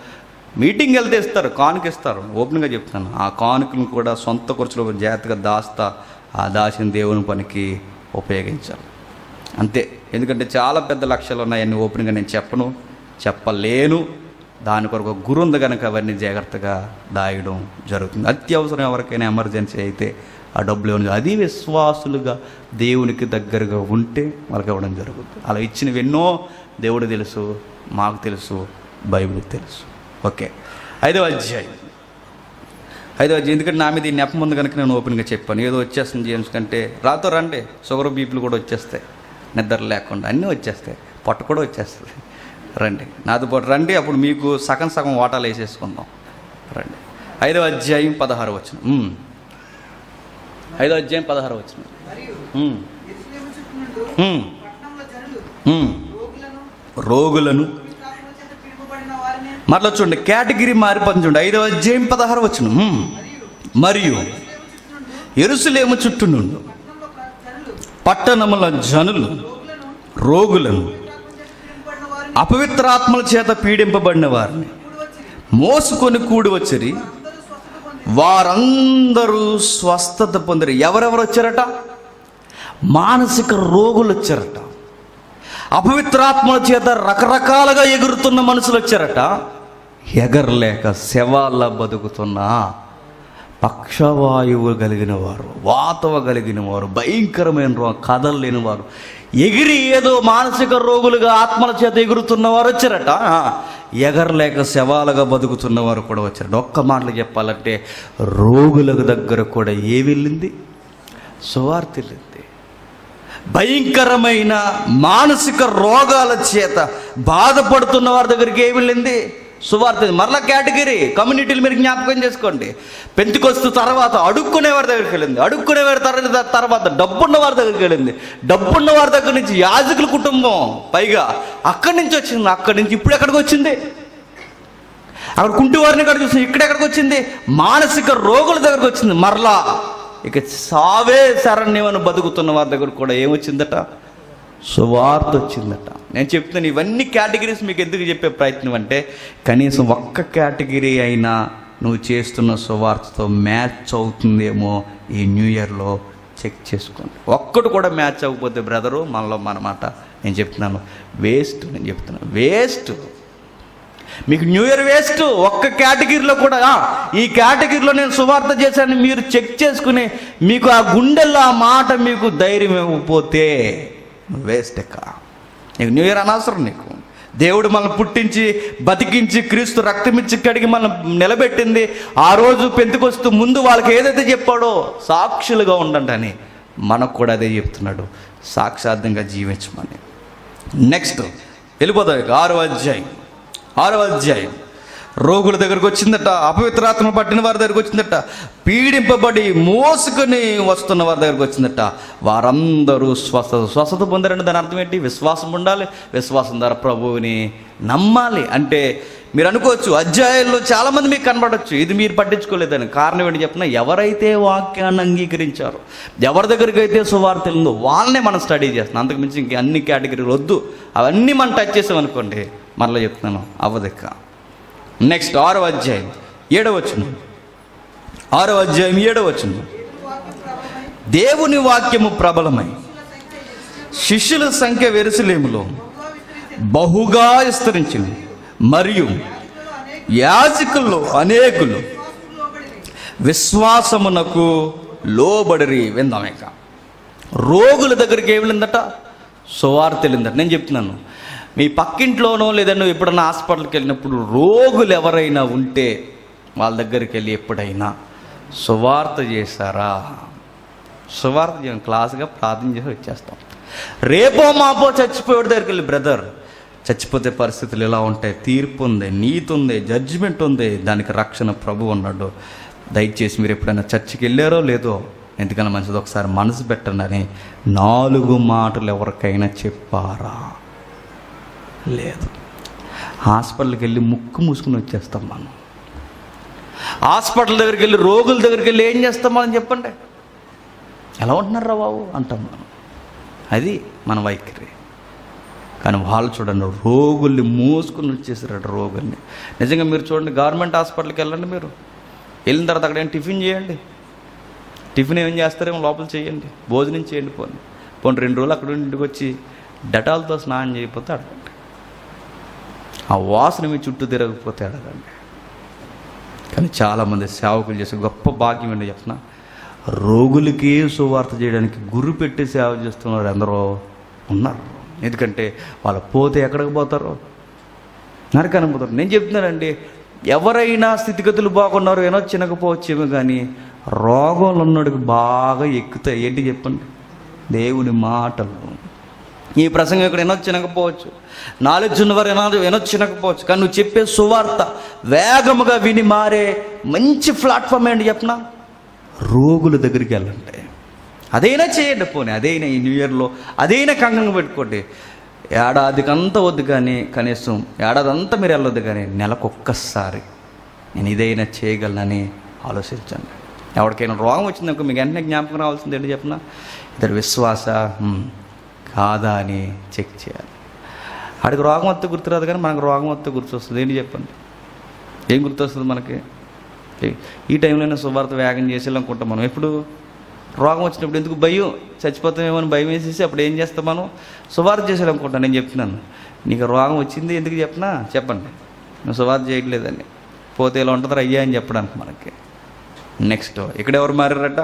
మీటింగ్ వెళ్తే ఇస్తారు కానుక ఇస్తారు. ఓపెన్గా చెప్తాను ఆ కానుకను కూడా సొంత ఖర్చులో జాగ్రత్తగా దాస్తా ఆ దాచిన దేవుని పనికి ఉపయోగించాలి. అంతే. ఎందుకంటే చాలా పెద్ద లక్ష్యాలు ఉన్నాయని ఓపెన్గా నేను చెప్పను చెప్పలేను. దాని కొరకు ఒక గురు ఉంది కనుక అవన్నీ జాగ్రత్తగా దాయడం జరుగుతుంది. అత్యవసరం ఎవరికైనా ఎమర్జెన్సీ అయితే ఆ డబ్బులు ఇవ్వడం అది విశ్వాసులుగా దేవునికి దగ్గరగా ఉంటే వాళ్ళకి ఇవ్వడం జరుగుతుంది. అలా ఇచ్చినవి ఎన్నో దేవుడు తెలుసు మాకు తెలుసు బైబిల్ తెలుసు. ఓకే. ఐదవ అధ్యాయం. ఐదో అధ్యాయం. ఎందుకంటే నా మీద ఈ నెపం ఉంది కనుక నేను ఓపెన్గా చెప్పాను. ఏదో వచ్చేస్తుంది జేమ్స్ కంటే. రాతో రండి. షుగర్ బీపీలు కూడా వచ్చేస్తాయి. నిద్ర లేకుండా అన్నీ వచ్చేస్తాయి. పొట్ట కూడా వచ్చేస్తుంది. రండి. నాతో పాటు రండి. అప్పుడు మీకు సగం సగం వాటాలు వేసేసుకుందాం. రండి. ఐదో అధ్యాయం పదహారు వచ్చిన ఐదో అధ్యాయం పదహారు వచ్చిన రోగులను మరలా చూడండి. కేటగిరీ మారిపోతుంది చూడండి. ఐదో అధ్యాయం పదహారు వచ్చిన మరియు ఎరుసలేము చుట్టూ నుండు పట్టణముల జనులు రోగులను అపవిత్రాత్మల చేత పీడింపబడిన వారిని మోసుకొని కూడి వచ్చిరి వారందరూ స్వస్థత పొందిరి. ఎవరెవరు వచ్చారట? మానసిక రోగులు వచ్చారట. అపవిత్రాత్మల చేత రకరకాలుగా ఎగురుతున్న మనుషులు వచ్చారట. ఎగరలేక శవాల బతుకుతున్న. పక్షవాయువు కలిగిన వారు వాతవ కలిగిన వారు భయంకరమైన రో కదలలేని వారు ఎగిరి ఏదో మానసిక రోగులుగా ఆత్మల చేత ఎగురుతున్న వారు వచ్చారట ఎగరలేక శవాలుగా బతుకుతున్న వారు కూడా వచ్చారట. ఒక్క మాటలు చెప్పాలంటే రోగులకు దగ్గర కూడా ఏ వెళ్ళింది? సువార్త వెళ్ళింది. భయంకరమైన మానసిక రోగాల చేత బాధపడుతున్న వారి దగ్గరికి ఏ వెళ్ళింది? సువార్త మరలా కేటగిరీ కమ్యూనిటీలు మీరు జ్ఞాపకం చేసుకోండి. పెంచుకొస్తు తర్వాత అడుక్కునే వారి దగ్గరికి వెళ్ళింది. అడుక్కునే వారి తర్వాత తర్వాత డబ్బున్న వారి దగ్గరికి వెళ్ళింది. డబ్బున్న వారి దగ్గర నుంచి యాజకుల కుటుంబం పైగా అక్కడి నుంచి వచ్చింది. అక్కడి నుంచి ఇప్పుడు ఎక్కడికి వచ్చింది? అక్కడ కుంటివారిని ఇక్కడ చూసి చూసింది ఇక్కడ ఎక్కడికి వచ్చింది? మానసిక రోగుల దగ్గరకు వచ్చింది. మరలా ఇక సావే శరణ్యమని బతుకుతున్న వారి దగ్గర కూడా ఏమొచ్చిందట? సువార్త వచ్చిందట. నేను చెప్తున్నాను ఇవన్నీ కేటగిరీస్ మీకు ఎందుకు చెప్పే ప్రయత్నం అంటే కనీసం ఒక్క కేటగిరీ అయినా నువ్వు చేస్తున్న సువార్తతో మ్యాచ్ అవుతుందేమో ఈ న్యూ ఇయర్లో చెక్ చేసుకోండి. ఒక్కటి కూడా మ్యాచ్ అవ్వకపోతే బ్రదరు మనలో మనమాట నేను చెప్తున్నాను. వేస్ట్ నేను చెప్తున్నాను. వేస్ట్. మీకు న్యూ ఇయర్ వేస్ట్. ఒక్క కేటగిరీలో కూడా ఈ కేటగిరీలో నేను సువార్త చేశాను మీరు చెక్ చేసుకుని మీకు ఆ గుండెల్లో ఆ మాట మీకు ధైర్యం ఇవ్వకపోతే వేస్ట్ ఎక్క నీకు న్యూ ఇయర్ అనవసరం నీకు. దేవుడు మనల్ని పుట్టించి బతికించి క్రీస్తు రక్తమిచ్చి కడిగి మనం నిలబెట్టింది. ఆ రోజు పెంతుకొస్తూ ముందు వాళ్ళకి ఏదైతే చెప్పాడో సాక్షులుగా ఉండండి అని మనకు కూడా అదే చెప్తున్నాడు. సాక్షార్థంగా జీవించమని. నెక్స్ట్ వెళ్ళిపోతాం ఆరో అధ్యాయం. ఆరో అధ్యాయం. రోగుల దగ్గరకు వచ్చిందట అపవిత్రాత్మ పట్టిన వారి దగ్గరకు వచ్చిందట పీడింపబడి మోసుకొని వస్తున్న వారి దగ్గరకు వచ్చిందట. వారందరూ స్వస్థత స్వస్థత పొందారంటే దాని అర్థం ఏంటి? విశ్వాసం ఉండాలి విశ్వాసం ద్వారా ప్రభువుని నమ్మాలి. అంటే మీరు అనుకోవచ్చు అధ్యాయుల్లో చాలామంది మీకు కనబడవచ్చు ఇది మీరు పట్టించుకోలేదని. కారణం ఏంటి చెప్పిన ఎవరైతే వాక్యాన్ని అంగీకరించారో ఎవరి దగ్గరికి అయితే సువార్త ఉందో వాళ్ళనే మనం స్టడీ చేస్తున్నాం. అంతకుమించి ఇంక అన్ని కేటగిరీలు వద్దు. అవన్నీ మనం టచ్ చేసామనుకోండి మరలా చెప్తున్నాను అవ్వదెక్క నెక్స్ట్ ఆరో అధ్యాయం. ఏడవచ్చును ఆరో అధ్యాయం ఏడవచ్చును దేవుని వాక్యము ప్రబలమై శిష్యుల సంఖ్య వెరుసలేములో బహుగా విస్తరించింది. మరియు యాజకుల్లో అనేకులు విశ్వాసమునకు లోబడిరి విందామేక రోగుల దగ్గరికి ఏమి వెళ్ళిందట సువార్త వెళ్ళిందట నేను చెప్తున్నాను. మీ పక్కింట్లోనో లేదా నువ్వు ఎప్పుడైనా హాస్పిటల్కి వెళ్ళినప్పుడు రోగులు ఎవరైనా ఉంటే వాళ్ళ దగ్గరికి వెళ్ళి ఎప్పుడైనా సువార్త చేశారా? సువార్త చేయడం క్లాస్గా ప్రార్థన చేసి వచ్చేస్తాం. రేపో మాపో చచ్చిపోయాడు దగ్గరికి వెళ్ళి బ్రదర్ చచ్చిపోతే పరిస్థితులు ఎలా ఉంటాయి? తీర్పు ఉంది నీతి ఉంది జడ్జిమెంట్ ఉంది దానికి రక్షణ ప్రభు ఉన్నాడు. దయచేసి మీరు ఎప్పుడైనా చర్చికి వెళ్ళారో లేదో ఎందుకన్నా మంచిది ఒకసారి మనసు పెట్టండి అని నాలుగు మాటలు ఎవరికైనా చెప్పారా? లేదు. హాస్పిటల్కి వెళ్ళి ముక్కు మూసుకుని వచ్చేస్తాం మనం. హాస్పిటల్ దగ్గరికి వెళ్ళి రోగుల దగ్గరికి వెళ్ళి ఏం చేస్తాం మనం చెప్పండి. ఎలా ఉంటున్నారా బాబు? అంటాం మనం. అది మన వైఖరి. కానీ వాళ్ళు చూడండి రోగుల్ని మూసుకుని వచ్చేసారట రోగుల్ని. నిజంగా మీరు చూడండి గవర్నమెంట్ హాస్పిటల్కి వెళ్ళండి మీరు. వెళ్ళిన తర్వాత అక్కడ ఏం టిఫిన్ చేయండి. టిఫిన్ ఏం చేస్తారేమో లోపల చేయండి. భోజనం చేయండి పోనీ. పోనీ రెండు రోజులు అక్కడ ఇంటికి వచ్చి డెటాల్తో స్నానం చేయకపోతే అడగండి ఆ వాసన మీ చుట్టూ తిరగకపోతే అడగండి. కానీ చాలామంది సేవకులు చేసే గొప్ప భాగ్యం ఏంటో చెప్పిన రోగులకి సువార్త చేయడానికి గురు పెట్టి సేవ చేస్తున్నారు ఎందరో ఉన్నారు. ఎందుకంటే వాళ్ళు పోతే ఎక్కడికి పోతారో? నరకానికి పోతారు. నేను చెప్తున్నానండి ఎవరైనా స్థితిగతులు బాగున్నారో ఏమో చినకపోవచ్చేమో కానీ రోగంలో ఉన్నోడికి బాగా ఎక్కుతాయి. ఏంటి చెప్పండి? దేవుని మాటలు. ఈ ప్రసంగం ఇక్కడ ఎనో చినకపోవచ్చు నాలెడ్జ్ ఉన్నవారు ఎనో ఎనో చినకపోవచ్చు కానీ నువ్వు చెప్పే సువార్త వేగముగా విని మారే మంచి ప్లాట్ఫామ్ ఏంటి చెప్పనా? రోగుల దగ్గరికి వెళ్ళండి అదైనా చేయండి పోనీ అదైనా ఈ న్యూ ఇయర్లో అదైనా కంగంగా పెట్టుకోండి. ఏడాదికంతా వద్దు కానీ కనీసం ఏడాది అంతా మీరు వెళ్ళొద్దు కానీ నెలకు ఒక్కసారి నేను ఇదైనా చేయగలనని ఆలోచించండి. ఎవరికైనా రోగం వచ్చిందనుకో మీకు వెంటనే జ్ఞాపకం రావాల్సింది ఏంటి చెప్పిన? ఇద్దరు విశ్వాస కాదా అని చెక్ చేయాలి. ఆడికి రోగం వస్తే గుర్తురాదు కానీ మనకు రోగం వస్తే గుర్తొస్తుంది. ఏంటి చెప్పండి? ఏం గుర్తొస్తుంది మనకి? ఈ టైంలోనే శుభార్త వేగం చేసేయాలనుకుంటాం మనం. ఎప్పుడు? రోగం వచ్చినప్పుడు ఎందుకు భయం? చచ్చిపోతామేమో అని భయం వేసేసి అప్పుడు ఏం చేస్తాం మనం? శుభార్త చేసేది అనుకుంటాను నేను చెప్తున్నాను. నీకు రోగం వచ్చింది ఎందుకు చెప్పనా? చెప్పండి. నువ్వు శుభార్త చేయట్లేదని. పోతే ఇలా ఉంటుంది అయ్యా అని చెప్పడానికి మనకి. నెక్స్ట్ ఇక్కడ ఎవరు మారారట?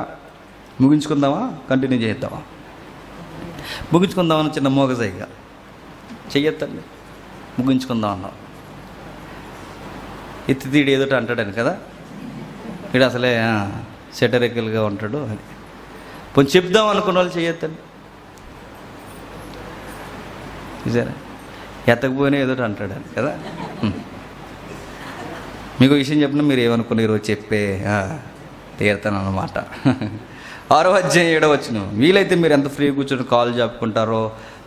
ముగించుకుందామా? కంటిన్యూ చేద్దామా? ముగించుకుందామని చిన్న మోగజైగా చెయ్యొద్దండి. ముగించుకుందాం అన్నాం. ఎత్తి తీడి ఏదోటి అంటాడని కదా? వీడు అసలే సెటరికల్గా ఉంటాడు అని. కొంచెం చెప్దాం అనుకున్న వాళ్ళు చేయొద్దండి చూసారా ఎత్తకపోయినా ఏదోటి అంటాడని కదా? మీకు విషయం చెప్పిన మీరు ఏమనుకున్న ఈరోజు చెప్పే తీరుతాను అన్నమాట ఆరో అధ్యాయం ఏడో వచ్చిన వీలైతే మీరు ఎంత ఫ్రీ కూర్చొని కాల్ చెప్పుకుంటారో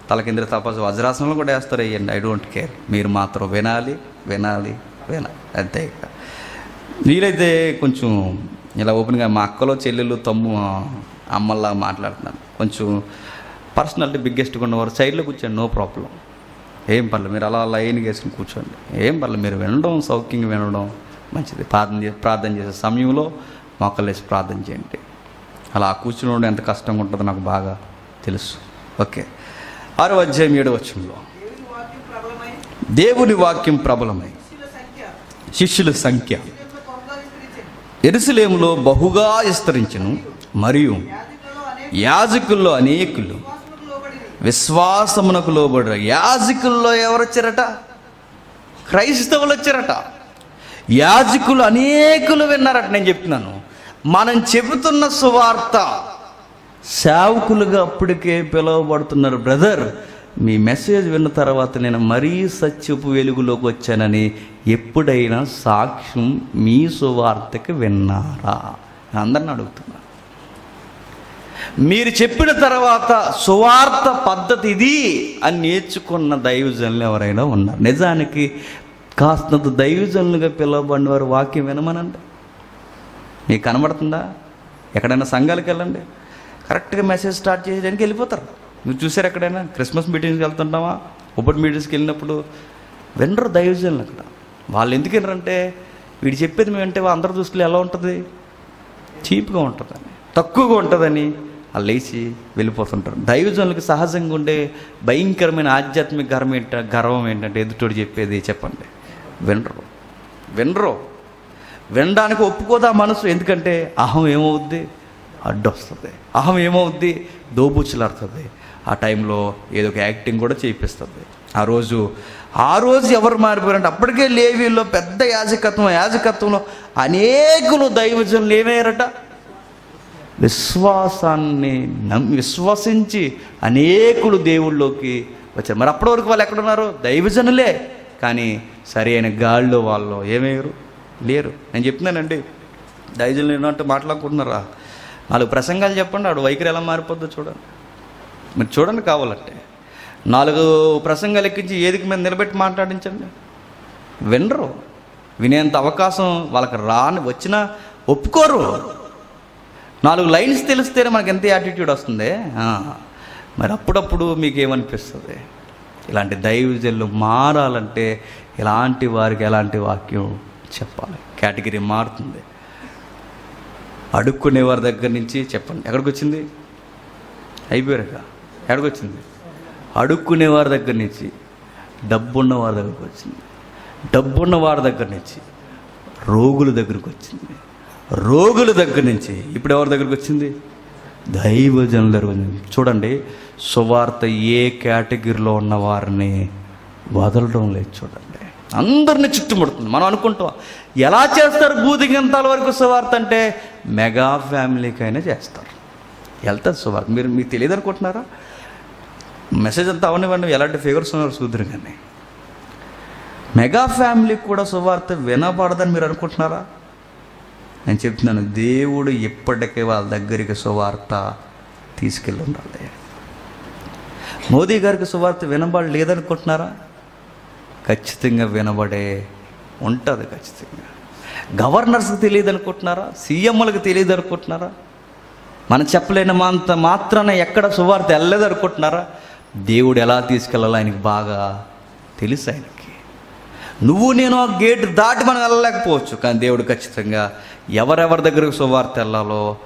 తల కింద తపస్సు వజ్రాసనంలో కూడా వేస్తారు వేయండి. ఐ డోంట్ కేర్ మీరు మాత్రం వినాలి వినాలి వినాలి అంతే ఇక. వీలైతే కొంచెం ఇలా ఓపెన్గా మా అక్కలో చెల్లెలు తమ్ము అమ్మల్లా మాట్లాడుతున్నాను. కొంచెం పర్సనాలిటీ బిగ్గెస్ట్గా ఉన్నవారు సైడ్లో కూర్చోండి నో ప్రాబ్లం. ఏం పర్లేదు మీరు అలా లైన్గా వేసుకుని కూర్చోండి. ఏం పర్లేదు మీరు వినడం సౌఖ్యంగా వినడం మంచిది. ప్రార్థన చే ప్రార్థన చేసే సమయంలో మొక్కలేసి ప్రార్థన చేయండి. అలా కూర్చుని ఉండడం ఎంత కష్టంగా ఉంటుందో నాకు బాగా తెలుసు. ఓకే. ఆరో అధ్యాయం ఏడో వచ్చంలో దేవుని వాక్యం ప్రబలమై. శిష్యుల సంఖ్య. ఎరుసలేములో బహుగా విస్తరించను మరియు యాజకుల్లో అనేకులు విశ్వాసమునకు లోబడరు. యాజకుల్లో ఎవరు వచ్చారట క్రైస్తవులు వచ్చారట యాజకులు అనేకులు విన్నారట నేను చెప్తున్నాను. మనం చెబుతున్న సువార్త. సేవకులుగా అప్పటికే పిలువబడుతున్నారు బ్రదర్ మీ మెసేజ్ విన్న తర్వాత నేను మరీ సత్యపు వెలుగులోకి వచ్చానని ఎప్పుడైనా సాక్ష్యం మీ సువార్తకి విన్నారా? అందరిని అడుగుతున్నా మీరు చెప్పిన తర్వాత సువార్త పద్ధతి ఇది అని నేర్చుకున్న దైవజనులు ఎవరైనా ఉన్నారు. నిజానికి కాస్తంత దైవజనులుగా పిలువబడిన వారు వాక్యం వినమనండి. మీకు కనబడుతుందా? ఎక్కడైనా సంఘాలకు వెళ్ళండి. కరెక్ట్గా మెసేజ్ స్టార్ట్ చేయడానికి వెళ్ళిపోతారు. మీరు చూసారు ఎక్కడైనా? క్రిస్మస్ మీటింగ్స్కి వెళ్తుంటామా ఉప్పటి మీటింగ్స్కి వెళ్ళినప్పుడు వినరు దైవజనులు అక్కడ. వాళ్ళు ఎందుకు వినరంటే వీడు చెప్పేది మేము అంటే అందరి దృష్టిలో ఎలా ఉంటుంది? చీప్గా ఉంటుందని తక్కువగా ఉంటుందని వాళ్ళు లేచి వెళ్ళిపోతుంటారు. దైవజనులకు సహజంగా ఉండే భయంకరమైన ఆధ్యాత్మిక గర్వం ఏంట గర్వం ఏంటంటే ఎదుటోడు చెప్పేది చెప్పండి. వినరు. వినరు. వినడానికి ఒప్పుకోదా మనసు? ఎందుకంటే అహం ఏమవుద్ది? అడ్డొస్తుంది. అహం ఏమవుద్ది? దోబుచ్చులాడుతుంది ఆ టైంలో ఏదో ఒక యాక్టింగ్ కూడా చేయిస్తుంది ఆ రోజు ఆ రోజు ఎవరు మారిపోయారంటే అప్పటికే లేవీల్లో పెద్ద యాజకత్వం యాజకత్వంలో అనేకులు దైవజనులు ఏమయ్యారట? విశ్వాసాన్ని నమ్మి విశ్వసించి అనేకులు దేవుళ్ళలోకి వచ్చారు. మరి అప్పటి వరకు వాళ్ళు ఎక్కడున్నారు? దైవజనులే. కానీ సరి అయిన గాల్లో వాళ్ళు ఏమయ్యారు? లేరు. నేను చెప్తున్నానండి దైవజనులు ఏంటంటే మాట్లాడుకుంటున్నారా? నాలుగు ప్రసంగాలు చెప్పండి ఆడు వైఖరి ఎలా మారిపోద్దో చూడండి. మీరు చూడండి కావాలంటే. నాలుగు ప్రసంగాలు ఎక్కించి ఏదికి మీద నిలబెట్టి మాట్లాడించండి. వినరు. వినేంత అవకాశం వాళ్ళకి రాని వచ్చినా ఒప్పుకోరు. నాలుగు లైన్స్ తెలిస్తేనే మనకి ఎంత యాటిట్యూడ్ వస్తుంది? మరి అప్పుడప్పుడు మీకు ఏమనిపిస్తుంది ఇలాంటి దైవజల్లు మారాలంటే ఇలాంటి వారికి ఎలాంటి వాక్యం? చెప్పాలి. కేటగిరీ మారుతుంది. అడుక్కునే వారి దగ్గర నుంచి చెప్పండి. ఎక్కడికి వచ్చింది అయిపోయారక ఎక్కడికి వచ్చింది అడుక్కునే వారి దగ్గర నుంచి డబ్బున్న వారి దగ్గరకు వచ్చింది డబ్బున్న వారి దగ్గర నుంచి రోగుల దగ్గరకు వచ్చింది రోగుల దగ్గర నుంచి ఇప్పుడు ఎవరి దగ్గరకు వచ్చింది దైవజనుల దగ్గర చూడండి సువార్త ఏ కేటగిరీలో ఉన్న వారిని వదలడం లేదు చూడండి. అందరిని చుట్టుముడుతుంది. మనం అనుకుంటాం ఎలా చేస్తారు భూదిగంతాల వరకు సువార్త అంటే మెగా ఫ్యామిలీకైనా చేస్తారు. వెళ్తారు సువార్త. మీరు మీకు తెలియదు అనుకుంటున్నారా? మెసేజ్ అంతా అవనివ్వండి ఎలాంటి ఫిగర్స్ ఉన్నారు చూద్దరు కానీ. మెగా ఫ్యామిలీకి కూడా సువార్త వినపడదని మీరు అనుకుంటున్నారా? నేను చెప్తున్నాను దేవుడు ఇప్పటికే వాళ్ళ దగ్గరికి సువార్త తీసుకెళ్ళి ఉండాలి. మోదీ గారికి సువార్త వినబడలేదనుకుంటున్నారా? లేదనుకుంటున్నారా ఖచ్చితంగా వినబడే ఉంటుంది ఖచ్చితంగా. గవర్నర్స్కి తెలియదు అనుకుంటున్నారా? సీఎంలకు తెలియదు అనుకుంటున్నారా? మనం చెప్పలేని అంత మాత్రాన ఎక్కడ సువార్త వెళ్ళలేదు అనుకుంటున్నారా? దేవుడు ఎలా తీసుకెళ్ళాలో ఆయనకి బాగా తెలుసు ఆయనకి. నువ్వు నేను ఆ గేట్ దాటి మనం వెళ్ళలేకపోవచ్చు కానీ దేవుడు ఖచ్చితంగా ఎవరెవరి దగ్గరకు సువార్త వెళ్ళాలో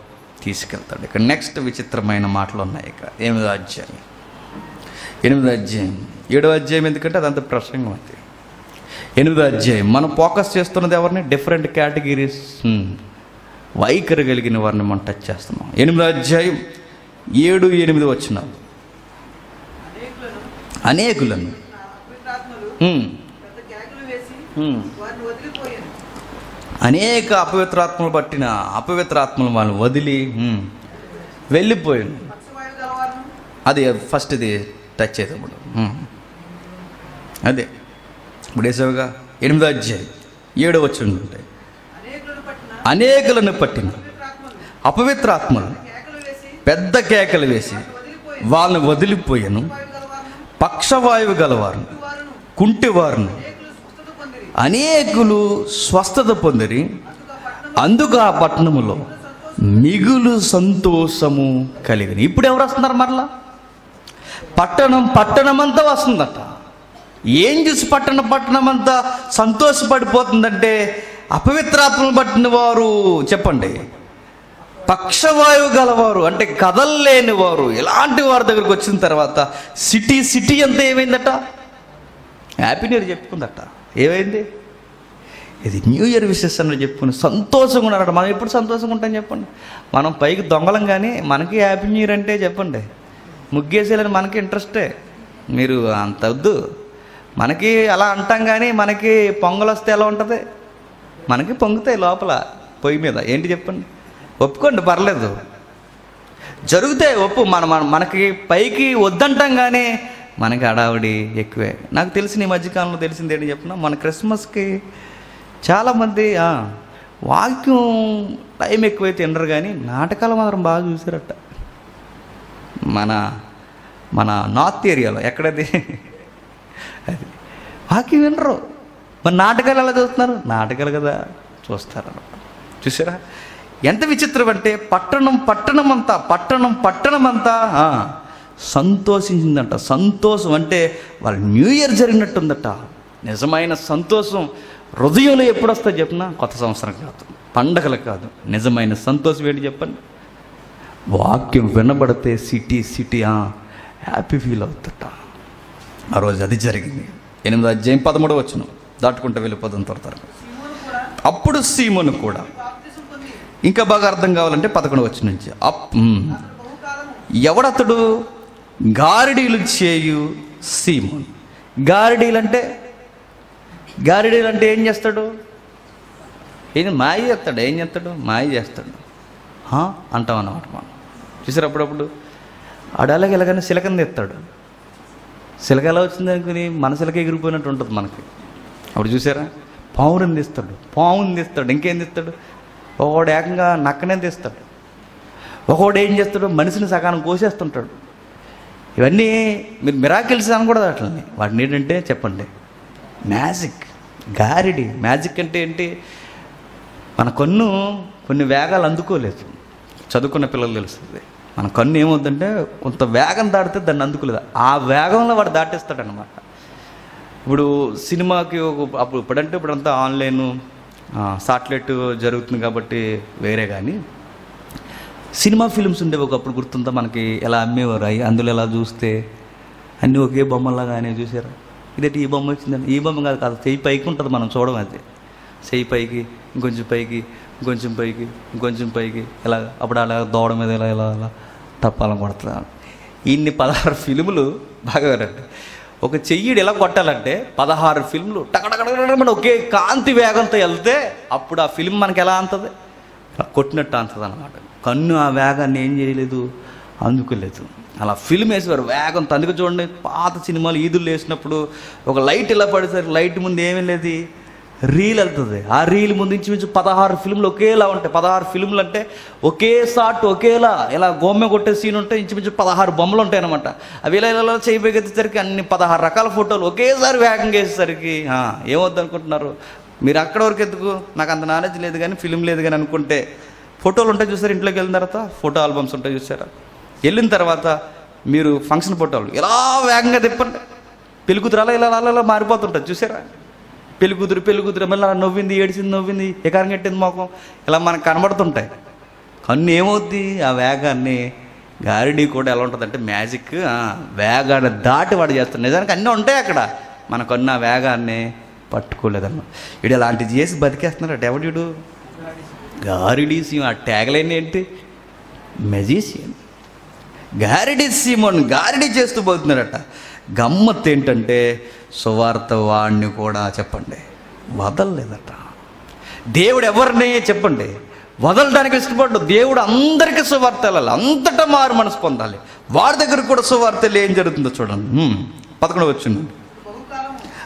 తీసుకెళ్తాడు. ఇక్కడ నెక్స్ట్ విచిత్రమైన మాటలు ఉన్నాయి ఇక. ఎనిమిదో అధ్యాయం. ఎనిమిదో అధ్యాయం. ఏడో అధ్యాయం ఎందుకంటే అదంత ప్రసంగం అది. ఎనిమిదో అధ్యాయం. మనం ఫోకస్ చేస్తున్నది ఎవరిని? డిఫరెంట్ కేటగిరీస్ వైఖరి కలిగిన వారిని మనం టచ్ చేస్తున్నాం. ఎనిమిదో అధ్యాయం ఏడు ఎనిమిది వచ్చిన. అనేకులను. అనేక అపవిత్రాత్మలు పట్టిన అపవిత్రాత్మలు వాళ్ళు వదిలి వెళ్ళిపోయాను. అది ఫస్ట్ ఇది టచ్ చేసేప్పుడు. అదే ఇప్పుడు వేసావుగా ఎనిమిదో అధ్యాయం. ఏడో వచ్చిన ఉంటాయి. అనేకులను పట్టిన అపవిత్రాత్మలు పెద్ద కేకలు వేసి వాళ్ళని వదిలిపోయాను. పక్షవాయువు గలవారు కుంటివారును అనేకులు స్వస్థత పొందిరి. అందుకు ఆ అందుకు ఆ పట్టణములో మిగులు సంతోషము కలిగిన ఇప్పుడు ఎవరు వస్తున్నారు మరలా? పట్టణం పట్టణమంతా వస్తుందట. ఏం చూసి పట్టణ పట్టణమంతా సంతోషపడిపోతుందంటే అపవిత్రాత్మలు పట్టిన వారు చెప్పండి. పక్షవాయువు గలవారు అంటే కదల్లేని వారు ఇలాంటి వారి దగ్గరికి వచ్చిన తర్వాత సిటీ సిటీ అంతా ఏమైందట? హ్యాపీ న్యూ ఇయర్ చెప్పుకుందట. ఏమైంది? ఇది న్యూ ఇయర్ విషెస్ అని చెప్పుకుని సంతోషంగా ఉన్నారట. మనం ఎప్పుడు సంతోషంగా ఉంటాం చెప్పండి. మనం పైకి దొంగలం కానీ మనకి హ్యాపీ న్యూ ఇయర్ అంటే చెప్పండి. ముగ్గేసేయాలని మనకి ఇంట్రెస్టే. మీరు అంత వద్దు. మనకి అలా అంటాం కానీ మనకి పొంగలు వస్తే ఎలా ఉంటుంది? మనకి పొంగుతాయి లోపల పొయ్యి మీద. ఏంటి చెప్పండి? ఒప్పుకోండి పర్లేదు. జరుగుతాయి ఒప్పు మన మన- మనకి పైకి వద్దంటాం కానీ మనకి హడావిడి ఎక్కువే. నాకు తెలిసిన ఈ మధ్యకాలంలో తెలిసింది ఏంటి చెప్పిన? మన క్రిస్మస్కి చాలామంది వాక్యం టైం ఎక్కువైతే తినరు కానీ నాటకాలు మాత్రం బాగా చూసారట. మన మన నార్త్ ఏరియాలో ఎక్కడది? అది. వాకి వినరు. మరి నాటకాలు ఎలా చూస్తున్నారు నాటకాలు కదా చూస్తారు. చూసారా? ఎంత విచిత్రం అంటే పట్టణం పట్టణం అంతా పట్టణం పట్టణం అంతా సంతోషించిందంట. సంతోషం అంటే వాళ్ళ న్యూ ఇయర్ జరిగినట్టుందట. నిజమైన సంతోషం. హృదయంలో ఎప్పుడు వస్తుంది కొత్త సంవత్సరం కాదు. పండగలు కాదు. నిజమైన సంతోషం ఏంటి చెప్పండి? వాక్యం వినబడితే సిటీ సిటీ హ్యాపీ ఫీల్ అవుతుంటా. ఆ రోజు అది జరిగింది. ఎనిమిది అధ్యాయం పదమూడు వచ్చిన దాటుకుంటూ వెళ్ళిపోదాం త్వర అప్పుడు సీమను కూడా. ఇంకా బాగా అర్థం కావాలంటే పదకొండు వచ్చి నుంచి. అప్ ఎవడతడు? గారిడీలు చేయు సీమోన్. గారిడీలు అంటే గారిడీలు అంటే ఏం చేస్తాడు? ఏం మాయ చేస్తాడు? ఏం చేస్తాడు? మాయ చేస్తాడు. అంటాం అన్నమాట మనం. చూసారు అప్పుడప్పుడు? ఆడాలకి ఎలాగైనా సిలకని తెస్తాడు. సిలక ఎలా వచ్చింది అనుకుని మన సిలక ఎగిరిపోయినట్టు ఉంటుంది మనకి. అప్పుడు చూసారా? పావుని తీస్తాడు పావుని తీస్తాడు ఇంకేం తీస్తాడు? ఒకడు ఏకంగా నక్కనే తీస్తాడు. ఒకడు ఏం చేస్తాడు? మనిషిని సకాలం కోసేస్తుంటాడు. ఇవన్నీ మీరు మిరాకిల్స్ అనకూడదు అట్లని. వాటిని ఏంటంటే చెప్పండి. మ్యాజిక్ గారిడి. మ్యాజిక్ అంటే ఏంటి? మన కన్ను కొన్ని వేగాలు అందుకోలేదు. చదువుకున్న పిల్లలు తెలుస్తుంది. మన కన్ను ఏమవుతుందంటే కొంత వేగం దాటితే దాన్ని అందుకోలేదు. ఆ వేగంలో వాడు దాటేస్తాడనమాట ఇప్పుడు సినిమాకి ఒక అప్పుడు ఇప్పుడంటే ఇప్పుడంతా ఆన్లైన్ సాటిలైట్ జరుగుతుంది కాబట్టి వేరే కానీ సినిమా ఫిల్మ్స్ ఉండేవి ఒకప్పుడు గుర్తుందా మనకి? ఎలా అమ్మేవారు? అవి అందులో ఎలా చూస్తే? అన్నీ ఒకే బొమ్మలాగానే చూసారా? ఇదేంటి ఈ బొమ్మ వచ్చిందని? ఈ బొమ్మ కాదు కాదు చెయ్యి పైకి ఉంటుంది మనం చూడడం అది చెయ్యి పైకి ఇంకొంచెం పైకి. కొంచెం పైకి కొంచెం పైకి ఇలా అప్పుడు అలా దోడ మీద ఇలా ఇలా ఇలా తప్పాలని కొడుతున్నాను ఇన్ని పదహారు ఫిల్ములు బాగా వినండి. ఒక చెయ్యిడు ఎలా కొట్టాలంటే పదహారు ఫిల్ములు టకటకటకటమని ఒకే కాంతి వేగంతో వెళ్తే అప్పుడు ఆ ఫిల్మ్ మనకి ఎలా అంతది? కొట్టినట్టు అంతది అనమాట కన్ను ఆ వేగాన్ని ఏం చేయలేదు అందుకోలేదు. అలా ఫిల్మ్ వేసేవారు వేగంతో. అందుకు చూడండి పాత సినిమాలు ఈదులు వేసినప్పుడు ఒక లైట్ ఇలా పడేసరికి లైట్ ముందు ఏమీ లేదు. రీల్ వెళ్తుంది. ఆ రీల్ ముందు ఇంచుమించు పదహారు ఫిల్మ్లు ఒకేలా ఉంటాయి. పదహారు ఫిల్మ్లు అంటే ఒకే షాట్ ఒకేలా. ఇలా గోమ్మె కొట్టే సీన్ ఉంటే ఇంచుమించు పదహారు బొమ్మలు ఉంటాయి అనమాట అవి ఇలా ఇలా చేయబోయేసరికి అన్ని పదహారు రకాల ఫోటోలు ఒకేసారి వేగంగా వేసేసరికి ఆ, అనుకుంటున్నారు మీరు అక్కడ వరకు ఎందుకు? నాకు అంత నాలెడ్జ్ లేదు కానీ ఫిల్మ్ లేదు కానీ అనుకుంటే ఫోటోలు ఉంటాయి చూసారు ఇంట్లోకి వెళ్ళిన తర్వాత? ఫోటో ఆల్బమ్స్ ఉంటాయి చూసారా? వెళ్ళిన తర్వాత మీరు ఫంక్షన్ ఫోటోలు ఎలా వేగంగా తిప్పండి? పెళ్ళికూతురాలా ఇలా అలా ఇలా మారిపోతుంటుంది. చూసారా? పెళ్ళికూతురు పెళ్ళికూతురు మళ్ళీ అలా నవ్వింది ఏడిచింది నవ్వింది ఎకారం కట్టింది మొఖం. ఇలా మనకు కనబడుతుంటాయి. కన్ను ఏమవుద్ది? ఆ వేగాన్ని గారిడి కూడా ఎలా ఉంటుందంటే మ్యాజిక్ వేగాన్ని దాటి వాడు చేస్తాడు. నిజానికి అన్నీ ఉంటాయి అక్కడ. మన కన్ను ఆ వేగాన్ని పట్టుకోలేదన్న వీడు అలాంటిది చేసి బతికేస్తున్నాడు ఎవడు గారిడీసి ఆ ట్యాగ్లైన్ ఏంటి? మెజీషియన్. గారిడి సీమోన్ గారిడి చేస్తూ పోతున్నాడట గమ్మత్ ఏంటంటే సువార్త వాణ్ణి కూడా చెప్పండి. వదలలేదట. దేవుడు ఎవరిని చెప్పండి? వదలడానికి ఇష్టపడ్డు దేవుడు అందరికీ సువార్త వెళ్ళాలి. అంతటా మారు మనసు పొందాలి. వారి దగ్గర కూడా సువార్త ఏం జరుగుతుందో చూడండి. పదకొండు వచ్చింది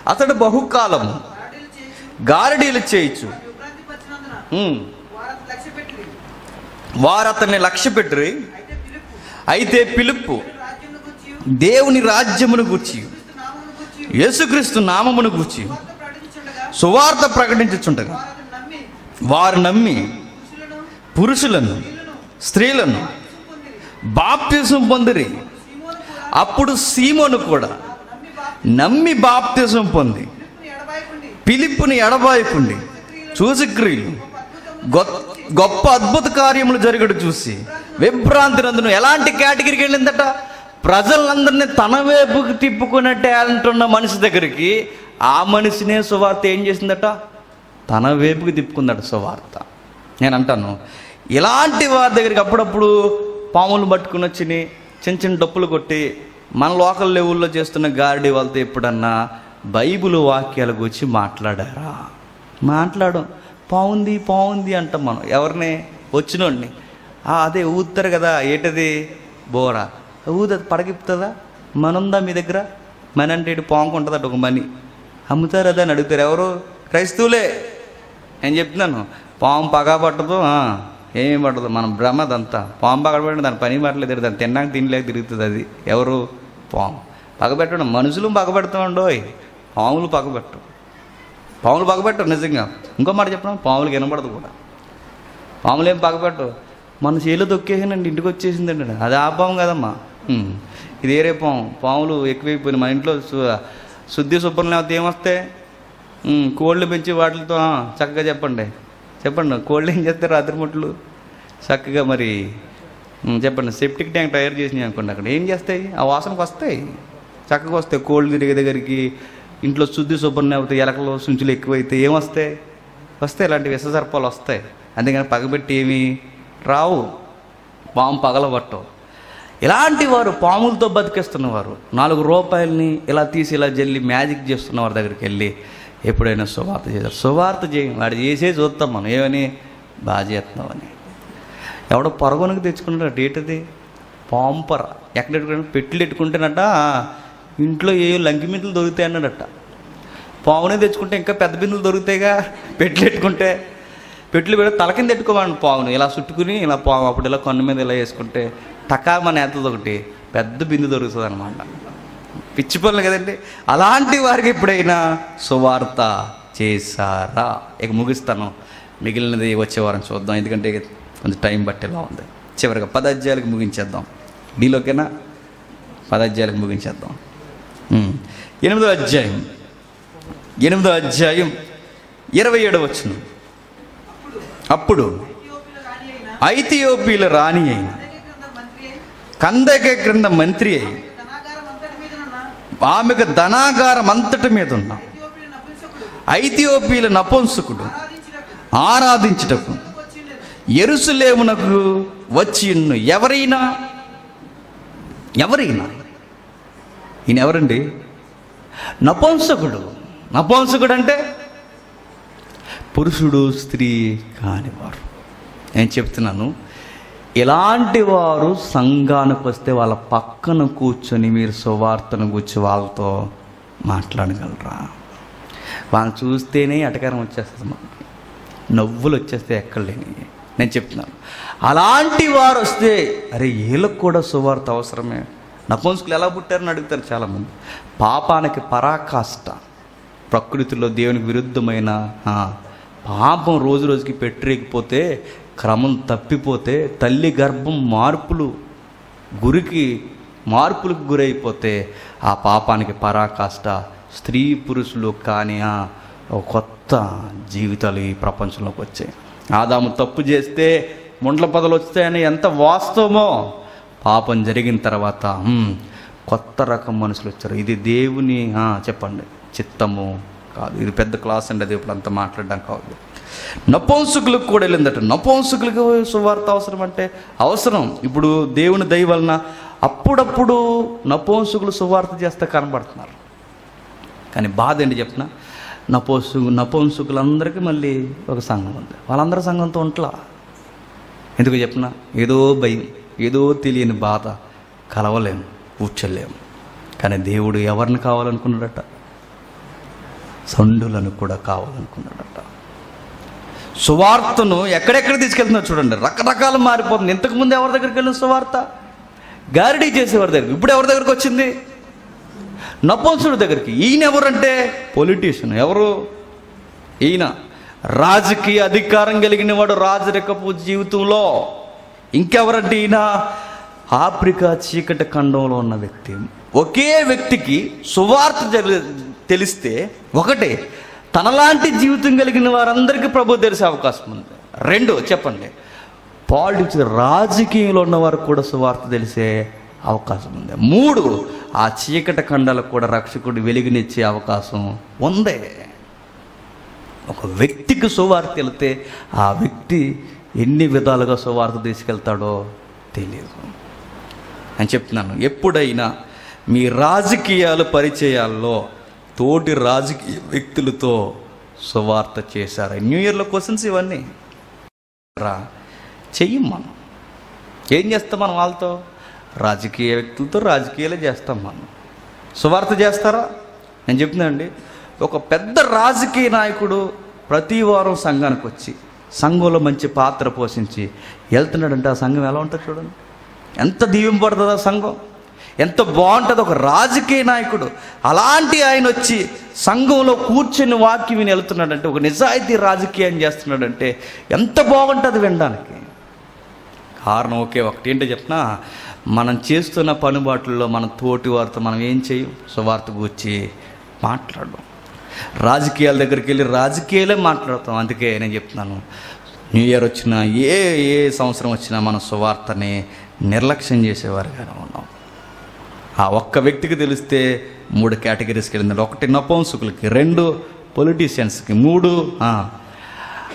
అతడు బహుకాలం గారడీలు చేయొచ్చు వారు వారు అతన్ని లక్ష్య పెట్టిరి అయితే పిలుపు. దేవుని రాజ్యమును గూర్చి నామమును యేసుక్రీస్తు నామమును గూర్చి సువార్త ప్రకటించుచుండగా వారు నమ్మి పురుషులను స్త్రీలను పొందిరి బాప్తిసం పొందిరి. అప్పుడు సీమోను కూడా నమ్మి బాప్ బాప్తిసం పొంది పిలిప్పుని ఎడబాయకుండి చూసి క్రియలు గొ- గొప్ప అద్భుత కార్యములు జరుగుడు చూసి విభ్రాంతి నందును ఎలాంటి కేటగిరీకి వెళ్ళిందట? ప్రజలందరినీ తన వైపుకి తిప్పుకునే టాలెంట్ ఉన్న మనిషి దగ్గరికి ఆ మనిషినే సువార్త ఏం చేసిందట? తన వైపుకి తిప్పుకుందట సువార్త. నేను అంటాను ఇలాంటి వారి దగ్గరికి అప్పుడప్పుడు పాములు పట్టుకుని వచ్చి చిన్న చిన్న డప్పులు కొట్టి మన లోకల్ లెవెల్లో చేస్తున్న గారడీ వాళ్ళతో ఎప్పుడన్నా బైబిల్ వాక్యాల గురించి మాట్లాడారా? మాట్లాడం. పావుంది పావుంది అంటాం మనం. ఎవరిని? వచ్చినోడిని. అదే ఊతారు కదా ఏంటది? బోరా. ఊదది పడగిపుతుందా? మనుందా మీ దగ్గర? మన అంటే ఇటు పాముకు ఉంటుందట ఒక మని. అమ్ముతారు అదా అని అడుగుతారు. ఎవరు? క్రైస్తవులే. నేను చెప్తున్నాను. పాము పగా పట్టదు ఏం పట్టదు. మనం భ్రమ అదంతా. పాము పగబెట్టడం దాని పని పట్టలేదు దాన్ని తినడానికి తినలేక తిరుగుతుంది అది. ఎవరు? పాము. పగబెట్టడం మనుషులు పగబెడతామండోయ్ పాములు పగబెట్టం పాములు పగబెట్టరు నిజంగా. ఇంకో మాట చెప్పడం పాములు వినబడదు కూడా. పాములు ఏం పగబెట్టవు మన చేలో దొక్కేసానండి ఇంటికి వచ్చేసిందండి అది ఆ పాము కదమ్మా ఇది ఏరే పాము పాములు ఎక్కువైపోయినాయి. మన ఇంట్లో శుద్ధి శుభ్రం లేకపోతే ఏమొస్తాయి? కోళ్ళు పెంచి వాటితో చక్కగా చెప్పండి. చెప్పండి కోళ్ళు ఏం చేస్తారు రాత్రి ముట్లు చక్కగా మరి చెప్పండి. సెప్టిక్ ట్యాంక్ తయారు చేసినాయి అనుకోండి అక్కడ. ఏం చేస్తాయి? ఆ వాసనకు వస్తాయి. చక్కగా వస్తాయి. కోళ్ళు తిరిగే దగ్గరికి ఇంట్లో శుద్ధి శుభ్రం లేకపోతే ఎలకలు సుంచులు ఎక్కువైతే ఏమొస్తాయి? వస్తాయి. ఇలాంటి విషసర్పాలు వస్తాయి. అందుకని పగబెట్టి ఏమి రావు పాము పగలబట్టవు ఇలాంటి వారు పాములతో బతికేస్తున్నవారు. నాలుగు రూపాయలని ఇలా తీసి ఇలా జల్లి మ్యాజిక్ చేస్తున్న వారి దగ్గరికి వెళ్ళి ఎప్పుడైనా సువార్త చేశారు. సువార్త చేయం వాడు చేసే చూస్తాం మనం. ఏమని? బాగా చేస్తున్నామని ఎవడో పొరగొనకు తెచ్చుకున్నాడు ఏంటది పాంపర ఎక్కడ పెట్టుకుంటే పెట్టులు పెట్టుకుంటేనట ఇంట్లో ఏ లంకి మిందులు దొరుకుతాయి అన్నాడట పామునే తెచ్చుకుంటే ఇంకా పెద్ద బిందులు దొరుకుతాయిగా? పెట్లు పెట్టుకుంటే పెట్లు పెడితే తల కింద పెట్టుకోమని పావును. ఇలా చుట్టుకుని ఇలా పావు అప్పుడు ఇలా కన్ను మీద ఇలా వేసుకుంటే టకా మన ఎంతది ఒకటి పెద్ద బిందు దొరుకుతుంది అనమాట పిచ్చి పనులు కదండి. అలాంటి వారికి ఎప్పుడైనా సువార్త చేశారా? ఇక ముగిస్తాను. మిగిలినది వచ్చే వారం చూద్దాం. ఎందుకంటే కొంచెం టైం బట్టేలా ఉంది. చివరిగా పదార్థాలకు ముగించేద్దాం. డీలోకేనా? పదార్థాలకు ముగించేద్దాం. ఎనిమిదో అధ్యాయం. ఎనిమిదో అధ్యాయం. ఇరవై ఏడవ వచ్చినాం అప్పుడు ఐతియోపీల రాణి అయిన అయి కందక క్రింద మంత్రి అయి ఆమెకు ధనాగారం అంతటి మీద ఉన్న ఐతియోపీల నపుంసకుడు ఆరాధించటకు ఎరుసులేమునకు ఆరాధించినప్పుడు వచ్చిన్ను ఎవరైనా ఎవరైనా ఈయన ఎవరండి? నపుంసకుడు. నపుంసకుడు అంటే పురుషుడు స్త్రీ కానివారు నేను చెప్తున్నాను ఇలాంటి వారు సంఘానికి వస్తే వాళ్ళ పక్కన కూర్చొని మీరు సువార్తను కూర్చి వాళ్ళతో మాట్లాడగలరా? వాళ్ళని చూస్తేనే అటకారం వచ్చేస్తుంది మనకి. నవ్వులు వచ్చేస్తే ఎక్కడలేని. నేను చెప్తున్నాను అలాంటి వారు వస్తే అరే వీళ్ళకు కూడా సువార్త అవసరమే. నపుంసుకులు ఎలా పుట్టారని అడుగుతారు చాలామంది. పాపానికి పరాకాష్ట ప్రకృతిలో దేవునికి విరుద్ధమైన పాపం రోజు రోజుకి పెట్టరేగిపోతే క్రమం తప్పిపోతే తల్లి గర్భం మార్పులు గురికి మార్పులకు గురైపోతే ఆ పాపానికి పరాకాష్ట స్త్రీ పురుషులు కానీ ఒక కొత్త జీవితాలు ఈ ప్రపంచంలోకి వచ్చాయి. ఆదాము తప్పు చేస్తే ముండ్ల పదలు వస్తాయని ఎంత వాస్తవమో! పాపం జరిగిన తర్వాత కొత్త రకం మనుషులు వచ్చారు. ఇది దేవుని చెప్పండి. చిత్తము కాదు. ఇది పెద్ద క్లాస్ అండి అది ఇప్పుడు అంత మాట్లాడడం కాదు. నపంసుకులకు కూడా వెళ్ళిందట. నపంసుకులకు సువార్త అవసరం అంటే అవసరం. ఇప్పుడు దేవుని దయ వలన అప్పుడప్పుడు నపంసుకులు సువార్త చేస్తే కనబడుతున్నారు. కానీ బాధ ఏంటి చెప్పిన? నపోసు నపంసుకులందరికీ మళ్ళీ ఒక సంఘం ఉంది. వాళ్ళందరి సంఘంతో ఉంటలా? ఎందుకు చెప్పిన? ఏదో భయం ఏదో తెలియని బాధ. కలవలేము కూర్చోలేము కానీ దేవుడు ఎవరిని కావాలనుకున్నాడట? సండులను కూడా కావాలనుకున్నాడట. సువార్తను ఎక్కడెక్కడ తీసుకెళ్తున్నా చూడండి. రకరకాలు మారిపోతుంది. ఇంతకుముందు ఎవరి దగ్గరికి వెళ్ళిన సువార్త? గారిడీ చేసేవారి దగ్గర ఇప్పుడు ఎవరి దగ్గరికి వచ్చింది? నపంసుడి దగ్గరికి. ఈయన ఎవరంటే? పొలిటీషియన్. ఎవరు? ఈయన. రాజకీయ అధికారం కలిగిన వాడు రాజరికపు జీవితంలో. ఇంకెవరంటే ఈయన? ఆఫ్రికా చీకటి ఖండంలో ఉన్న వ్యక్తి. ఒకే వ్యక్తికి సువార్త జరి- తెలిస్తే ఒకటే తనలాంటి జీవితం కలిగిన వారందరికీ ప్రభు తెలిసే అవకాశం ఉంది. రెండు చెప్పండి. పాలిటిక్స్ రాజకీయంలో ఉన్న కూడా సువార్త తెలిసే అవకాశం ఉంది. మూడు ఆ చీకటి ఖండాలకు కూడా రక్షకుడు వెలుగునిచ్చే అవకాశం ఉందే. ఒక వ్యక్తికి సువార్త వెళితే ఆ వ్యక్తి ఎన్ని విధాలుగా సువార్త తీసుకెళ్తాడో తెలియదు అని చెప్తున్నాను ఎప్పుడైనా మీ రాజకీయాలు పరిచయాల్లో తోటి రాజకీయ వ్యక్తులతో సువార్త చేశారు. న్యూ ఇయర్లో క్వశ్చన్స్ ఇవన్నీ. రా చెయ్యం మనం. ఏం చేస్తాం మనం వాళ్ళతో? రాజకీయ వ్యక్తులతో రాజకీయాలే చేస్తాం మనం. సువార్త చేస్తారా? నేను చెప్తున్నానండి ఒక పెద్ద రాజకీయ నాయకుడు ప్రతి వారం సంఘానికి వచ్చి సంఘంలో మంచి పాత్ర పోషించి వెళ్తున్నాడంటే ఆ సంఘం ఎలా ఉంటుంది చూడండి. ఎంత దీవింపడుతుంది ఆ సంఘం. ఎంత బాగుంటుంది ఒక రాజకీయ నాయకుడు. అలాంటి ఆయన వచ్చి సంఘంలో కూర్చొని వాక్యం విని వెళ్తున్నాడంటే ఒక నిజాయితీ రాజకీయం చేస్తున్నాడంటే ఎంత బాగుంటుంది వినడానికి. కారణం ఒకే ఒకటి ఏంటో చెప్పినా? మనం చేస్తున్న పనుబాట్లలో మన తోటి వారితో మనం ఏం చేయం? సువార్త గురించి మాట్లాడడం. రాజకీయాల దగ్గరికి వెళ్ళి రాజకీయాలే మాట్లాడతాం. అందుకే నేను చెప్తున్నాను. న్యూ ఇయర్ వచ్చినా ఏ ఏ సంవత్సరం వచ్చినా మన సువార్తని నిర్లక్ష్యం చేసేవారుగానే ఉన్నాం. ఆ ఒక్క వ్యక్తికి తెలిస్తే మూడు కేటగిరీస్కి వెళ్ళిందండి ఒకటి నపంసుకులకి రెండు పొలిటీషియన్స్కి మూడు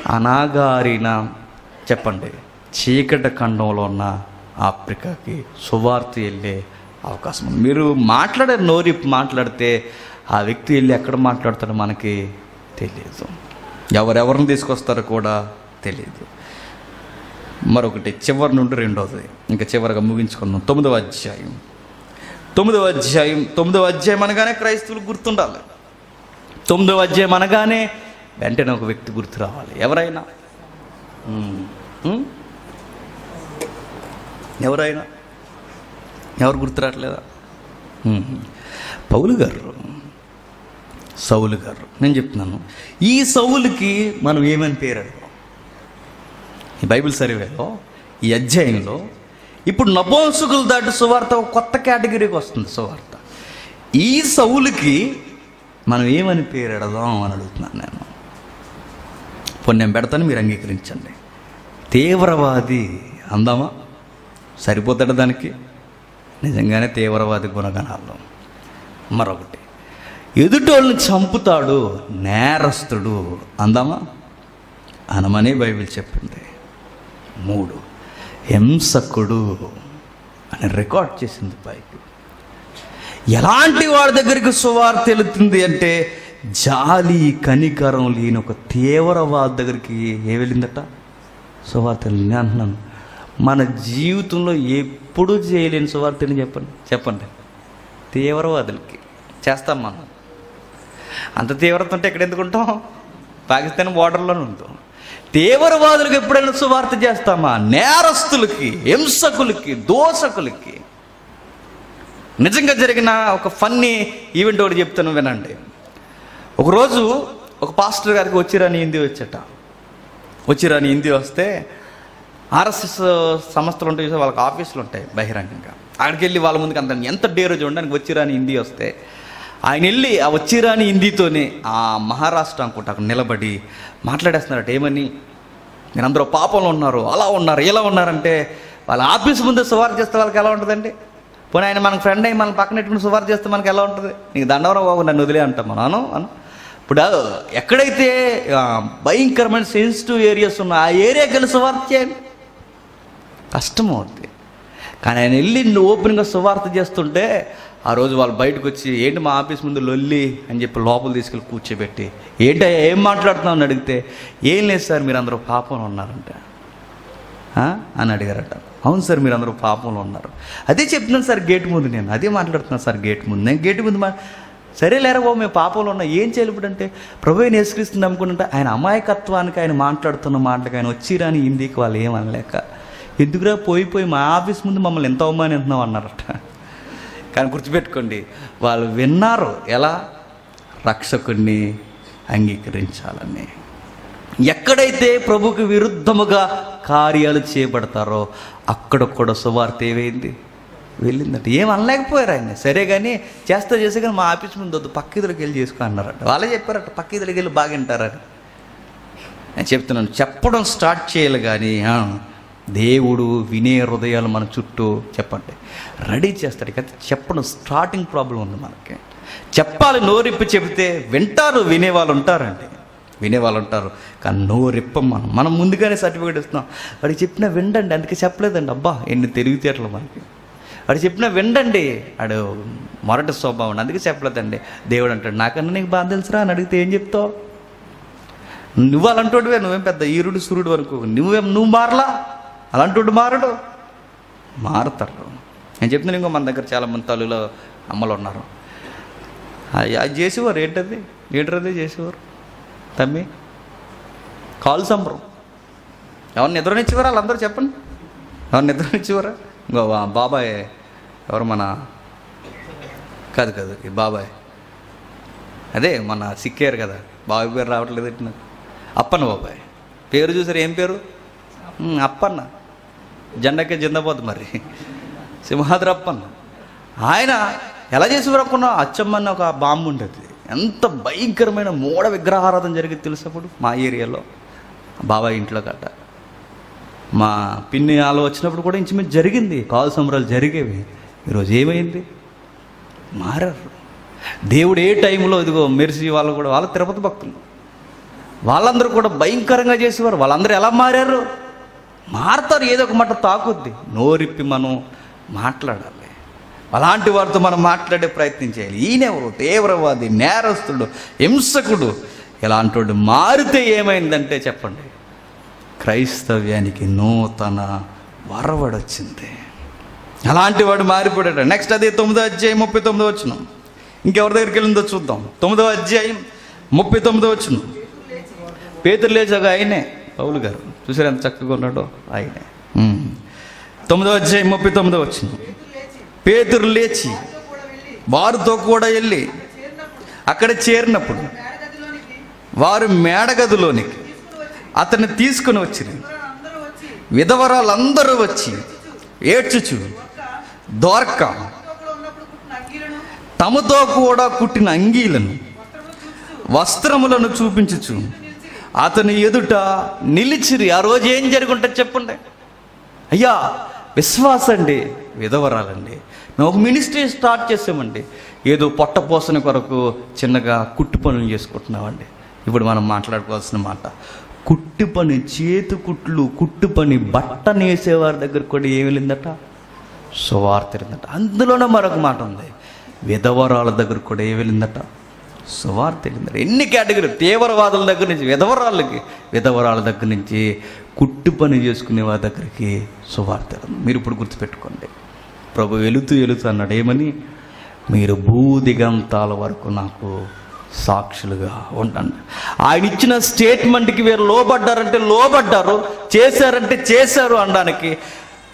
అనాగారిన చెప్పండి. చీకటి ఖండంలో ఉన్న ఆఫ్రికాకి సువార్త వెళ్ళే అవకాశం ఉంది. మీరు మాట్లాడే నోరి మాట్లాడితే ఆ వ్యక్తి వెళ్ళి ఎక్కడ మాట్లాడతాడో మనకి తెలియదు. ఎవరెవరిని తీసుకొస్తారో కూడా తెలియదు. మరొకటి చివరి నుండి రెండోది. ఇంకా చివరిగా ముగించుకుందాం. తొమ్మిదవ అధ్యాయం. తొమ్మిదవ అధ్యాయం తొమ్మిదవ అధ్యాయం అనగానే క్రైస్తవులు గుర్తుండాలి. తొమ్మిదవ అధ్యాయం అనగానే వెంటనే ఒక వ్యక్తి గుర్తు రావాలి. ఎవరైనా? ఎవరైనా? ఎవరు గుర్తు రావట్లేదా? పౌలు గారు సౌలు గారు నేను చెప్తున్నాను. ఈ సౌలుకి మనం ఏమని పేరు అడుగుతాం ఈ బైబిల్ సర్వేలో ఈ అధ్యాయంలో ఇప్పుడు నపోంసుకులు దాటి సువార్త ఒక కొత్త కేటగిరీకి వస్తుంది సువార్త. ఈ సౌలుకి మనం ఏమని పేరు ఎడదాం అని అడుగుతున్నాను నేను. పోనీ నేను పెడతాను మీరు అంగీకరించండి. తీవ్రవాది అందామా? సరిపోతాడు దానికి? నిజంగానే తీవ్రవాది గుణగణాల్లో. మరొకటి ఎదుటోళ్ళని చంపుతాడు నేరస్తుడు అందామా? అనమనే బైబిల్ చెప్పింది. మూడు హింసకుడు అని రికార్డ్ చేసింది పైకి ఎలాంటి వాడి దగ్గరికి సువార్త వెళుతుంది అంటే జాలి కనికరం లేని ఒక తీవ్రవాది దగ్గరికి ఏ వెళ్ళిందట? సువార్త వెళ్ళింది. అంటున్నాను మన జీవితంలో ఎప్పుడూ చేయలేని సువార్తని చెప్పండి? చెప్పండి. తీవ్రవాదులకి చేస్తాం మనం. అంత తీవ్రత ఉంటే ఎక్కడ ఎందుకుంటాం? పాకిస్తాన్ బార్డర్లోనే ఉంటాం. తీవ్రవాదులకు ఎప్పుడైనా సువార్త చేస్తామా? నేరస్తులకి హింసకులకి దోషకులకి. నిజంగా జరిగిన ఒక ఫన్నీ ఈవెంట్ ఒకటి చెప్తాను వినండి. ఒకరోజు ఒక పాస్టర్ గారికి వచ్చిరాని హిందీ వచ్చట. వచ్చిరాని హిందీ వస్తే ఆర్ఎస్ఎస్ సంస్థలు ఉంటాయి వాళ్ళకి ఆఫీసులు ఉంటాయి బహిరంగంగా. అక్కడికి వెళ్ళి వాళ్ళ ముందుకు అంత ఎంత డేరో చూడడానికి వచ్చిరాని హిందీ వస్తే. ఆయన వెళ్ళి ఆ వచ్చిరాని హిందీతోనే ఆ మహారాష్ట్ర అనుకుంటా అక్కడ నిలబడి మాట్లాడేస్తున్నారట ఏమని నేను అందరూ పాపంలో ఉన్నారు అలా ఉన్నారు ఇలా ఉన్నారంటే వాళ్ళ ఆఫీస్ ముందు సువార్త చేస్తే వాళ్ళకి ఎలా ఉంటుందండి? పోనీ ఆయన మనకు ఫ్రెండ్ అయ్యి మన పక్కన ఎట్టుకుని సువార్త చేస్తే మనకి ఎలా ఉంటుంది? నీకు దండవరం బాబు నన్ను వదిలే అంటాం మనం. అను అను. ఇప్పుడు ఎక్కడైతే భయంకరమైన సెన్సిటివ్ ఏరియాస్ ఉన్నా ఆ ఏరియాకి వెళ్ళి సువార్త చేయండి. కష్టం అవుతుంది కానీ ఆయన వెళ్ళి నువ్వు ఓపెన్గా సువార్త చేస్తుంటే ఆ రోజు వాళ్ళు బయటకు వచ్చి ఏంటి మా ఆఫీస్ ముందు లొల్లి? అని చెప్పి లోపల తీసుకెళ్ళి కూర్చోబెట్టి ఏంటి ఏం మాట్లాడుతున్నావు? అని అడిగితే ఏం లేదు సార్ మీరు అందరూ పాపంలో ఉన్నారంట. అని అడిగారట. అవును సార్ మీరు అందరూ పాపంలో ఉన్నారు. అదే చెప్తున్నాను సార్ గేట్ ముందు నేను అదే మాట్లాడుతున్నాను సార్ గేట్ ముందు. నేను గేట్ ముందు మా సరే లేరా బాబు మేము పాపంలో ఉన్నా ఏం చేయాలి ఇప్పుడు అంటే? ప్రభు నేసుక్రీస్తు నమ్ముకుంటే ఆయన అమాయకత్వానికి ఆయన మాట్లాడుతున్న మాటలకు ఆయన వచ్చిరాని హిందీకి వాళ్ళు ఏమనలేక ఎందుకురా పోయి పోయి మా ఆఫీస్ ముందు మమ్మల్ని ఎంత అవమానిస్తున్నాం అన్నారట. కానీ గుర్తుపెట్టుకోండి వాళ్ళు విన్నారు. ఎలా? రక్షకుణ్ణి అంగీకరించాలని. ఎక్కడైతే ప్రభుకి విరుద్ధముగా కార్యాలు చేపడతారో అక్కడ కూడా సువార్త ఏమైంది? వెళ్ళిందంట. ఏం అనలేకపోయారు ఆయన. సరే కానీ చేస్తా చేస్తే కానీ మా ఆఫీస్ ముందు వద్దు పక్క ఇదులకి వెళ్ళి చేసుకో అన్నారట. వాళ్ళే చెప్పారట పక్క ఇదులకి వెళ్ళి బాగా వింటారని నేను చెప్తున్నాను చెప్పడం స్టార్ట్ చేయాలి కానీ దేవుడు వినే హృదయాలు మన చుట్టూ చెప్పండి. రెడీ చేస్తాడు. కదా చెప్పడం స్టార్టింగ్ ప్రాబ్లం ఉంది మనకి. చెప్పాలి నోరిప్పి చెబితే వింటారు వినేవాళ్ళు ఉంటారండి. వినేవాళ్ళు ఉంటారు. కానీ నోరిప్పం మనం. మనం ముందుగానే సర్టిఫికేట్ ఇస్తున్నాం. వాడికి చెప్పినా విండండి. అందుకే చెప్పలేదండి. అబ్బా ఎన్ని తెలివితేటలు మనకి. వాడు చెప్పినా విండండి. వాడు మొరటి స్వభావం అందుకే చెప్పలేదండి. దేవుడు అంటాడు నాకన్నా నీకు బాధ తెలుసురా అని అడిగితే ఏం చెప్తావు? నువ్వు అలాంటోడివే నువ్వేం పెద్ద ఈరుడు సూర్యుడు వరకు నువ్వేం నువ్వు మారలా? అలాంటి మారడు. మారుతారు నేను చెప్తున్నాను ఇంకో మన దగ్గర చాలా మంది తల్లులో అమ్మలు ఉన్నారు. అది అది చేసేవారు ఏంటది? ఏంటది చేసేవారు? తమ్మి కాలు సంబరం. ఎవరిని నిద్రనిచ్చేవారా? వాళ్ళందరూ చెప్పండి. ఎవరిని నిద్రనిచ్చేవారా? ఇంకో బాబాయ్ ఎవరు మన కాదు కాదు ఈ బాబాయ్. అదే మన సిక్కారు కదా. బాబాయ్ పేరు రావట్లేదు నాకు? అప్పన్న బాబాయ్. పేరు చూసారు? ఏం పేరు? అప్పన్న. జెండకే జిందాబాద్ మరి. సింహాద్రప్పన్న ఆయన ఎలా చేసేవారు అనుకున్నా అచ్చమ్మ అని ఒక బాంబు ఉండేది. ఎంత భయంకరమైన మూఢ విగ్రహారాధన జరిగేది తెలిసినప్పుడు మా ఏరియాలో. బాబాయ్ ఇంట్లో గట్ట మా పిన్ని ఆలో వచ్చినప్పుడు కూడా ఇంచుమించు జరిగింది. కాలు సంబరాలు జరిగేవి. ఈరోజు ఏమైంది? మారారు. దేవుడు ఏ టైంలో ఇదిగో మెరిసి వాళ్ళు కూడా వాళ్ళ తిరుపతి భక్తులు. వాళ్ళందరూ కూడా భయంకరంగా చేసేవారు. వాళ్ళందరూ ఎలా మారారు? మారతారు ఏదో ఒక మాట తాకుద్ది. నోరిప్పి మనం మాట్లాడాలి. అలాంటి వారితో మనం మాట్లాడే ప్రయత్నం చేయాలి. ఈయనెవరు? తీవ్రవాది నేరస్తుడు హింసకుడు. ఇలాంటి వాడు మారితే ఏమైందంటే చెప్పండి. క్రైస్తవ్యానికి నూతన వరవడొచ్చింది. అలాంటి వాడు మారిపోయాడు. నెక్స్ట్ అదే తొమ్మిదో అధ్యాయం ముప్పై తొమ్మిదో వచ్చిన ఇంకెవరి దగ్గరికి వెళ్ళిందో చూద్దాం. తొమ్మిదో అధ్యాయం ముప్పై తొమ్మిదో వచ్చిన పేతురు లేచగా ఆయనే పౌలు గారు. చూసారు ఎంత చక్కగా ఉన్నాడో? ఆయనే. తొమ్మిదో అధ్యాయం ముప్పై తొమ్మిదో వచ్చింది. పేతురు లేచి వారితో కూడా వెళ్ళి అక్కడ చేరినప్పుడు వారు మేడగదిలోనికి అతన్ని తీసుకుని వచ్చింది విధవరాలందరూ వచ్చి ఏడ్చుచు దోర్క తమతో కూడా కుట్టిన అంగీలను వస్త్రములను చూపించుచు అతని ఎదుట నిలిచిరి. ఆ రోజు ఏం జరుగుంటుంది చెప్పండి. అయ్యా విశ్వాస అండి విధవరాలండి. మేము ఒక మినిస్ట్రీ స్టార్ట్ చేసామండి. ఏదో పొట్ట పోసన కొరకు చిన్నగా కుట్టు పనులు చేసుకుంటున్నామండి. ఇప్పుడు మనం మాట్లాడుకోవాల్సిన మాట. కుట్టు పని చేతు కుట్లు కుట్టు పని బట్ట నేసేవారి దగ్గర కూడా ఏమి లేదట? సువార్త అందులోనే మరొక మాట ఉంది. విధవరాల దగ్గర కూడా ఏమి వెళ్ళిందట సువార్త వెళ్ళిందట ఎన్ని కేటగిరీ తీవ్రవాదుల దగ్గర నుంచి విధవరాళ్ళకి. విధవరాల దగ్గర నుంచి కుట్టు పని చేసుకునే వారి దగ్గరికి సువార్త వెళ్ళింది మీరు ఇప్పుడు గుర్తుపెట్టుకోండి. ప్రభు వెళుతూ వెళుతూ అన్నాడు ఏమని? మీరు భూదిగంతాల వరకు నాకు సాక్షులుగా ఉండండి. ఆయన ఇచ్చిన స్టేట్మెంట్కి వీరు లోబడ్డారంటే లోబడ్డారు చేశారంటే చేశారు అనడానికి.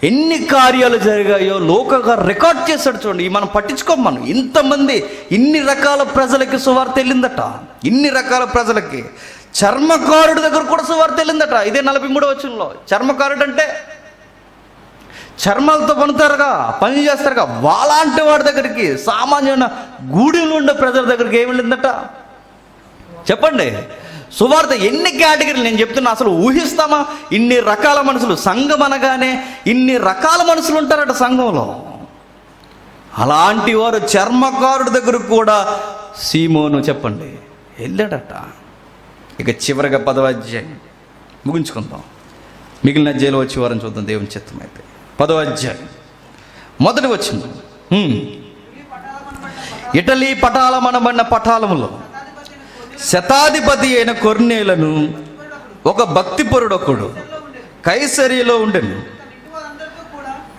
ఎన్ని కార్యాలు జరిగాయో లోకగా రికార్డ్ చేశాడు చూడండి. మనం పట్టించుకోం మనం. ఇంతమంది ఇన్ని రకాల ప్రజలకి సువార్త వెళ్ళిందట ఇన్ని రకాల ప్రజలకి. చర్మకారుడి దగ్గర కూడా సువార్త వెళ్ళిందట ఇదే నలభై మూడో వచ్చంలో చర్మకారుడు అంటే చర్మాలతో పనుతారుగా పని చేస్తారుగా. వాళ్ళంటి వాడి దగ్గరికి సామాన్యమైన గూడెంలో ఉండే ప్రజల దగ్గరికి ఏమి వెళ్ళిందట? చెప్పండి. సువార్త ఎన్ని కేటగిరీలు నేను చెప్తున్నా అసలు ఊహిస్తామా? ఇన్ని రకాల మనుషులు సంఘం అనగానే ఇన్ని రకాల మనుషులు ఉంటారట సంఘంలో. అలాంటి వారు చర్మకారుడి దగ్గరకు కూడా సీమోను చెప్పండి. వెళ్ళాడట. ఇక చివరిగా పదవాధ్యాయం ముగించుకుందాం. మిగిలిన జైలు వచ్చే వారం చూద్దాం దేవుని చిత్తం అయితే. పదవ మొదటి వచ్చింది ఇటలీ పటాలమనబడిన పటాలములో. శతాధిపతి అయిన కొర్నేలను ఒక భక్తిపరుడొకడు. కైసరిలో ఉండను.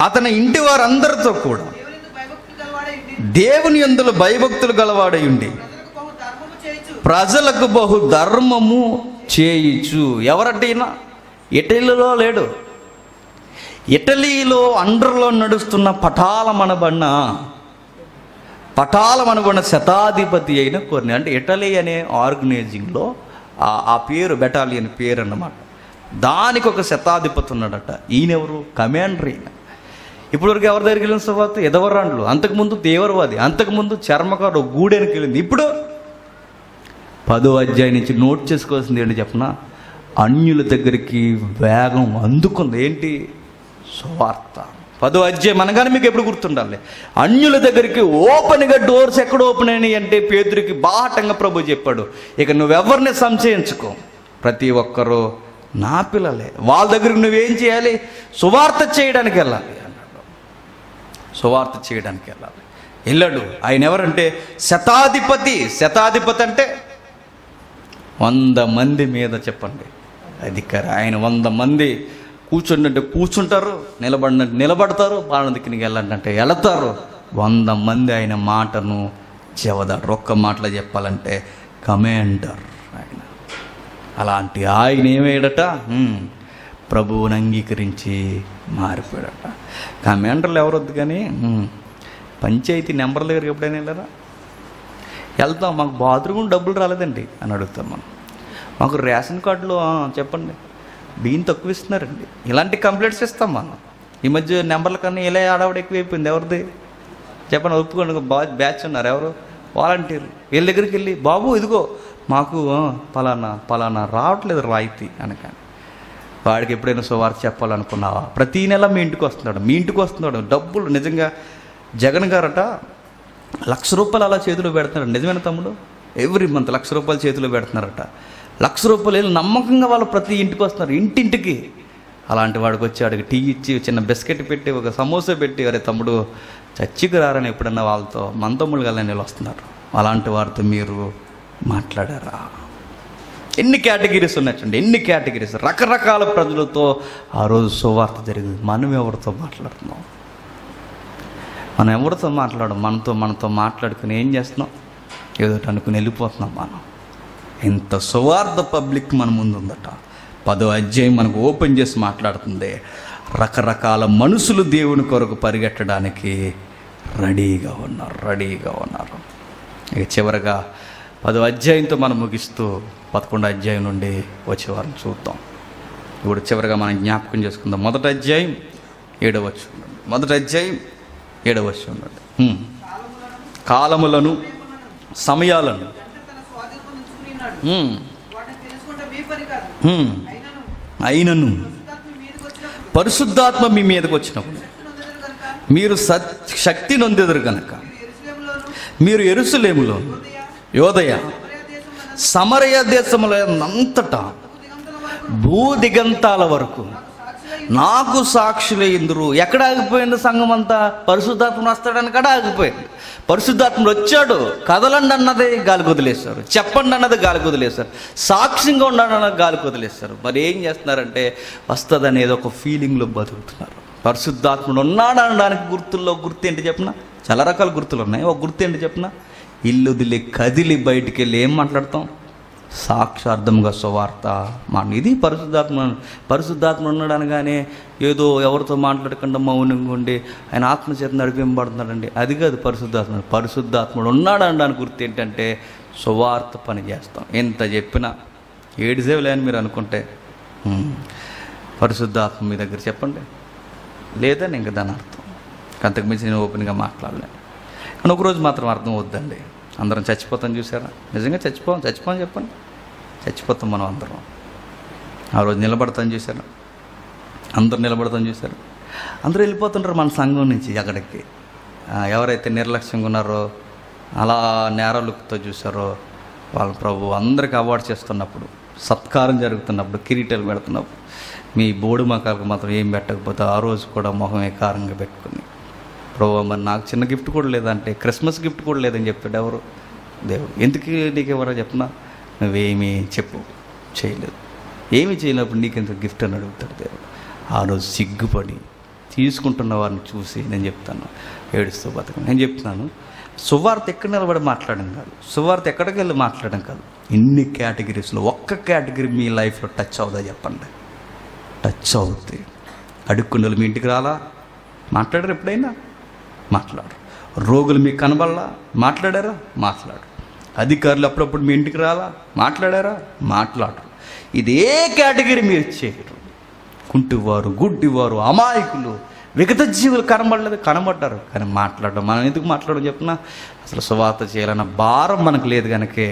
అతని ఇంటి వారందరితో కూడా. దేవుని యందు భయభక్తులు గలవాడై ఉండి. ప్రజలకు బహు ధర్మము చేయొచ్చు చేయిచు ఎవరటైనా ఇటలీలో లేడు. ఇటలీలో అండర్లో నడుస్తున్న పటాల అనబడిన పటాలం అనుకున్న శతాధిపతి అయిన కొన్ని అంటే ఇటలీ అనే ఆర్గనైజింగ్లో ఆ పేరు బెటాలియన్ పేరు అన్నమాట. దానికి ఒక శతాధిపతి ఉన్నాడట. ఈయనెవరు? కమాండర్ ఈయన. ఇప్పటివరకు ఎవరి దగ్గరికి వెళ్ళిన తర్వాత ఎదవరాండ్లు అంతకుముందు దేవరవాది అంతకుముందు చర్మకారు గూడెనికి వెళ్ళింది. ఇప్పుడు పదో అధ్యాయం నుంచి నోట్ చేసుకోవాల్సింది ఏంటి చెప్పిన? అన్యుల దగ్గరికి వేగం అందుకుంది. ఏంటి? స్వార్థ. పదో అధ్యాయం అనగానే మీకు ఎప్పుడు గుర్తుండాలి? అన్యుల దగ్గరికి ఓపెన్గా డోర్స్ ఎక్కడ ఓపెన్ అయినాయి అంటే పేదరికి బాహటంగా ప్రభు చెప్పాడు. ఇక నువ్వెవరిని సంశయించుకో? ప్రతి ఒక్కరూ నా పిల్లలే. వాళ్ళ దగ్గరికి నువ్వేం చేయాలి? సువార్త చేయడానికి వెళ్ళాలి అన్నాడు. సువార్త చేయడానికి వెళ్ళాలి. వెళ్ళాడు. ఆయన ఎవరంటే? శతాధిపతి. శతాధిపతి అంటే వంద మంది మీద చెప్పండి. అధికారి. ఆయన వంద మంది కూర్చుంటే కూర్చుంటారు నిలబడినట్టు నిలబడతారు వాళ్ళ దగ్గరికి వెళ్ళండి అంటే వెళతారు. వంద మంది ఆయన మాటను చెవదాడు ఒక్క మాటలో చెప్పాలంటే కమాండర్ ఆయన. అలాంటి ఆయన ఏమేడట ప్రభువుని అంగీకరించి మారిపోయాడట. కమాండర్లు ఎవరొద్దు కానీ పంచాయతీ నెంబర్ల దగ్గరికి ఎప్పుడైనా వెళ్ళారా? వెళ్తాం. మాకు బాత్రూమ్ డబ్బులు రాలేదండి అని అడుగుతాం మనం. మాకు రేషన్ కార్డులో చెప్పండి. బియ్యం తక్కువ ఇస్తున్నారండి ఇలాంటి కంప్లైంట్స్ ఇస్తాం మనం. ఈ మధ్య నెంబర్ల కన్నా ఇలా ఆడవాడు ఎక్కువైపోయింది. ఎవరిది? చెప్పండి ఒప్పుకోండి. బా బ్యాచ్ ఉన్నారు. ఎవరు? వాలంటీర్లు వీళ్ళ దగ్గరికి వెళ్ళి బాబు ఇదిగో మాకు పలానా పలానా రావట్లేదు రాయితీ అనకాని వాడికి ఎప్పుడైనా సువార్త చెప్పాలనుకున్నావా? ప్రతీ నెల మీ ఇంటికి వస్తున్నాడు. మీ ఇంటికి వస్తున్నాడు. డబ్బులు నిజంగా జగన్ గారట లక్ష రూపాయలు అలా చేతిలో పెడుతున్నాడు. నిజమైన తమ్ముడు? ఎవ్రీ మంత్ లక్ష రూపాయలు చేతిలో పెడుతున్నారట. లక్ష రూపాయలు వెళ్ళి నమ్మకంగా వాళ్ళు ప్రతి ఇంటికి వస్తున్నారు ఇంటింటికి. అలాంటి వాడికి వచ్చి వాడికి టీ ఇచ్చి చిన్న బిస్కెట్ పెట్టి ఒక సమోసా పెట్టి అరే తమ్ముడు చచ్చికి రారని ఎప్పుడన్నా వాళ్ళతో మన తమ్ముడు కల్లా వస్తున్నారు. అలాంటి వారితో మీరు మాట్లాడారా? ఎన్ని కేటగిరీస్ ఉన్నాయండి ఎన్ని కేటగిరీస్. రకరకాల ప్రజలతో ఆ రోజు సువార్త జరిగింది. మనం ఎవరితో మాట్లాడుతున్నాం? మనం ఎవరితో మాట్లాడం మనతో మనతో మాట్లాడుకుని ఏం చేస్తున్నాం? ఏదో అనుకుని వెళ్ళిపోతున్నాం మనం. ఇంత సువార్థ పబ్లిక్ మన ముందు ఉందట పదో అధ్యాయం మనకు ఓపెన్ చేసి మాట్లాడుతుంది. రకరకాల మనుషులు దేవుని కొరకు పరిగెట్టడానికి రెడీగా ఉన్నారు రెడీగా ఉన్నారు. ఇక చివరగా పదో అధ్యాయంతో మనం ముగిస్తూ పదకొండు అధ్యాయం నుండి వచ్చే వారిని చూద్దాం. ఇప్పుడు చివరిగా మనం జ్ఞాపకం చేసుకుందాం. మొదటి అధ్యాయం ఏడవచ్చు మొదటి అధ్యాయం ఏడవచ్చు ఉండండి కాలములను సమయాలను అయినను. పరిశుద్ధాత్మ మీ మీదకి వచ్చినప్పుడు. మీరు సత్ శక్తి నొందెదరు కనుక మీరు ఎరుసలేములో. యోదయ. సమరయ దేశముల అంతటా దిగంతల వరకు భూ దిగంతాల వరకు సాక్షులై నాకు సాక్షులే ఇందురు ఎక్కడ ఆగిపోయింది సంఘం అంతా? పరిశుద్ధాత్మ వస్తాడని కూడా ఆగిపోయింది? పరిశుద్ధాత్ముడు వచ్చాడు. కదలండి అన్నది గాలి కుదిలేశారు. చెప్పండి అన్నది గాలి కుదిలేశారు. సాక్ష్యంగా ఉండండి అన్నది గాలి కుదిలేశారు. మరి ఏం చేస్తున్నారంటే వస్తుంది అనేది ఒక ఫీలింగ్లో బతుకుతున్నారు. పరిశుద్ధాత్ముడు ఉన్నాడు అనడానికి గుర్తుల్లో గుర్తు ఏంటి చెప్పిన? చాలా రకాల గుర్తులు ఉన్నాయి. ఒక గుర్తు ఏంటి చెప్పిన? ఇల్లు వదిలి కదిలి బయటికి వెళ్ళి ఏం మాట్లాడతాం? సాక్షార్థముగా సువార్త మాట. ఇది పరిశుద్ధాత్మ పరిశుద్ధాత్మ ఉన్నాడు అనగానే ఏదో ఎవరితో మాట్లాడకుండా మౌనంగా ఉండి ఆయన ఆత్మచేత నడిపింపబడుతున్నాడండి. అది కాదు పరిశుద్ధాత్మ. పరిశుద్ధాత్ముడు ఉన్నాడు అనడానికి గుర్తు ఏంటంటే సువార్త పని చేస్తాం. ఎంత చెప్పినా ఏడిసేవలే అని మీరు అనుకుంటే. పరిశుద్ధాత్మ మీ దగ్గర చెప్పండి. లేదని ఇంక దాని అర్థం. అంతకు మించి నేను ఓపెన్గా మాట్లాడలేను కానీ ఒకరోజు మాత్రం అర్థం వద్దండి అందరం చచ్చిపోతాం చూసారా? నిజంగా చచ్చిపోం చచ్చిపోని చెప్పండి. చచ్చిపోతాం మనం అందరం. ఆ రోజు నిలబడతాం చూసారా? అందరు నిలబడతాం చూశారు అందరూ వెళ్ళిపోతుంటారు మన సంఘం నుంచి అక్కడికి. ఎవరైతే నిర్లక్ష్యంగా ఉన్నారో అలా నేరాలతో చూసారో వాళ్ళ ప్రభు అందరికి అవార్డు చేస్తున్నప్పుడు సత్కారం జరుగుతున్నప్పుడు కిరీటాలు పెడుతున్నప్పుడు మీ బోడు మకాలకు మాత్రం ఏం పెట్టకపోతే ఆ రోజు కూడా మొహం ఏకారంగా పెట్టుకుని ప్రభు మరి నాకు చిన్న గిఫ్ట్ కూడా లేదంటే క్రిస్మస్ గిఫ్ట్ కూడా లేదని చెప్పాడు ఎవరు? దేవుడు. ఎందుకు నీకు ఎవరో చెప్పినా నువ్వేమీ చెప్పు చేయలేదు. ఏమి చేయనప్పుడు నీకెంత గిఫ్ట్ అని అడుగుతాడు దేవుడు. ఆ రోజు సిగ్గుపడి తీసుకుంటున్న వారిని చూసి నేను చెప్తాను ఏడుస్తూ బతకను. నేను చెప్తున్నాను సువార్త ఎక్కడ నిలబడి మాట్లాడడం కాదు సువార్త ఎక్కడికి వెళ్ళి మాట్లాడడం కాదు. ఇన్ని కేటగిరీస్లో ఒక్క కేటగిరీ మీ లైఫ్లో టచ్ అవుదా చెప్పండి. టచ్ అవుతుంది అడుక్కున్న మీ ఇంటికి రాలా? మాట్లాడరు ఎప్పుడైనా? మాట్లాడరు రోగులు మీకు కనబడలా? మాట్లాడారా? మాట్లాడు. అధికారులు అప్పుడప్పుడు మీ ఇంటికి రాలా? మాట్లాడారా? మాట్లాడరు ఇదే కేటగిరీ మీరు చేయరు కుంటివారు గుడ్డివారు అమాయకులు విగత జీవులు కనబడలేదు కనబడ్డారు. కానీ మాట్లాడడం మనం ఎందుకు మాట్లాడడం చెప్పినా అసలు సువార్త చేయాలన్న భారం మనకు లేదు కనుకే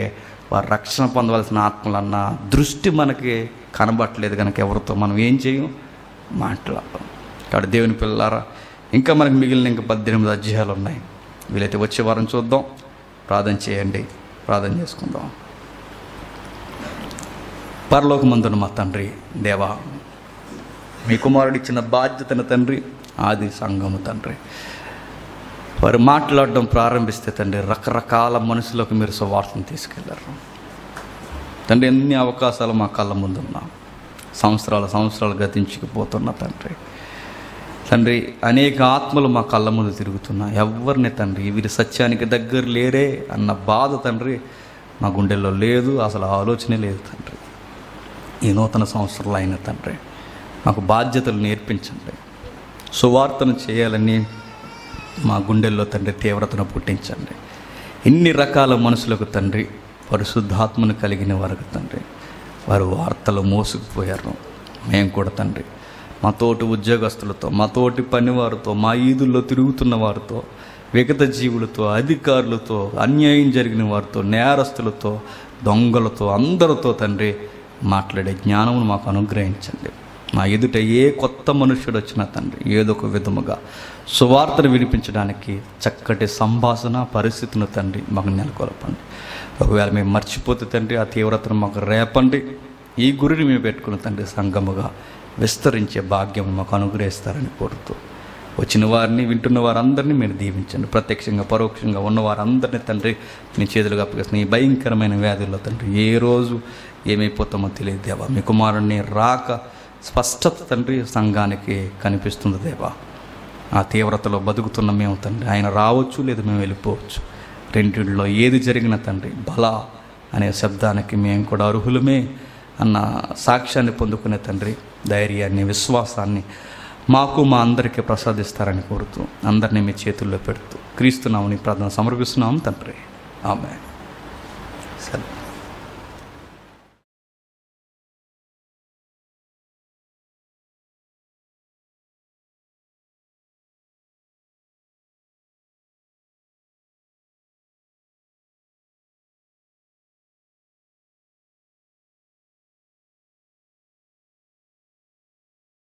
వారు రక్షణ పొందవలసిన ఆత్మలన్న దృష్టి మనకి కనబట్టలేదు కనుక ఎవరితో మనం ఏం చేయం? మాట్లాడడం కాబట్టి దేవుని పిల్లారా ఇంకా మనకు మిగిలిన ఇంకా పద్దెనిమిది అధ్యాయాలు ఉన్నాయి. వీలైతే వచ్చే వారం చూద్దాం. ప్రార్థన చేయండి. ప్రార్థన చేసుకుందాం. పరలోకమందున మా తండ్రి దేవా మీ కుమారుడు ఇచ్చిన బాధ్యతను తండ్రి ఆది సంఘము తండ్రి. వారు మాట్లాడడం ప్రారంభిస్తే తండ్రి రకరకాల మనుషులకు మీరు సువార్తను తీసుకెళ్ళారు. తండ్రి ఎన్ని అవకాశాలు మా కళ్ళ ముందున్నా సంవత్సరాల సంవత్సరాలు గతించుకుపోతున్న తండ్రి. తండ్రి అనేక ఆత్మలు మా కళ్ళ ముందు తిరుగుతున్నాయి ఎవరిని తండ్రి వీరి సత్యానికి దగ్గర లేరే అన్న బాధ తండ్రి మా గుండెల్లో లేదు అసలు ఆలోచనే లేదు తండ్రి. ఈ నూతన సంవత్సరాలు అయిన తండ్రి మాకు బాధ్యతలు నేర్పించండి. సువార్తను చేయాలని మా గుండెల్లో తండ్రి తీవ్రతను పుట్టించండి. ఇన్ని రకాల మనుషులకు తండ్రి పరిశుద్ధాత్మను కలిగిన వారికి తండ్రి వారు వార్తలు మోసుకుపోయారు. మేము కూడా తండ్రి మా తోటి ఉద్యోగస్తులతో మా తోటి పనివారితో మా ఈదుల్లో తిరుగుతున్న వారితో విగత జీవులతో అధికారులతో అన్యాయం జరిగిన వారితో నేరస్తులతో దొంగలతో అందరితో తండ్రి మాట్లాడే జ్ఞానమును మాకు అనుగ్రహించండి. మా ఎదుట ఏ కొత్త మనుష్యుడు వచ్చినా తండ్రి ఏదో ఒక విధముగా సువార్తను వినిపించడానికి చక్కటి సంభాషణ పరిస్థితిని తండ్రి మాకు నెలకొల్పండి. ఒకవేళ మేము మర్చిపోతే తండ్రి ఆ తీవ్రతను మాకు రేపండి. ఈ గురిని మేము పెట్టుకున్న తండ్రి సంగముగా విస్తరించే భాగ్యం మాకు అనుగ్రహిస్తారని కోరుతూ వచ్చిన వారిని వింటున్న వారందరినీ మీరు దీవించండి. ప్రత్యక్షంగా పరోక్షంగా ఉన్న వారందరినీ తండ్రి మీ చేతులుగా అప్పగిస్తున్న ఈ భయంకరమైన వ్యాధుల్లో తండ్రి ఏ రోజు ఏమైపోతామో తెలియదు దేవా. మీ కుమారుణ్ణి రాక స్పష్టత తండ్రి సంఘానికి కనిపిస్తుంది దేవా. ఆ తీవ్రతలో బతుకుతున్న మేము తండ్రి ఆయన రావచ్చు లేదా మేము వెళ్ళిపోవచ్చు. రెండింటిలో ఏది జరిగిన తండ్రి బల అనే శబ్దానికి మేము కూడా అర్హులమే. అన్న సాక్ష్యాన్ని పొందుకునే తండ్రి ధైర్యాన్ని విశ్వాసాన్ని మాకు మా అందరికీ ప్రసాదిస్తారని కోరుతూ అందరినీ మీ చేతుల్లో పెడుతూ క్రీస్తున్నామని ప్రార్థన సమర్పిస్తున్నాం తండ్రి. ఆమె